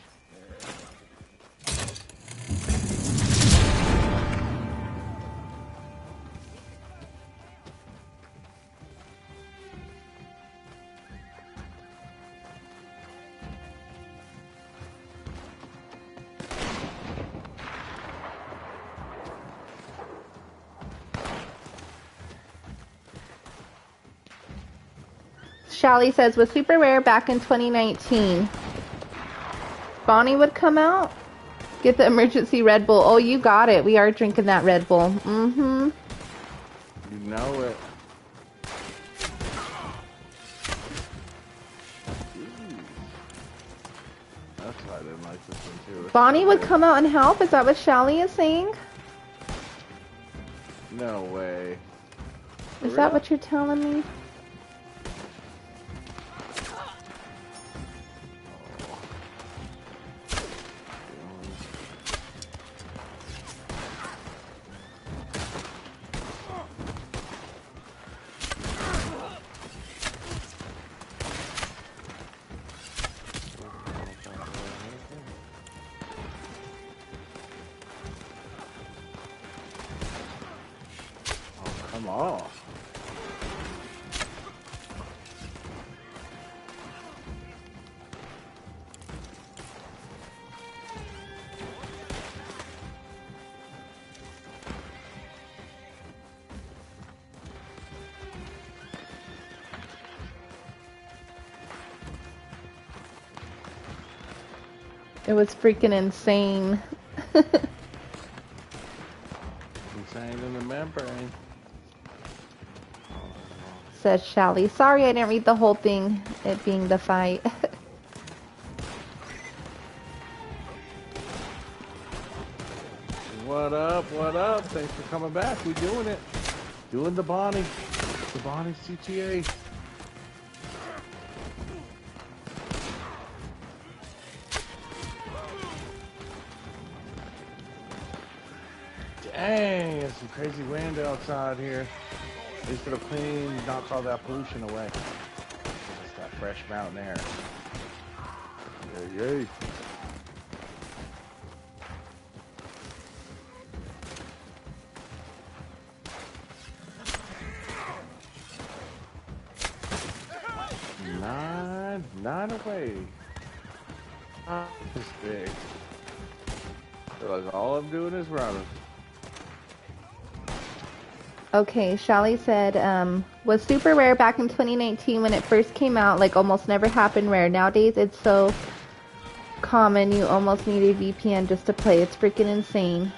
A: Shally says, was super rare back in 2019. Bonnie would come out, get the emergency Red Bull. Oh, you got it. We are drinking that Red Bull. Mm-hmm.
C: You know it. That's why I like this too.
A: Bonnie would come out and help. Is that what Shelly is saying?
C: No way.
A: Is that what you're telling me? It was freaking insane.
C: Insane in the membrane.
A: Says Shally. Sorry I didn't read the whole thing, it being the fight.
C: What up? What up? Thanks for coming back. We doing it. Doing the Bonnie. The Bonnie CTA. Dang, it's some crazy wind outside here. At least it'll clean, knock all that pollution away. It's that fresh mountain air. Yay, yay. Nine, nine away. This big. Feel like all I'm doing is running.
A: Okay, Shally said, um, was super rare back in 2019 when it first came out, like almost never happened rare. Nowadays it's so common you almost need a VPN just to play. It's freaking insane.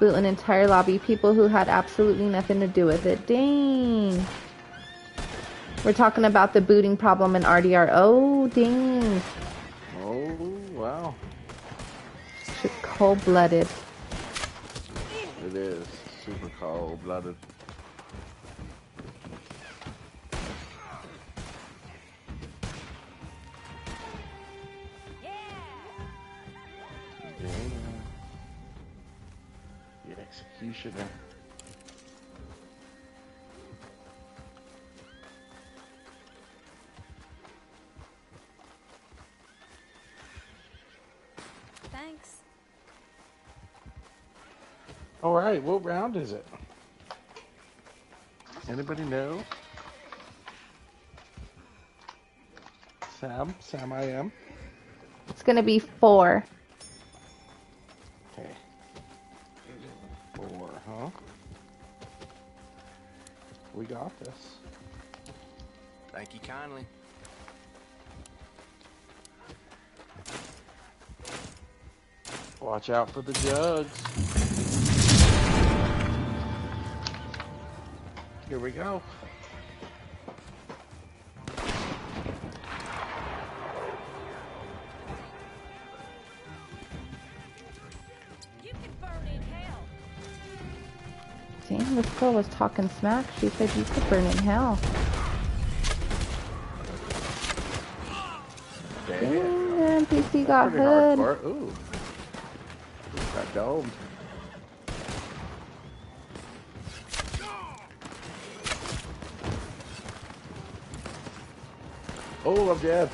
A: Boot an entire lobby. People who had absolutely nothing to do with it. Dang. We're talking about the booting problem in RDR. Oh, dang.
C: Oh, wow.
A: Shit, cold blooded.
C: It is super cold blooded. The executioner. All right, what round is it? Anybody know? Sam, Sam, I am.
A: It's gonna be four.
C: Okay. Four, huh? We got this.
G: Thank you kindly.
C: Watch out for the jugs. Here we go.
B: You can burn in hell.
A: Damn, this girl was talking smack. She said you could burn in hell.
C: Damn.
A: Damn, PC got hood.
C: hardcore. Ooh. Got domed. Oh, I'm dead.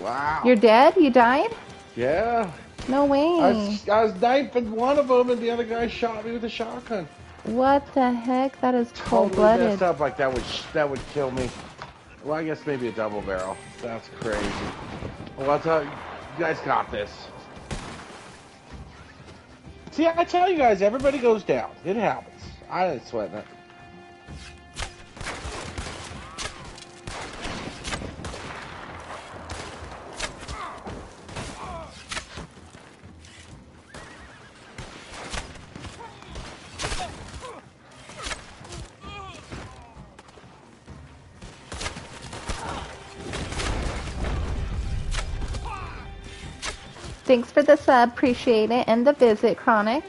C: Wow.
A: You're dead? You died?
C: yeah.
A: No
C: I
A: way.
C: was, I was knifing one of them, and the other guy shot me with a shotgun.
A: What the heck? That is cold blooded.
C: Totally messed up. Like that would that would kill me. Well, I guess maybe a double barrel. That's crazy. Well, I'll tell you, you guys got this. See, I tell you guys, everybody goes down. It happens. I ain't sweating it.
A: Thanks for the sub, appreciate it, and the visit, Chronic.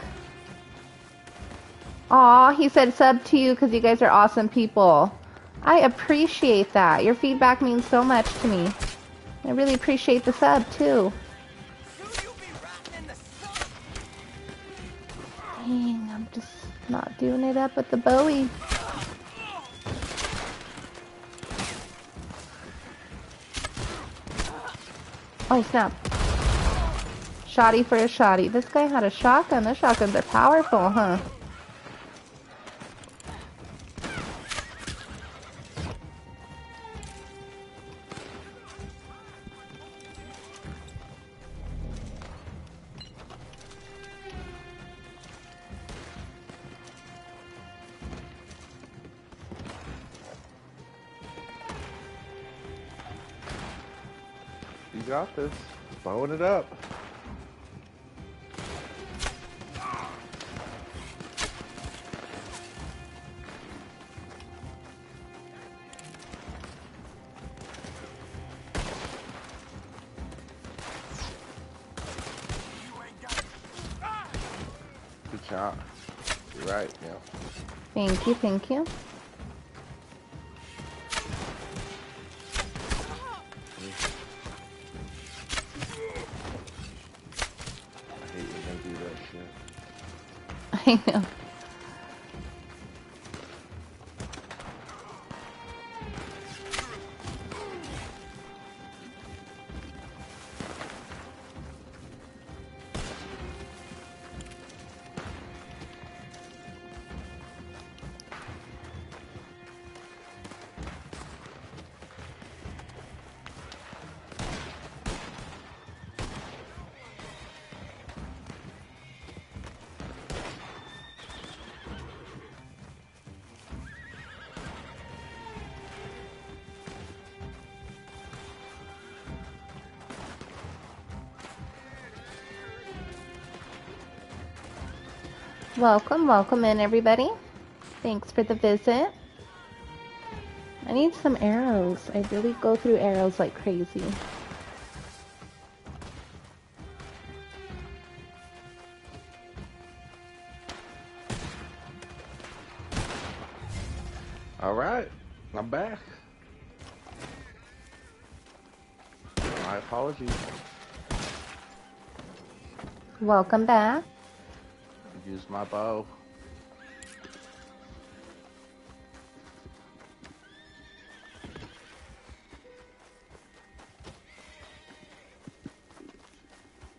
A: Aw, he said sub to you because you guys are awesome people. I appreciate that. Your feedback means so much to me. I really appreciate the sub too. Dang, I'm just not doing it up with the Bowie. Oh snap. Shoddy for a shoddy. This guy had a shotgun. Those shotguns are powerful, huh?
C: You got this. Bowing it up.
A: Thank you, thank you.
C: I hate when they do that shit.
A: I know. Welcome, welcome in everybody. Thanks for the visit. I need some arrows. I really go through arrows like crazy.
C: All right, I'm back. My apologies.
A: Welcome back.
C: Use my bow.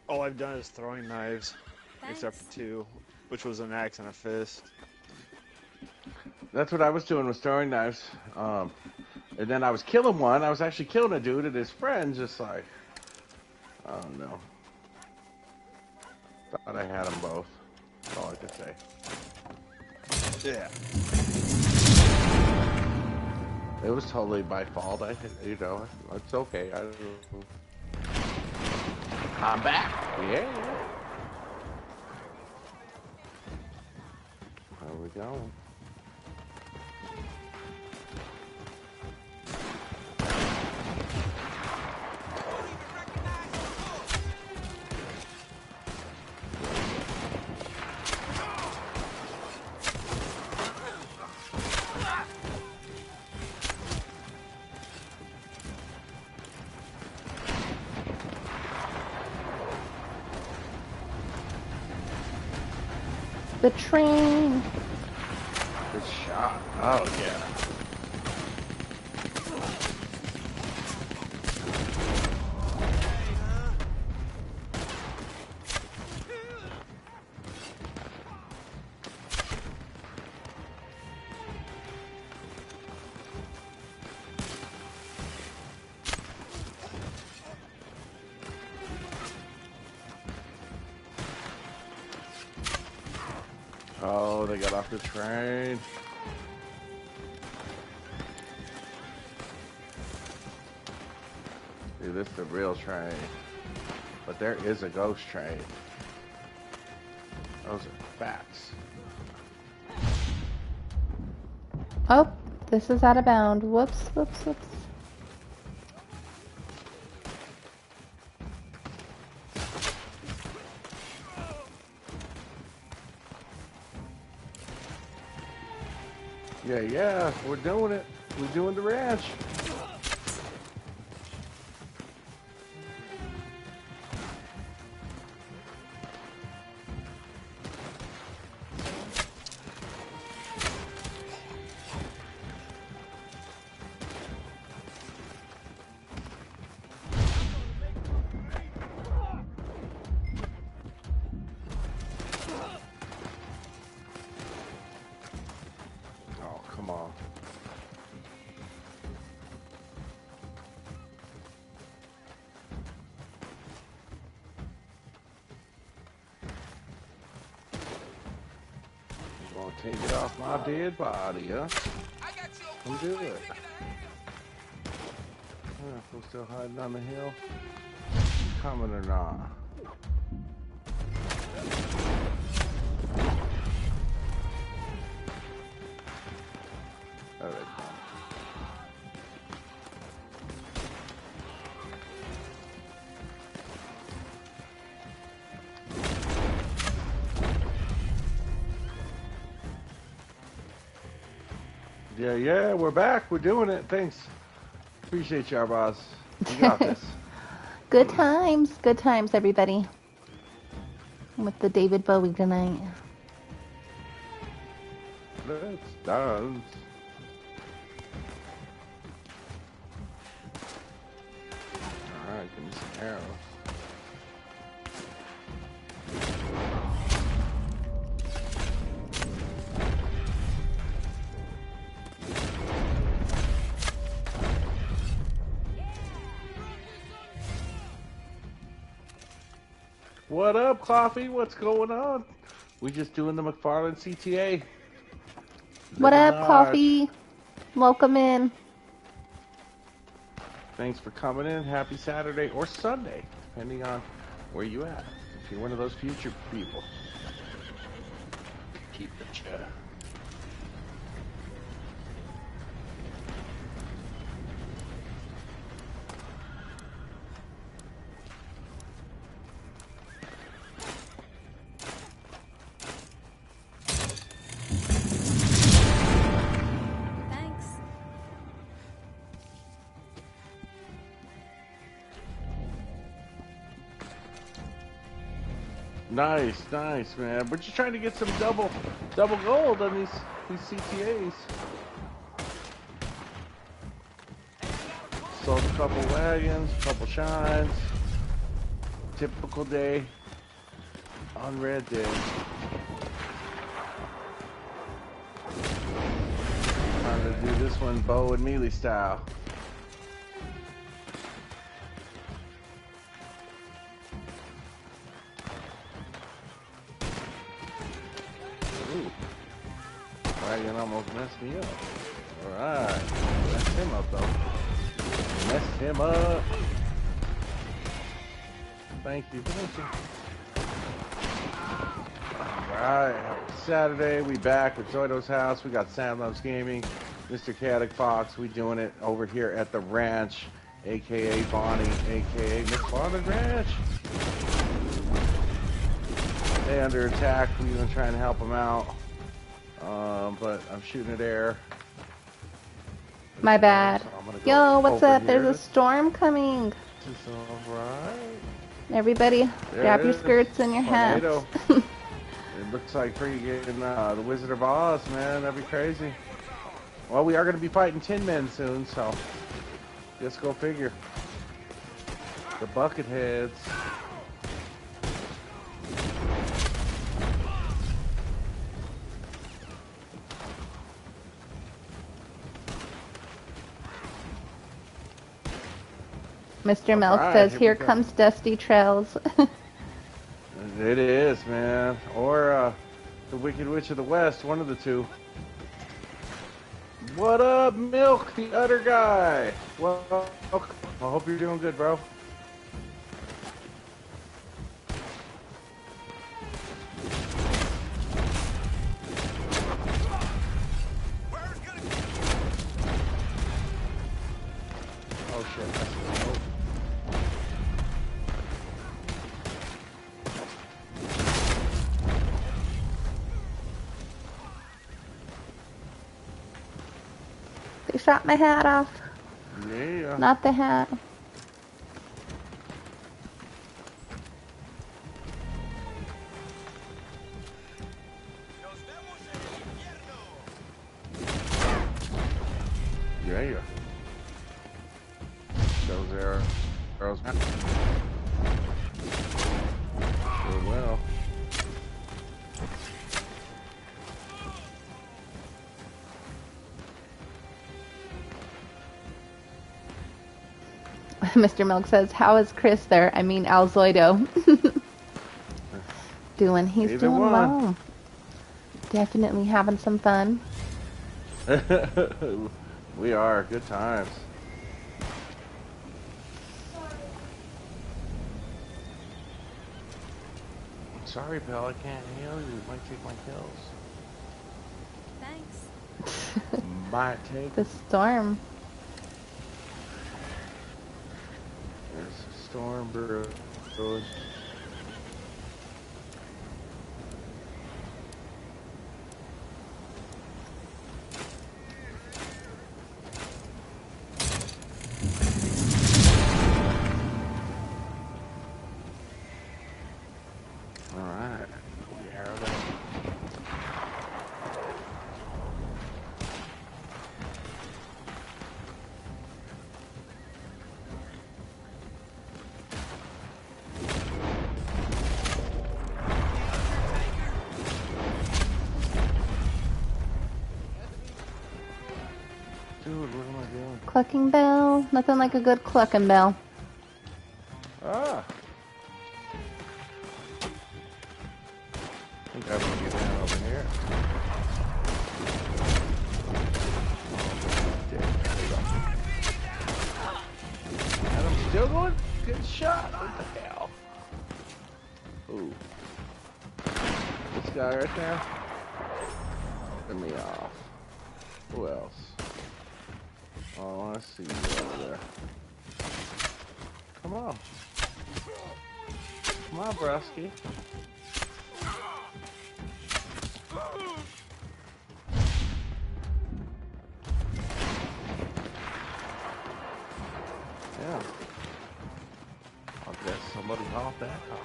F: All I've done is throwing knives, except for two, which was an axe and a fist.
C: That's what I was doing was throwing knives. Um, and then I was killing one. I was actually killing a dude, and his friend just like, I don't know. Thought I had them both. It was totally my fault. I, you know, it's okay. I, I'm back. Yeah. There we go.
A: Train.
C: Good shot. Oh. Real train. But there is a ghost train. Those are facts.
A: Oh, this is out of bound. Whoops, whoops, whoops.
C: Yeah, yeah, we're doing it. We're doing the ranch. My dead body, huh? Come do it. Yeah, if we're still hiding on the hill. Coming or not? Yeah, we're back. We're doing it. Thanks. Appreciate you, our boss. You got this.
A: Good times, good times, everybody. With the David Bowie tonight.
C: Let's dance. Coffee? What's going on? We just doing the MacFarlane CTA.
A: What
C: Living
A: up,
C: large.
A: coffee? Welcome in.
C: Thanks for coming in. Happy Saturday or Sunday, depending on where you at. If you're one of those future people. keep the chair. Nice, nice, man. We're just trying to get some double, double gold on these these CTAs. Sold a couple wagons, couple shines. Typical day on Red Day. Trying to do this one bow and melee style. Wagon almost messed me up. Alright. Messed him up though. Messed him up. Thank you, thank you. Alright, Saturday, we back at Zoido's house. We got Loves Gaming, Mr. Chaotic Fox. We doing it over here at the ranch, aka Bonnie, aka Miss Bonnet Ranch. They under attack. We're gonna try and help them out. Um, but I'm shooting at air.
A: My bad.
C: So go
A: Yo, what's up?
C: here.
A: There's a storm coming.
C: Alright.
A: Everybody,
C: There
A: grab your skirts and your hats.
C: It looks like freaking uh, the Wizard of Oz, man. That'd be crazy. Well, we are going to be fighting Tin Men soon, so just go figure. The bucket
A: Mr. Milk
C: Alright,
A: says,
C: here
A: "Here
C: we go."
A: comes Dusty Trails."
C: It is, man. Or uh, the Wicked Witch of the West, one of the two. What up, Milk, the other guy? Well, I hope you're doing good, bro.
A: Shot my hat off.
C: Yeah.
A: Not the hat. Mr. Milk says, "How is Chris there? I mean, Al Zoido." doing. He's
C: Either
A: doing
C: one.
A: well. Definitely having some fun.
C: we are. Good times. Sorry, pal. I can't heal you. It might take my kills.
B: Thanks.
C: Might take.
A: The storm.
C: There's a storm brewing.
A: Clucking bell. Nothing like a good clucking bell.
C: Yeah. I guess somebody off that high.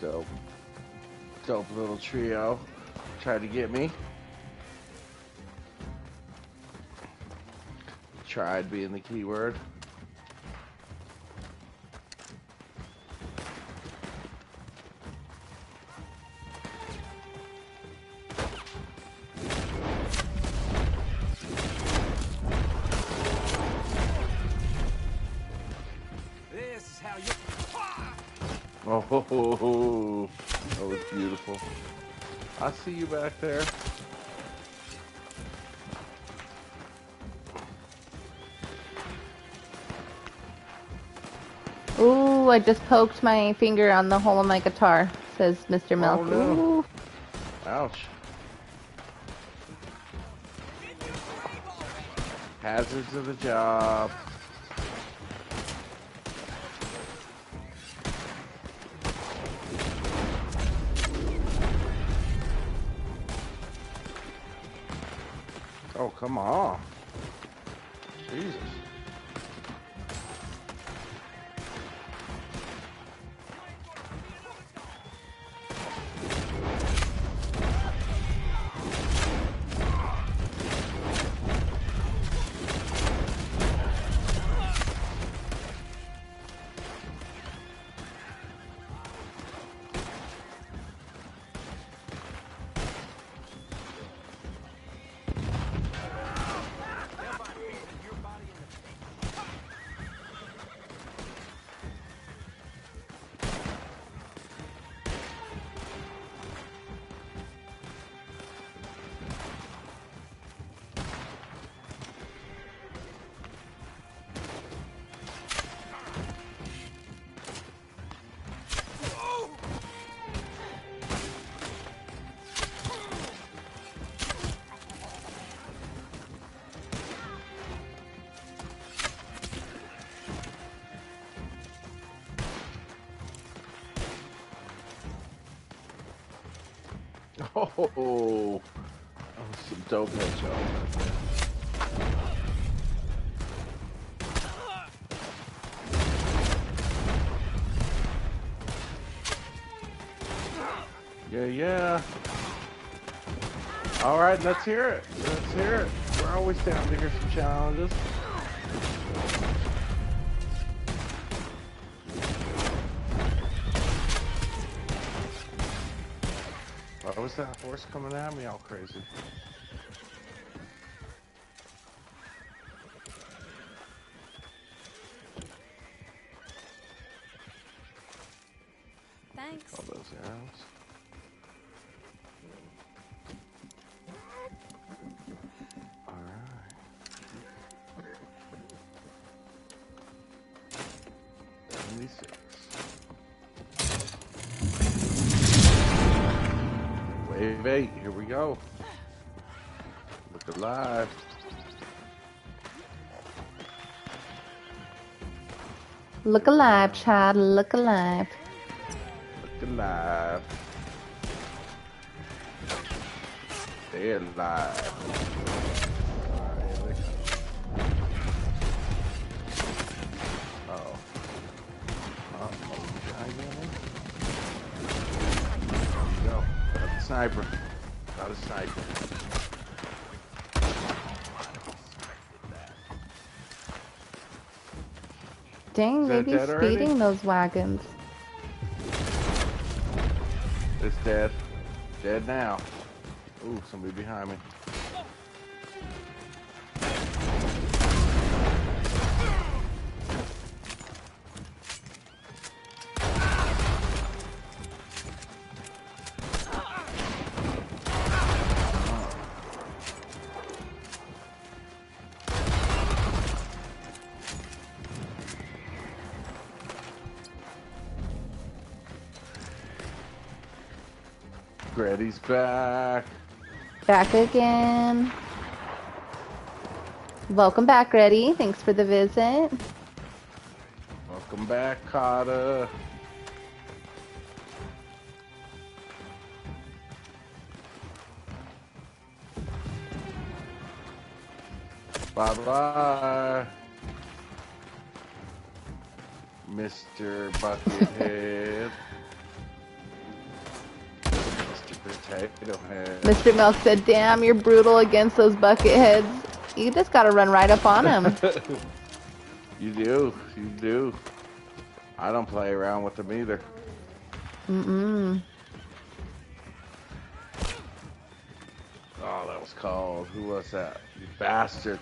C: Dope, dope little trio. Tried to get me. Tried being the key word. See you back there.
A: Ooh, I just poked my finger on the hole of my guitar, says Mr. Oh, Milk.
C: Oh, no.
A: Ooh.
C: Ouch. Hazards of the job. Oh, was some dope headshot. Yeah, yeah. All right, let's hear it. Let's hear it. We're always down to hear some challenges. Coming at me all crazy? Look alive,
A: child. Look alive.
C: Look alive. Stay alive. Oh. We go. Sniper. Got a sniper.
A: Dang,
C: Is
A: maybe
C: dead already?
A: speeding those wagons.
C: It's dead. Dead now. Ooh, somebody behind me. Back.
A: Back again. Welcome back, Reddy. Thanks for the visit.
C: Welcome back, Kata. Bye bye, Mr. Buckethead. Head.
A: Uh, Mr. Milk said, Damn, you're brutal against those bucket heads. You just gotta run right up on them.
C: You do, you do. I don't play around with them either.
A: Mm-mm.
C: Oh, that was called. Who was that? You bastard.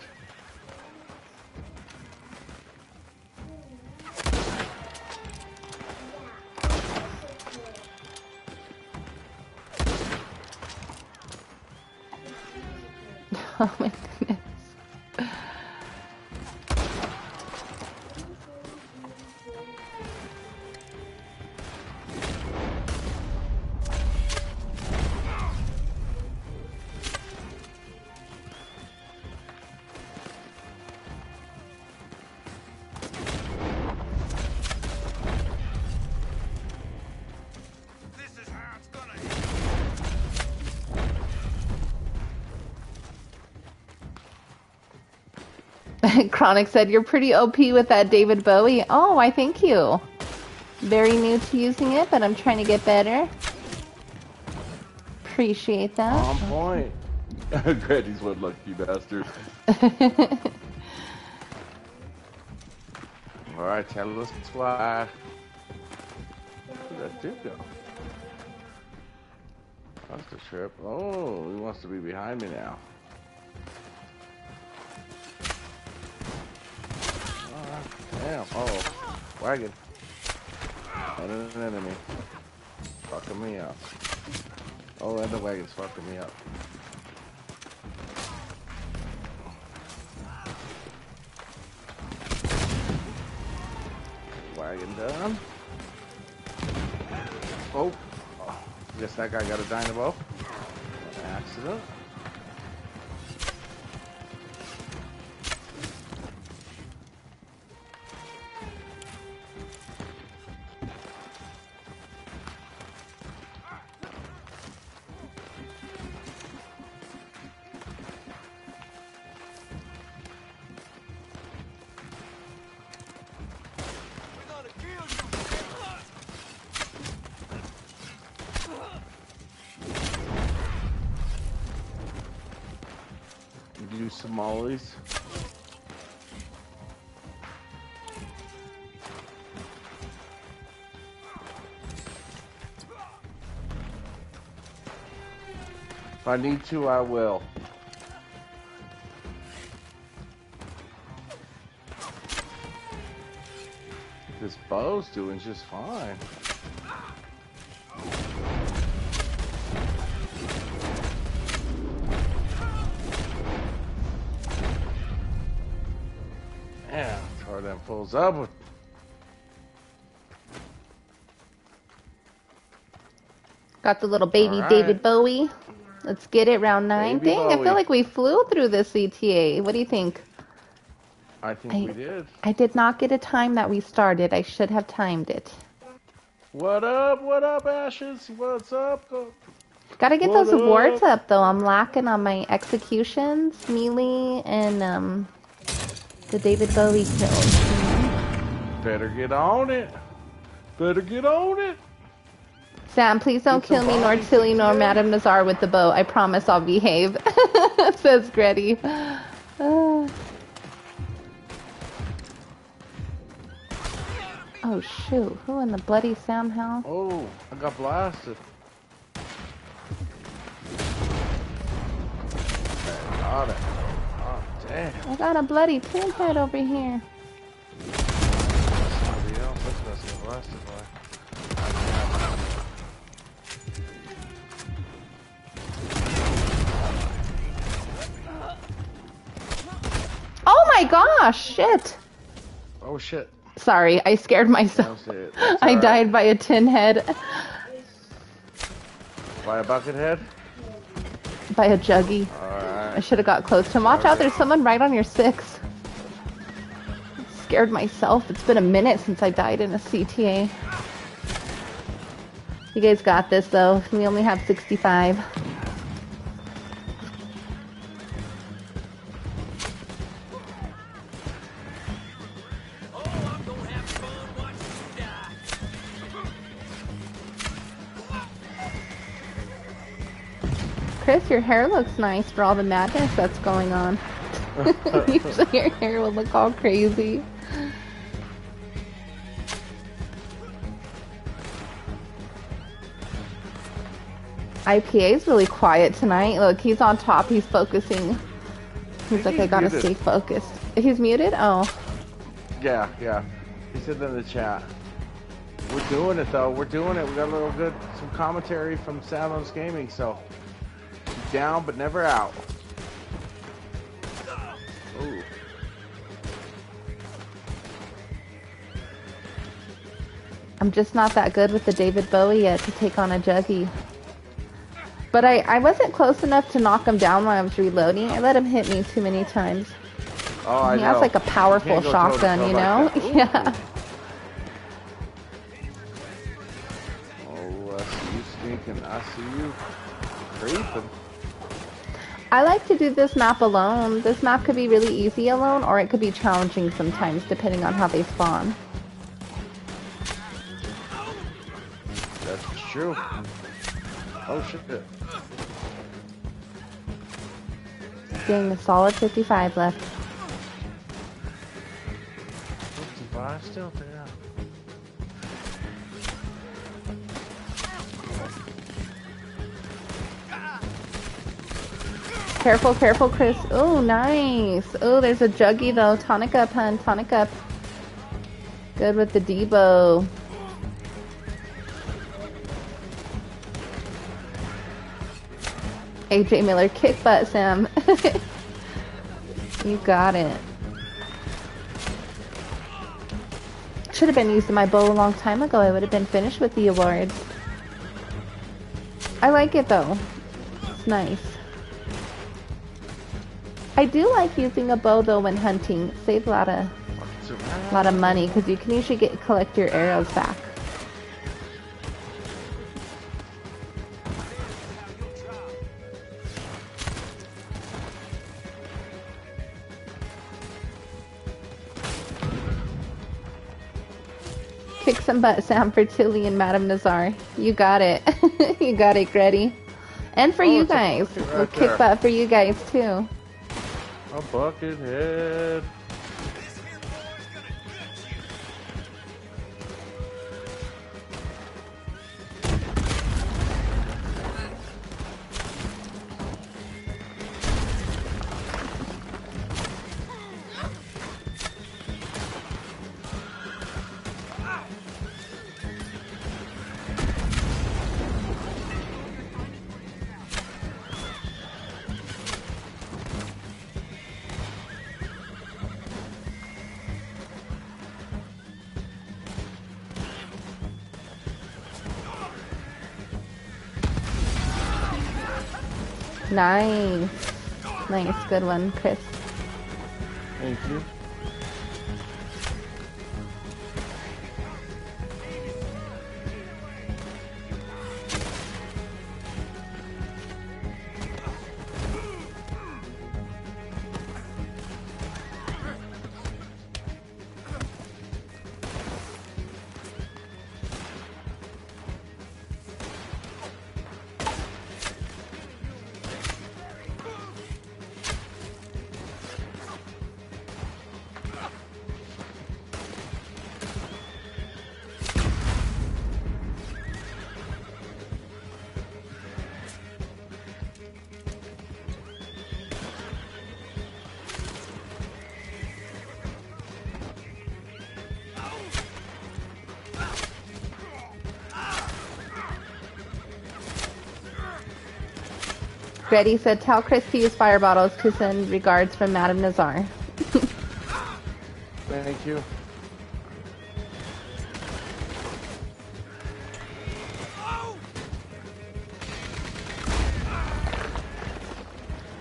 A: Chronic said, You're pretty OP with that David Bowie. Oh, I thank you. Very new to using it, but I'm trying to get better. Appreciate that.
C: On point. Gretty's one lucky bastard. Alright, tell us why. Where'd that dude go? That's the trip. Oh, he wants to be behind me now. Wagon. And an enemy. Fucking me up. Oh, and the wagon's fucking me up. Wagon done. Oh. oh. Guess that guy got a dynamo. Accident. Do Somalis. If I need to, I will. This bow's doing just fine. Pulls up
A: Got the little baby
C: Alright.
A: David Bowie. Let's get it, round nine.
C: Baby
A: Dang, I feel like we flew through this CTA. What do you think?
C: I think
A: I-
C: we did.
A: I did not get a time that we started. I should have timed it.
C: What up? What up, Ashes? What's up?
A: Gotta get
C: What
A: those awards
C: up?
A: up though. I'm lacking on my executions, melee, and um the David Bowie kills.
C: Better get on it. Better get on it.
A: Sam, please don't kill me, nor Tilly, nor. Madame Nazar with the bow. I promise I'll behave. Says Gretty. Uh. Oh shoot! Who in the bloody Sam house?
C: Oh, I got blasted. Got it. Damn.
A: I got a bloody pinhead over here.
C: Somebody else. That's what I was blasted by.
A: Oh my gosh! Shit!
C: Oh, shit.
A: Sorry, I scared myself.
C: was it. That's
A: I
C: alright.
A: died by a tin head.
C: By a bucket head?
A: By a juggy. I should have got close to him. Watch out, there's someone right on your six. Scared myself. It's been a minute since I died in a CTA. You guys got this though. We only have 65. Chris, your hair looks nice for all the madness that's going on. Usually your hair will look all crazy. IPA is really quiet tonight. Look, he's on top. He's focusing. He's like,
C: he's
A: I gotta
C: muted.
A: stay focused. He's muted? Oh.
C: Yeah, yeah. He said in the chat. We're doing it though. We're doing it. We got a little good some commentary from Savos Gaming, so down but never out. Ooh.
A: I'm just not that good with the David Bowie yet to take on a Juggy. But I, I wasn't close enough to knock him down while I was reloading. I let him hit me too many times.
C: Oh, I
A: he
C: know.
A: has like a powerful
C: can't toe-to-toe
A: shotgun, you know?
C: like
A: yeah.
C: Oh, I see you sneaking. I see you creeping.
A: I like to do this map alone. This map could be really easy alone, or it could be challenging sometimes, depending on how they spawn.
C: That's true. Oh shit.
A: Getting a solid 55 left.
C: 55 still there.
A: Careful, careful, Chris. Oh, nice. Oh, there's a Juggy though. Tonic up, hun. Tonic up. Good with the Debo. AJ Miller kick butt, Sam. you got it. Should have been using my bow a long time ago. I would have been finished with the awards. I like it though. It's nice. I do like using a bow though when hunting. Save a lot of
C: a
A: lot of money because you can usually get collect your arrows back. Kick some butt, Sam, for Tilly and Madame Nazar. You got it. you got it, Gretty. And for
C: Oh,
A: you guys.
C: bucket
A: We'll
C: right
A: kick
C: there.
A: butt for you guys too.
C: A bucket head.
A: Nice. Nice. Good one, Chris.
C: Thank you.
A: Betty said, tell Chris to use fire bottles to send regards from Madame Nazar.
C: Thank you.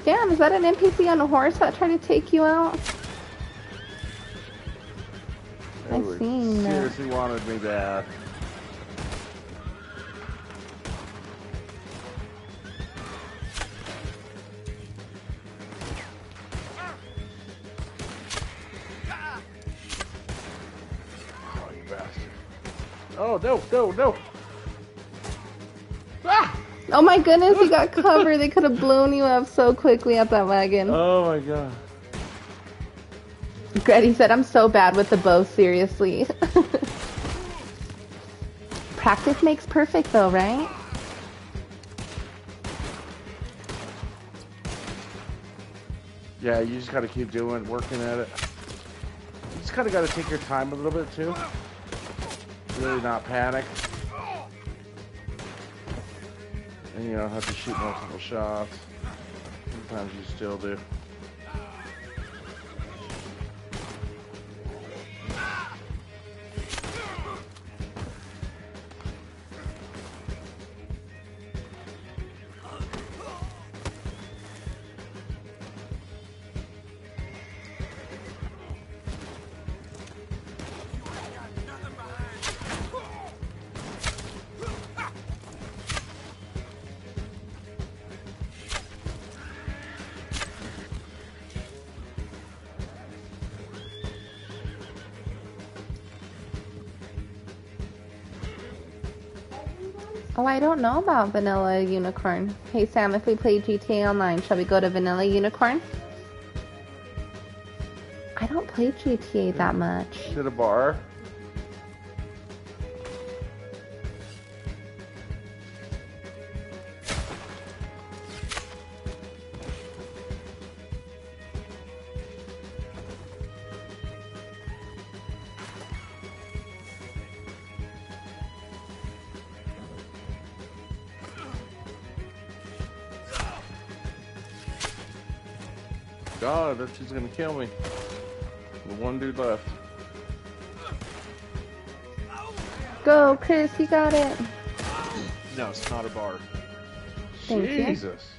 A: Damn, is that an NPC on a horse that tried to take you out? I seen that.
C: Seriously wanted me bad. No, no, no. Ah!
A: Oh my goodness, you got covered. They could have blown you up so quickly at that wagon.
C: Oh my god.
A: Gretty said, I'm so bad with the bow, seriously. Practice makes perfect, though, right?
C: Yeah, you just gotta keep doing, working at it. You just kinda gotta take your time a little bit too. Really not panic. And you don't have to shoot multiple shots. Sometimes you still do.
A: I don't know about Vanilla Unicorn. Hey Sam, if we play GTA Online, shall we go to Vanilla Unicorn? I don't play GTA that much.
C: To the bar. Gonna kill me. The one dude left.
A: Go, Chris, you got it.
F: No, it's not a bar.
A: Thank you.
C: Jesus.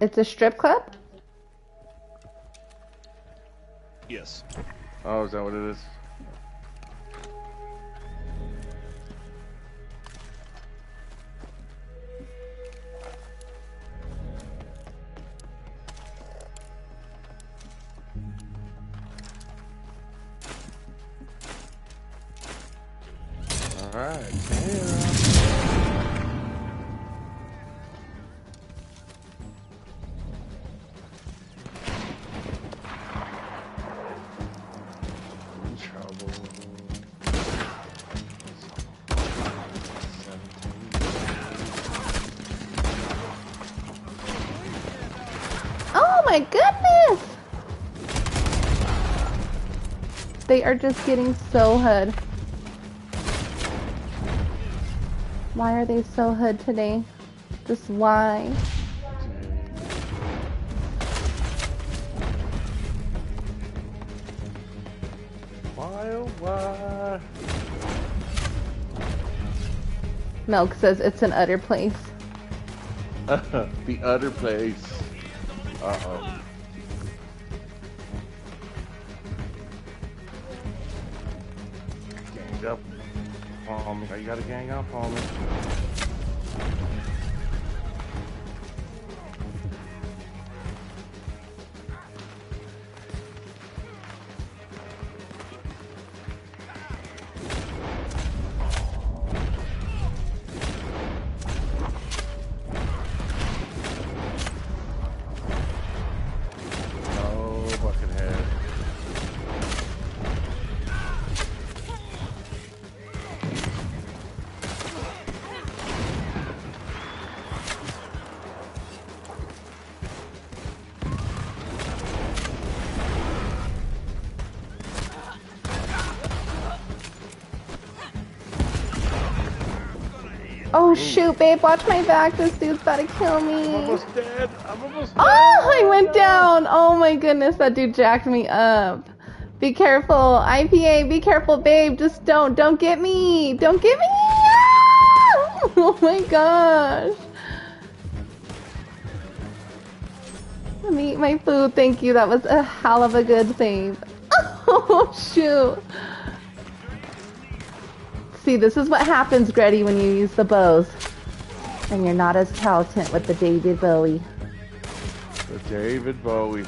A: It's a strip club?
F: Yes.
C: Oh, is that what it is?
A: Are just getting so hood. Why are they so hood today? Just why?
C: Why, oh, why?
A: Milk says it's an utter place.
C: the other place. Uh gang up on me. Oh
A: shoot, babe, watch my back. This dude's about to kill
C: I'm
A: me.
C: almost dead. I'm almost dead.
A: Oh, I went down. Oh my goodness, that dude jacked me up. Be careful, IPA. Be careful, babe. Just don't, don't get me. Don't get me. Ah! Oh my gosh. Let me eat my food. Thank you. That was a hell of a good save. Oh, shoot. See, this is what happens, Gretty, when you use the bows. And you're not as talented with the David Bowie.
C: The David Bowie.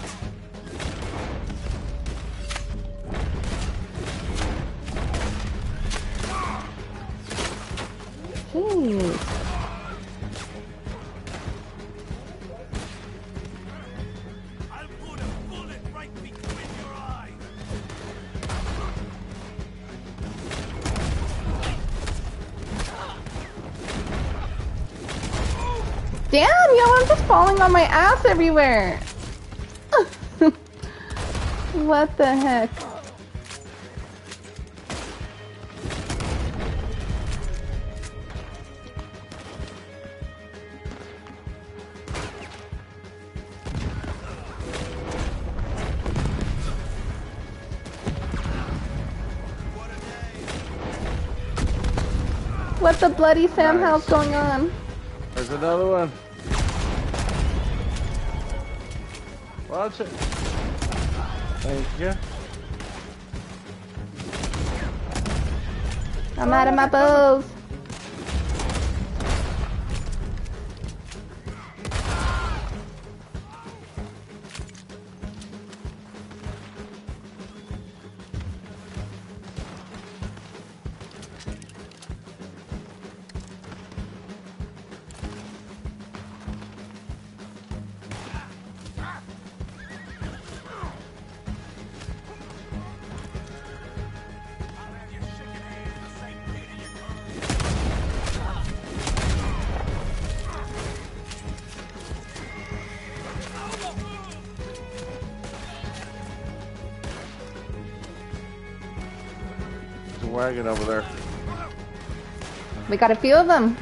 A: Damn, yo, I'm just falling on my ass everywhere. what the heck? What the bloody Sam
C: Nice.
A: hell's going on?
C: There's another one. Watch it. Thank you.
A: I'm out of my bows.
C: Wagon over there.
A: We got a few of them.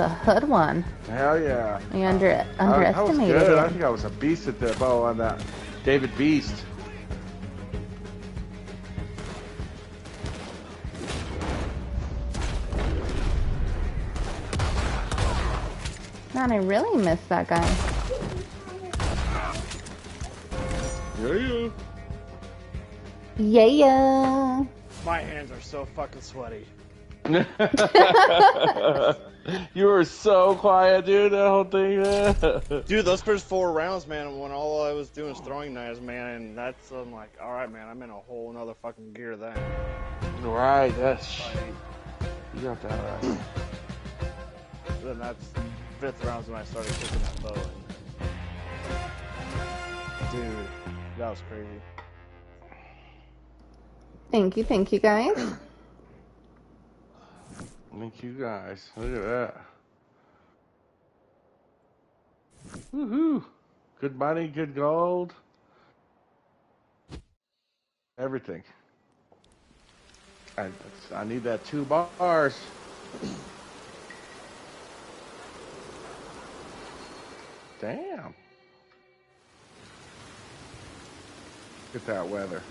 A: This was a hood one.
C: Hell yeah.
A: We under uh,
C: I, I was
A: underestimated
C: good. I think I was a beast at the bow on that. David Beast.
A: Man, I really missed that guy.
C: Yeah,
A: Yeah,
C: yeah.
A: yeah.
F: My hands are so fucking sweaty.
C: you were so quiet, dude. That whole thing. man.
F: Dude, those first four rounds, man, when all I was doing was throwing knives, man, and that's I'm like, all right, man, I'm in a whole nother fucking gear then.
C: right. That's. You got that right.
F: Then that's fifth rounds when I started kicking that bow. And... Dude, that was crazy.
A: Thank you, thank you guys.
C: Thank you guys. Look at that. Woohoo! Good money, good gold. Everything. I, I need that two bars. Damn. Look at that weather.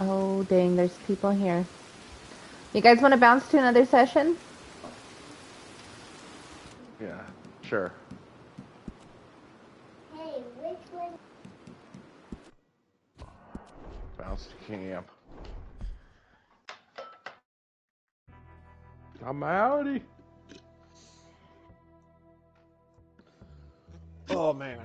A: Oh, dang, there's people here. You guys want to bounce to another session?
C: Yeah, sure.
H: Hey, which one?
C: Bounce to camp. I'm outie.
F: Oh man.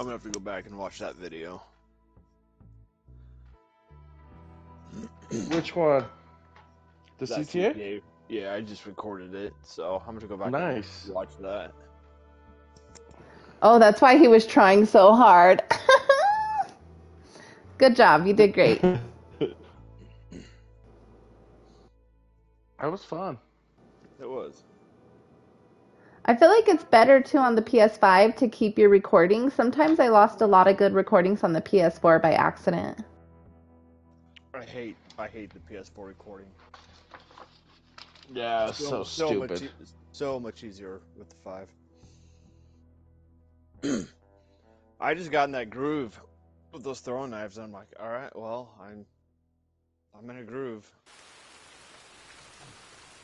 F: I'm gonna have to go back and watch that video.
C: Which one? The
F: That
C: CTA?
F: Yeah, I just recorded it, so I'm gonna go back
C: Nice.
F: and watch that.
A: Oh, that's why he was trying so hard. Good job. You did great.
C: That was fun.
F: It was.
A: I feel like it's better too on the PS5 to keep your recordings. Sometimes I lost a lot of good recordings on the PS4 by accident.
F: I hate I hate the PS4 recording.
C: Yeah, so, stupid.
F: Much, so much easier with the five. I just got in that groove with those throwing knives. I'm like, all right, well, I'm I'm in a groove.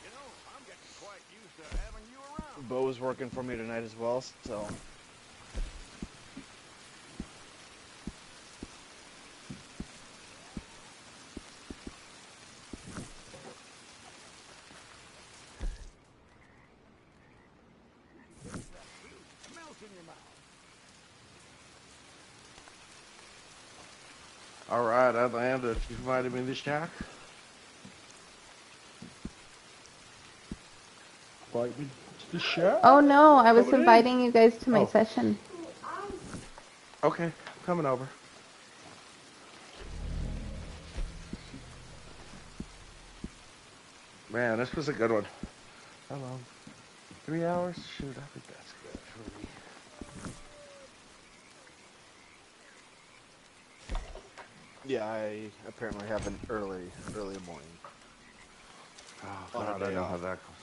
E: You know, I'm getting quite used to having you around.
F: Bo was working for me tonight as well, so
E: Melt in your mouth.
C: All right, I landed. You invited me to shack? Invite me to the shack?
A: Oh no, I was oh,
C: Coming in.
A: inviting you guys to my
C: Oh.
A: session.
C: Okay, coming over. Man, this was a good one. How long? Three hours? Shoot, I think that's good for me.
F: yeah, I apparently have an early early morning.
C: Oh,
F: On a
C: God, I
F: day
C: know how that goes.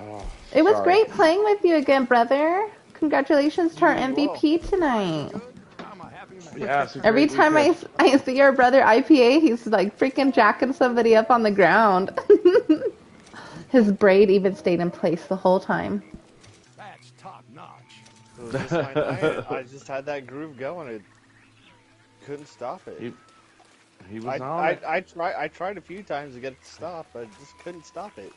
C: Oh,
A: It was
C: sorry.
A: great playing with you again, brother. Congratulations to our MVP tonight.
E: Good. I'm a happy man.
C: Yeah,
A: Every time I. I see our brother IPA, he's like freaking jacking somebody up on the ground. His braid even stayed in place the whole time.
E: That's top notch.
F: It was just my night. I just had that groove going. It couldn't stop it.
C: He, he was
F: I,
C: on
F: I,
C: it.
F: I, tried I tried a few times to get it to stop, but just couldn't stop it.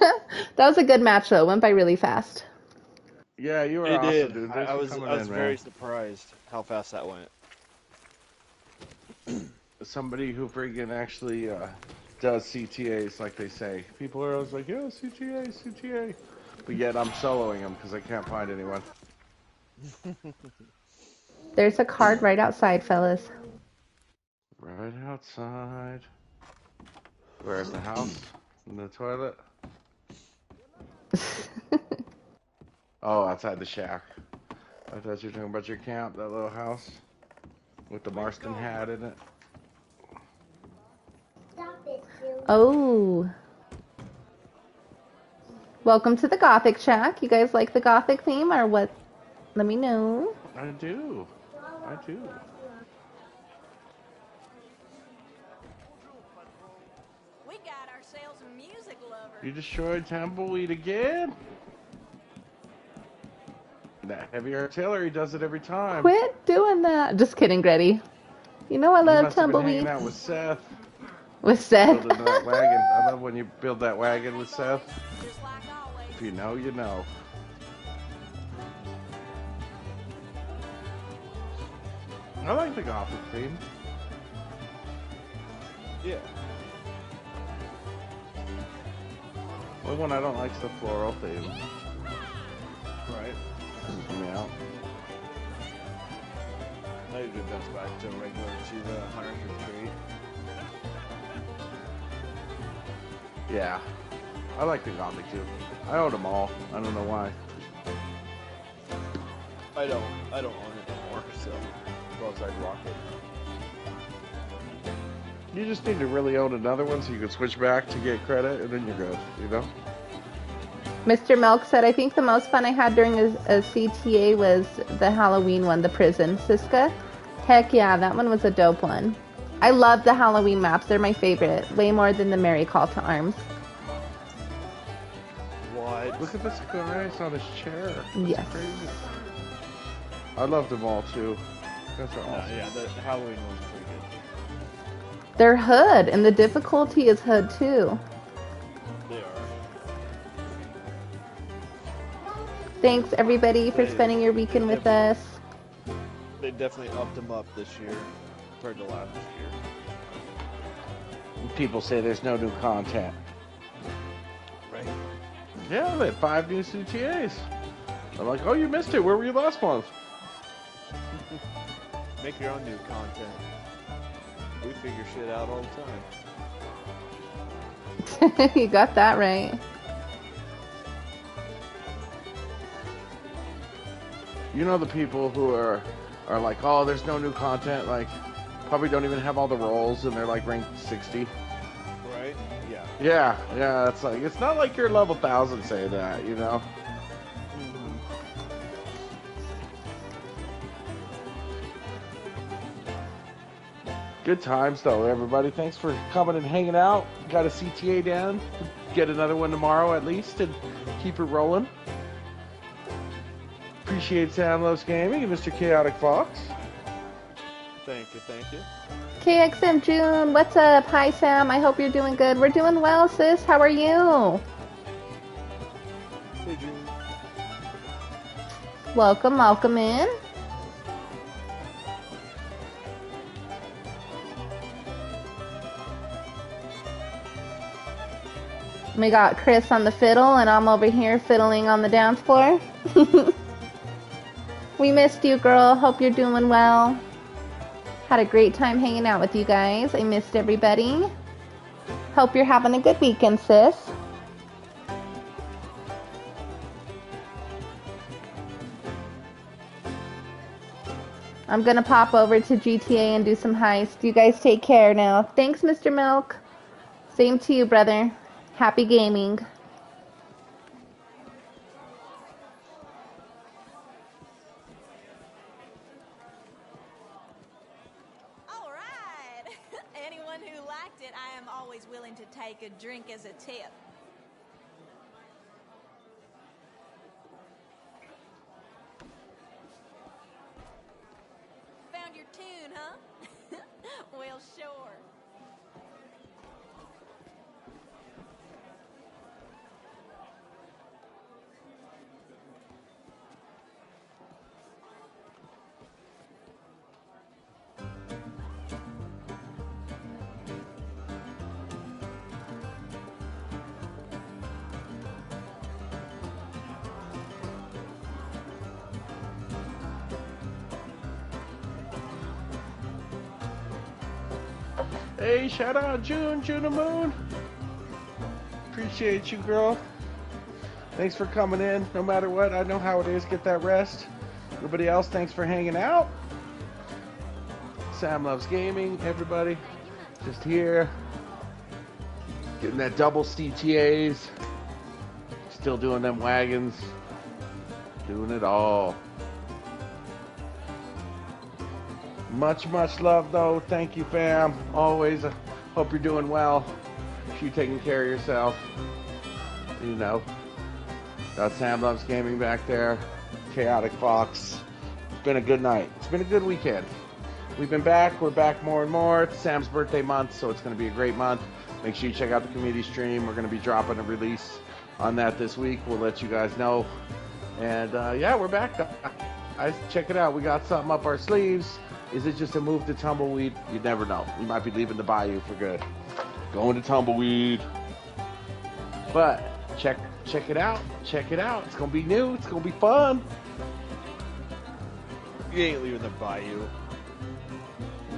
A: That was a good match though. Went by really fast.
C: Yeah, you were
F: It
C: awesome,
F: did.
C: dude.
F: I,
C: Thanks
F: I was I was
C: in,
F: very
C: man.
F: surprised how fast that went.
C: Somebody who friggin' actually uh, does CTAs, like they say. People are always like, "Yeah, CTA, CTA," but yet I'm soloing them because I can't find anyone.
A: There's a card right outside, fellas.
C: Right outside. Where's the house? In the toilet? Oh, outside the shack. I thought you were talking about your camp, that little house with the Marston hat in it.
H: Stop it,
A: Oh. Welcome to the Gothic Shack. You guys like the Gothic theme or what? Let me know.
C: I do. I do.
B: We got ourselves a music lover.
C: You destroyed Tumbleweed again? That heavy artillery does it every time.
A: Quit doing that. Just kidding, Gretty. You know I
C: You
A: love
C: must have been hanging
A: tumbleweed.
C: out with Seth,
A: With Seth.
C: building that wagon. I love when you build that wagon with Seth.
B: Just like always.
C: If you know, you know. I like the Gothic theme.
F: Yeah.
C: Only one I don't like is the floral theme.
F: Right.
C: Out.
F: Now you just bounce back to regular to the Hunter's Retreat.
C: Yeah. I like the Gothic too. I own them all. I don't know why.
F: I don't. I don't own it anymore, so outside and rock it.
C: You just need to really own another one so you can switch back to get credit, and then you're good. You know.
A: Mr. Milk said, I think the most fun I had during a, a CTA was the Halloween one, the prison. Sisika? Heck yeah, that one was a dope one. I love the Halloween maps. They're my favorite. Way more than the Merry Call to Arms.
F: What?
C: Look at this guy on his chair. That's
A: Yes.
C: Crazy. I loved them all too. That's
F: No,
C: awesome.
F: yeah, the Halloween one's pretty good.
A: They're hood, and the difficulty is hood too.
F: They are.
A: Thanks everybody for
F: They-
A: spending your weekend with us.
F: They definitely upped them up this year compared to last year.
C: People say there's no new content.
F: Right.
C: Yeah, they had five new CTAs. I'm like, oh, you missed it. Where were you last month?
F: Make your own new content. We figure shit out all the time.
A: you got that right.
C: You know the people who are are like, oh, there's no new content. Like, probably don't even have all the roles, and they're like ranked 60.
F: Right? Yeah.
C: Yeah, yeah. It's like it's not like you're level thousand say that, you know. Good times though, everybody. Thanks for coming and hanging out. Got a CTA down. Get another one tomorrow at least, and keep it rolling. Appreciate Sam Loves Gaming and Mr. Chaotic Fox.
F: Thank you, thank you.
A: KXM June, what's up? Hi Sam, I hope you're doing good. We're doing well, sis. How are you?
F: Hey, June.
A: Welcome, welcome in. We got Chris on the fiddle, and I'm over here fiddling on the dance floor. we missed you, girl. Hope you're doing well. Had a great time hanging out with you guys. I missed everybody. Hope you're having a good weekend, sis. I'm gonna pop over to GTA and do some heist. You guys take care now. Thanks, Mr. Milk. Same to you, brother. Happy gaming.
B: All right. Anyone who liked it, I am always willing to take a drink as a tip.
C: Hey, shout out June, June the Moon. Appreciate you, girl. Thanks for coming in. No matter what, I know how it is. Get that rest. Everybody else, thanks for hanging out. Sam loves gaming. Everybody, just here, getting that double CTAs. Still doing them wagons. Doing it all. Much, much love, though. Thank you, fam. Always. hope you're doing well. You taking care of yourself. You know. Got Sam Loves Gaming back there. Chaotic Fox. It's been a good night. It's been a good weekend. We've been back. We're back more and more. It's Sam's birthday month, so it's going to be a great month. Make sure you check out the community stream. We're going to be dropping a release on that this week. We'll let you guys know. And uh, yeah, we're back. I check it out. We got something up our sleeves. Is it just a move to tumbleweed? You never know. We might be leaving the bayou for good. Going to tumbleweed. But check check it out. Check it out. It's gonna be new. It's gonna be fun.
F: You ain't leaving the bayou.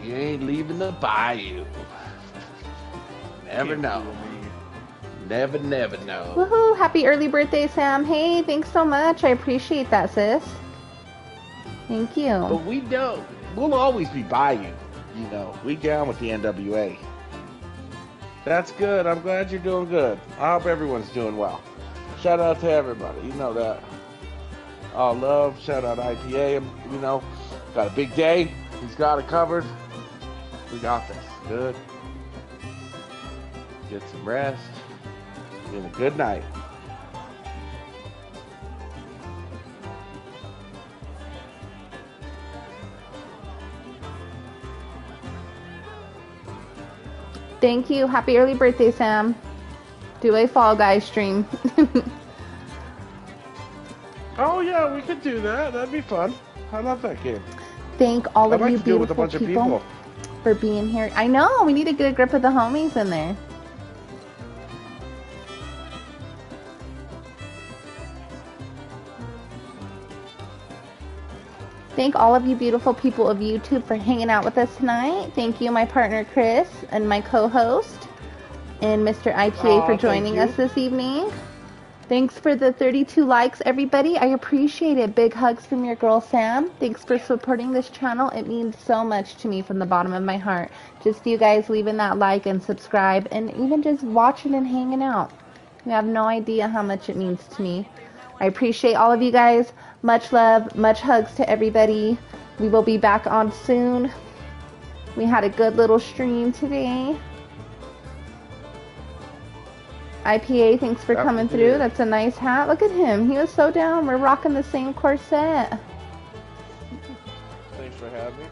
C: We ain't leaving the bayou. Never
F: Can't
C: know.
F: fool.
C: Never, never know.
A: Woohoo! Happy early birthday, Sam. Hey, thanks so much. I appreciate that, sis. Thank you.
C: But we don't. We'll always be by You you know, we down with the NWA. That's good. I'm glad you're doing good. I hope everyone's doing well. Shout out to everybody. You know that. All love. Shout out IPA. You know, got a big day. He's got it covered. We got this. Good. Get some rest. And a good night.
A: Thank you. Happy early birthday, Sam. Do a Fall Guy stream.
C: Oh yeah, we could do that. That'd be fun. I love that game.
A: Thank all
C: I'd
A: of
C: like
A: you
C: to do with a
A: beautiful
C: bunch of
A: people,
C: people.
A: for being here. I know we need to get a grip of the homies in there. Thank all of you beautiful people of YouTube for hanging out with us tonight. Thank you, my partner Chris, and my co-host, and Mr. IPA for joining us this evening. Thanks for the 32 likes, everybody. I appreciate it. Big hugs from your girl Sam. Thanks for supporting this channel. It means so much to me from the bottom of my heart. Just you guys leaving that like and subscribe, and even just watching and hanging out. You have no idea how much it means to me. I appreciate all of you guys. Much love, much hugs to everybody. We will be back on soon. We had a good little stream today. IPA, thanks for
C: That
A: coming
C: was
A: through.
C: good.
A: That's a nice hat. Look at him. He was so down. We're rocking the same corset.
F: Thanks for having me.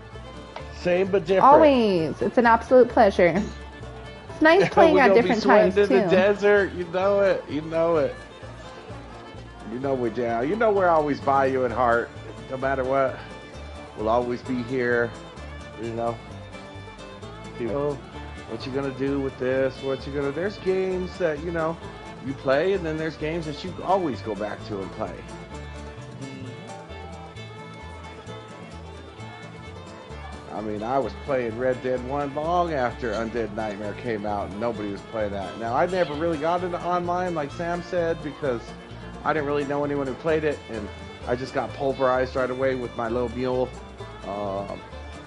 C: Same but different.
A: Always. It's an absolute pleasure. It's nice playing
C: we
A: at
C: gonna
A: different
C: be sweating
A: times
C: in the
A: too.
C: desert. You know it. You know it. You know we're down. You know we're always by you at heart. No matter what, we'll always be here. You know. You know what you gonna do with this? What you gonna? There's games that you know you play, and then there's games that you always go back to and play. I mean, I was playing Red Dead 1 long after Undead Nightmare came out, and nobody was playing that. Now, I never really got into online, like Sam said, because I didn't really know anyone who played it, and I just got pulverized right away with my little mule. Um,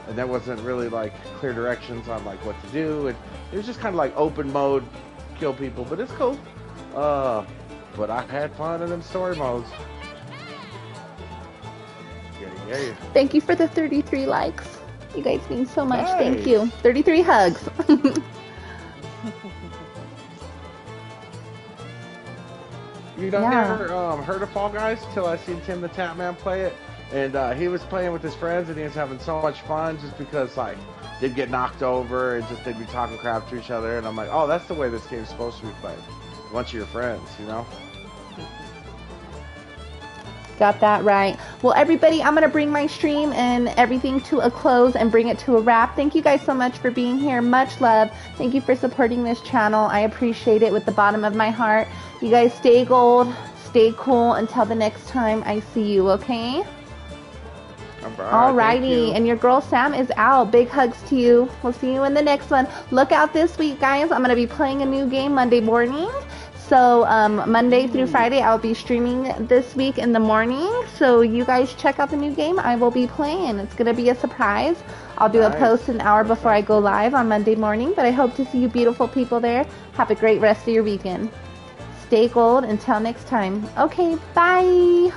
C: and there wasn't really like clear directions on like what to do, and it was just kind of like open mode, kill people. But it's cool. Uh, but I had fun in them story modes.
A: Thank you for the 33 likes. You guys mean so much. Thank you. 33 hugs.
C: You know,
A: Yeah.
C: never um, heard of Fall Guys till I seen Tim the Tatman play it, and uh, he was playing with his friends and he was having so much fun just because like they'd get knocked over and just they'd be talking crap to each other, and I'm like, oh, that's the way this game's supposed to be played. A bunch of your friends, you know.
A: Got that right. Well, everybody, I'm going to bring my stream and everything to a close and bring it to a wrap. Thank you guys so much for being here. Much love. Thank you for supporting this channel. I appreciate it with the bottom of my heart. You guys stay gold, stay cool until the next time I see you, okay?
C: All right,
A: Alrighty,
C: you.
A: and your girl Sam is out. Big hugs to you. We'll see you in the next one. Look out this week, guys. I'm going to be playing a new game Monday morning. So, um, Monday through Friday, I'll be streaming this week in the morning. So, you guys check out the new game I will be playing. It's going to be a surprise. I'll do a post an hour before I go live on Monday morning. But I hope to see you beautiful people there. Have a great rest of your weekend. Stay gold until next time. Okay, bye.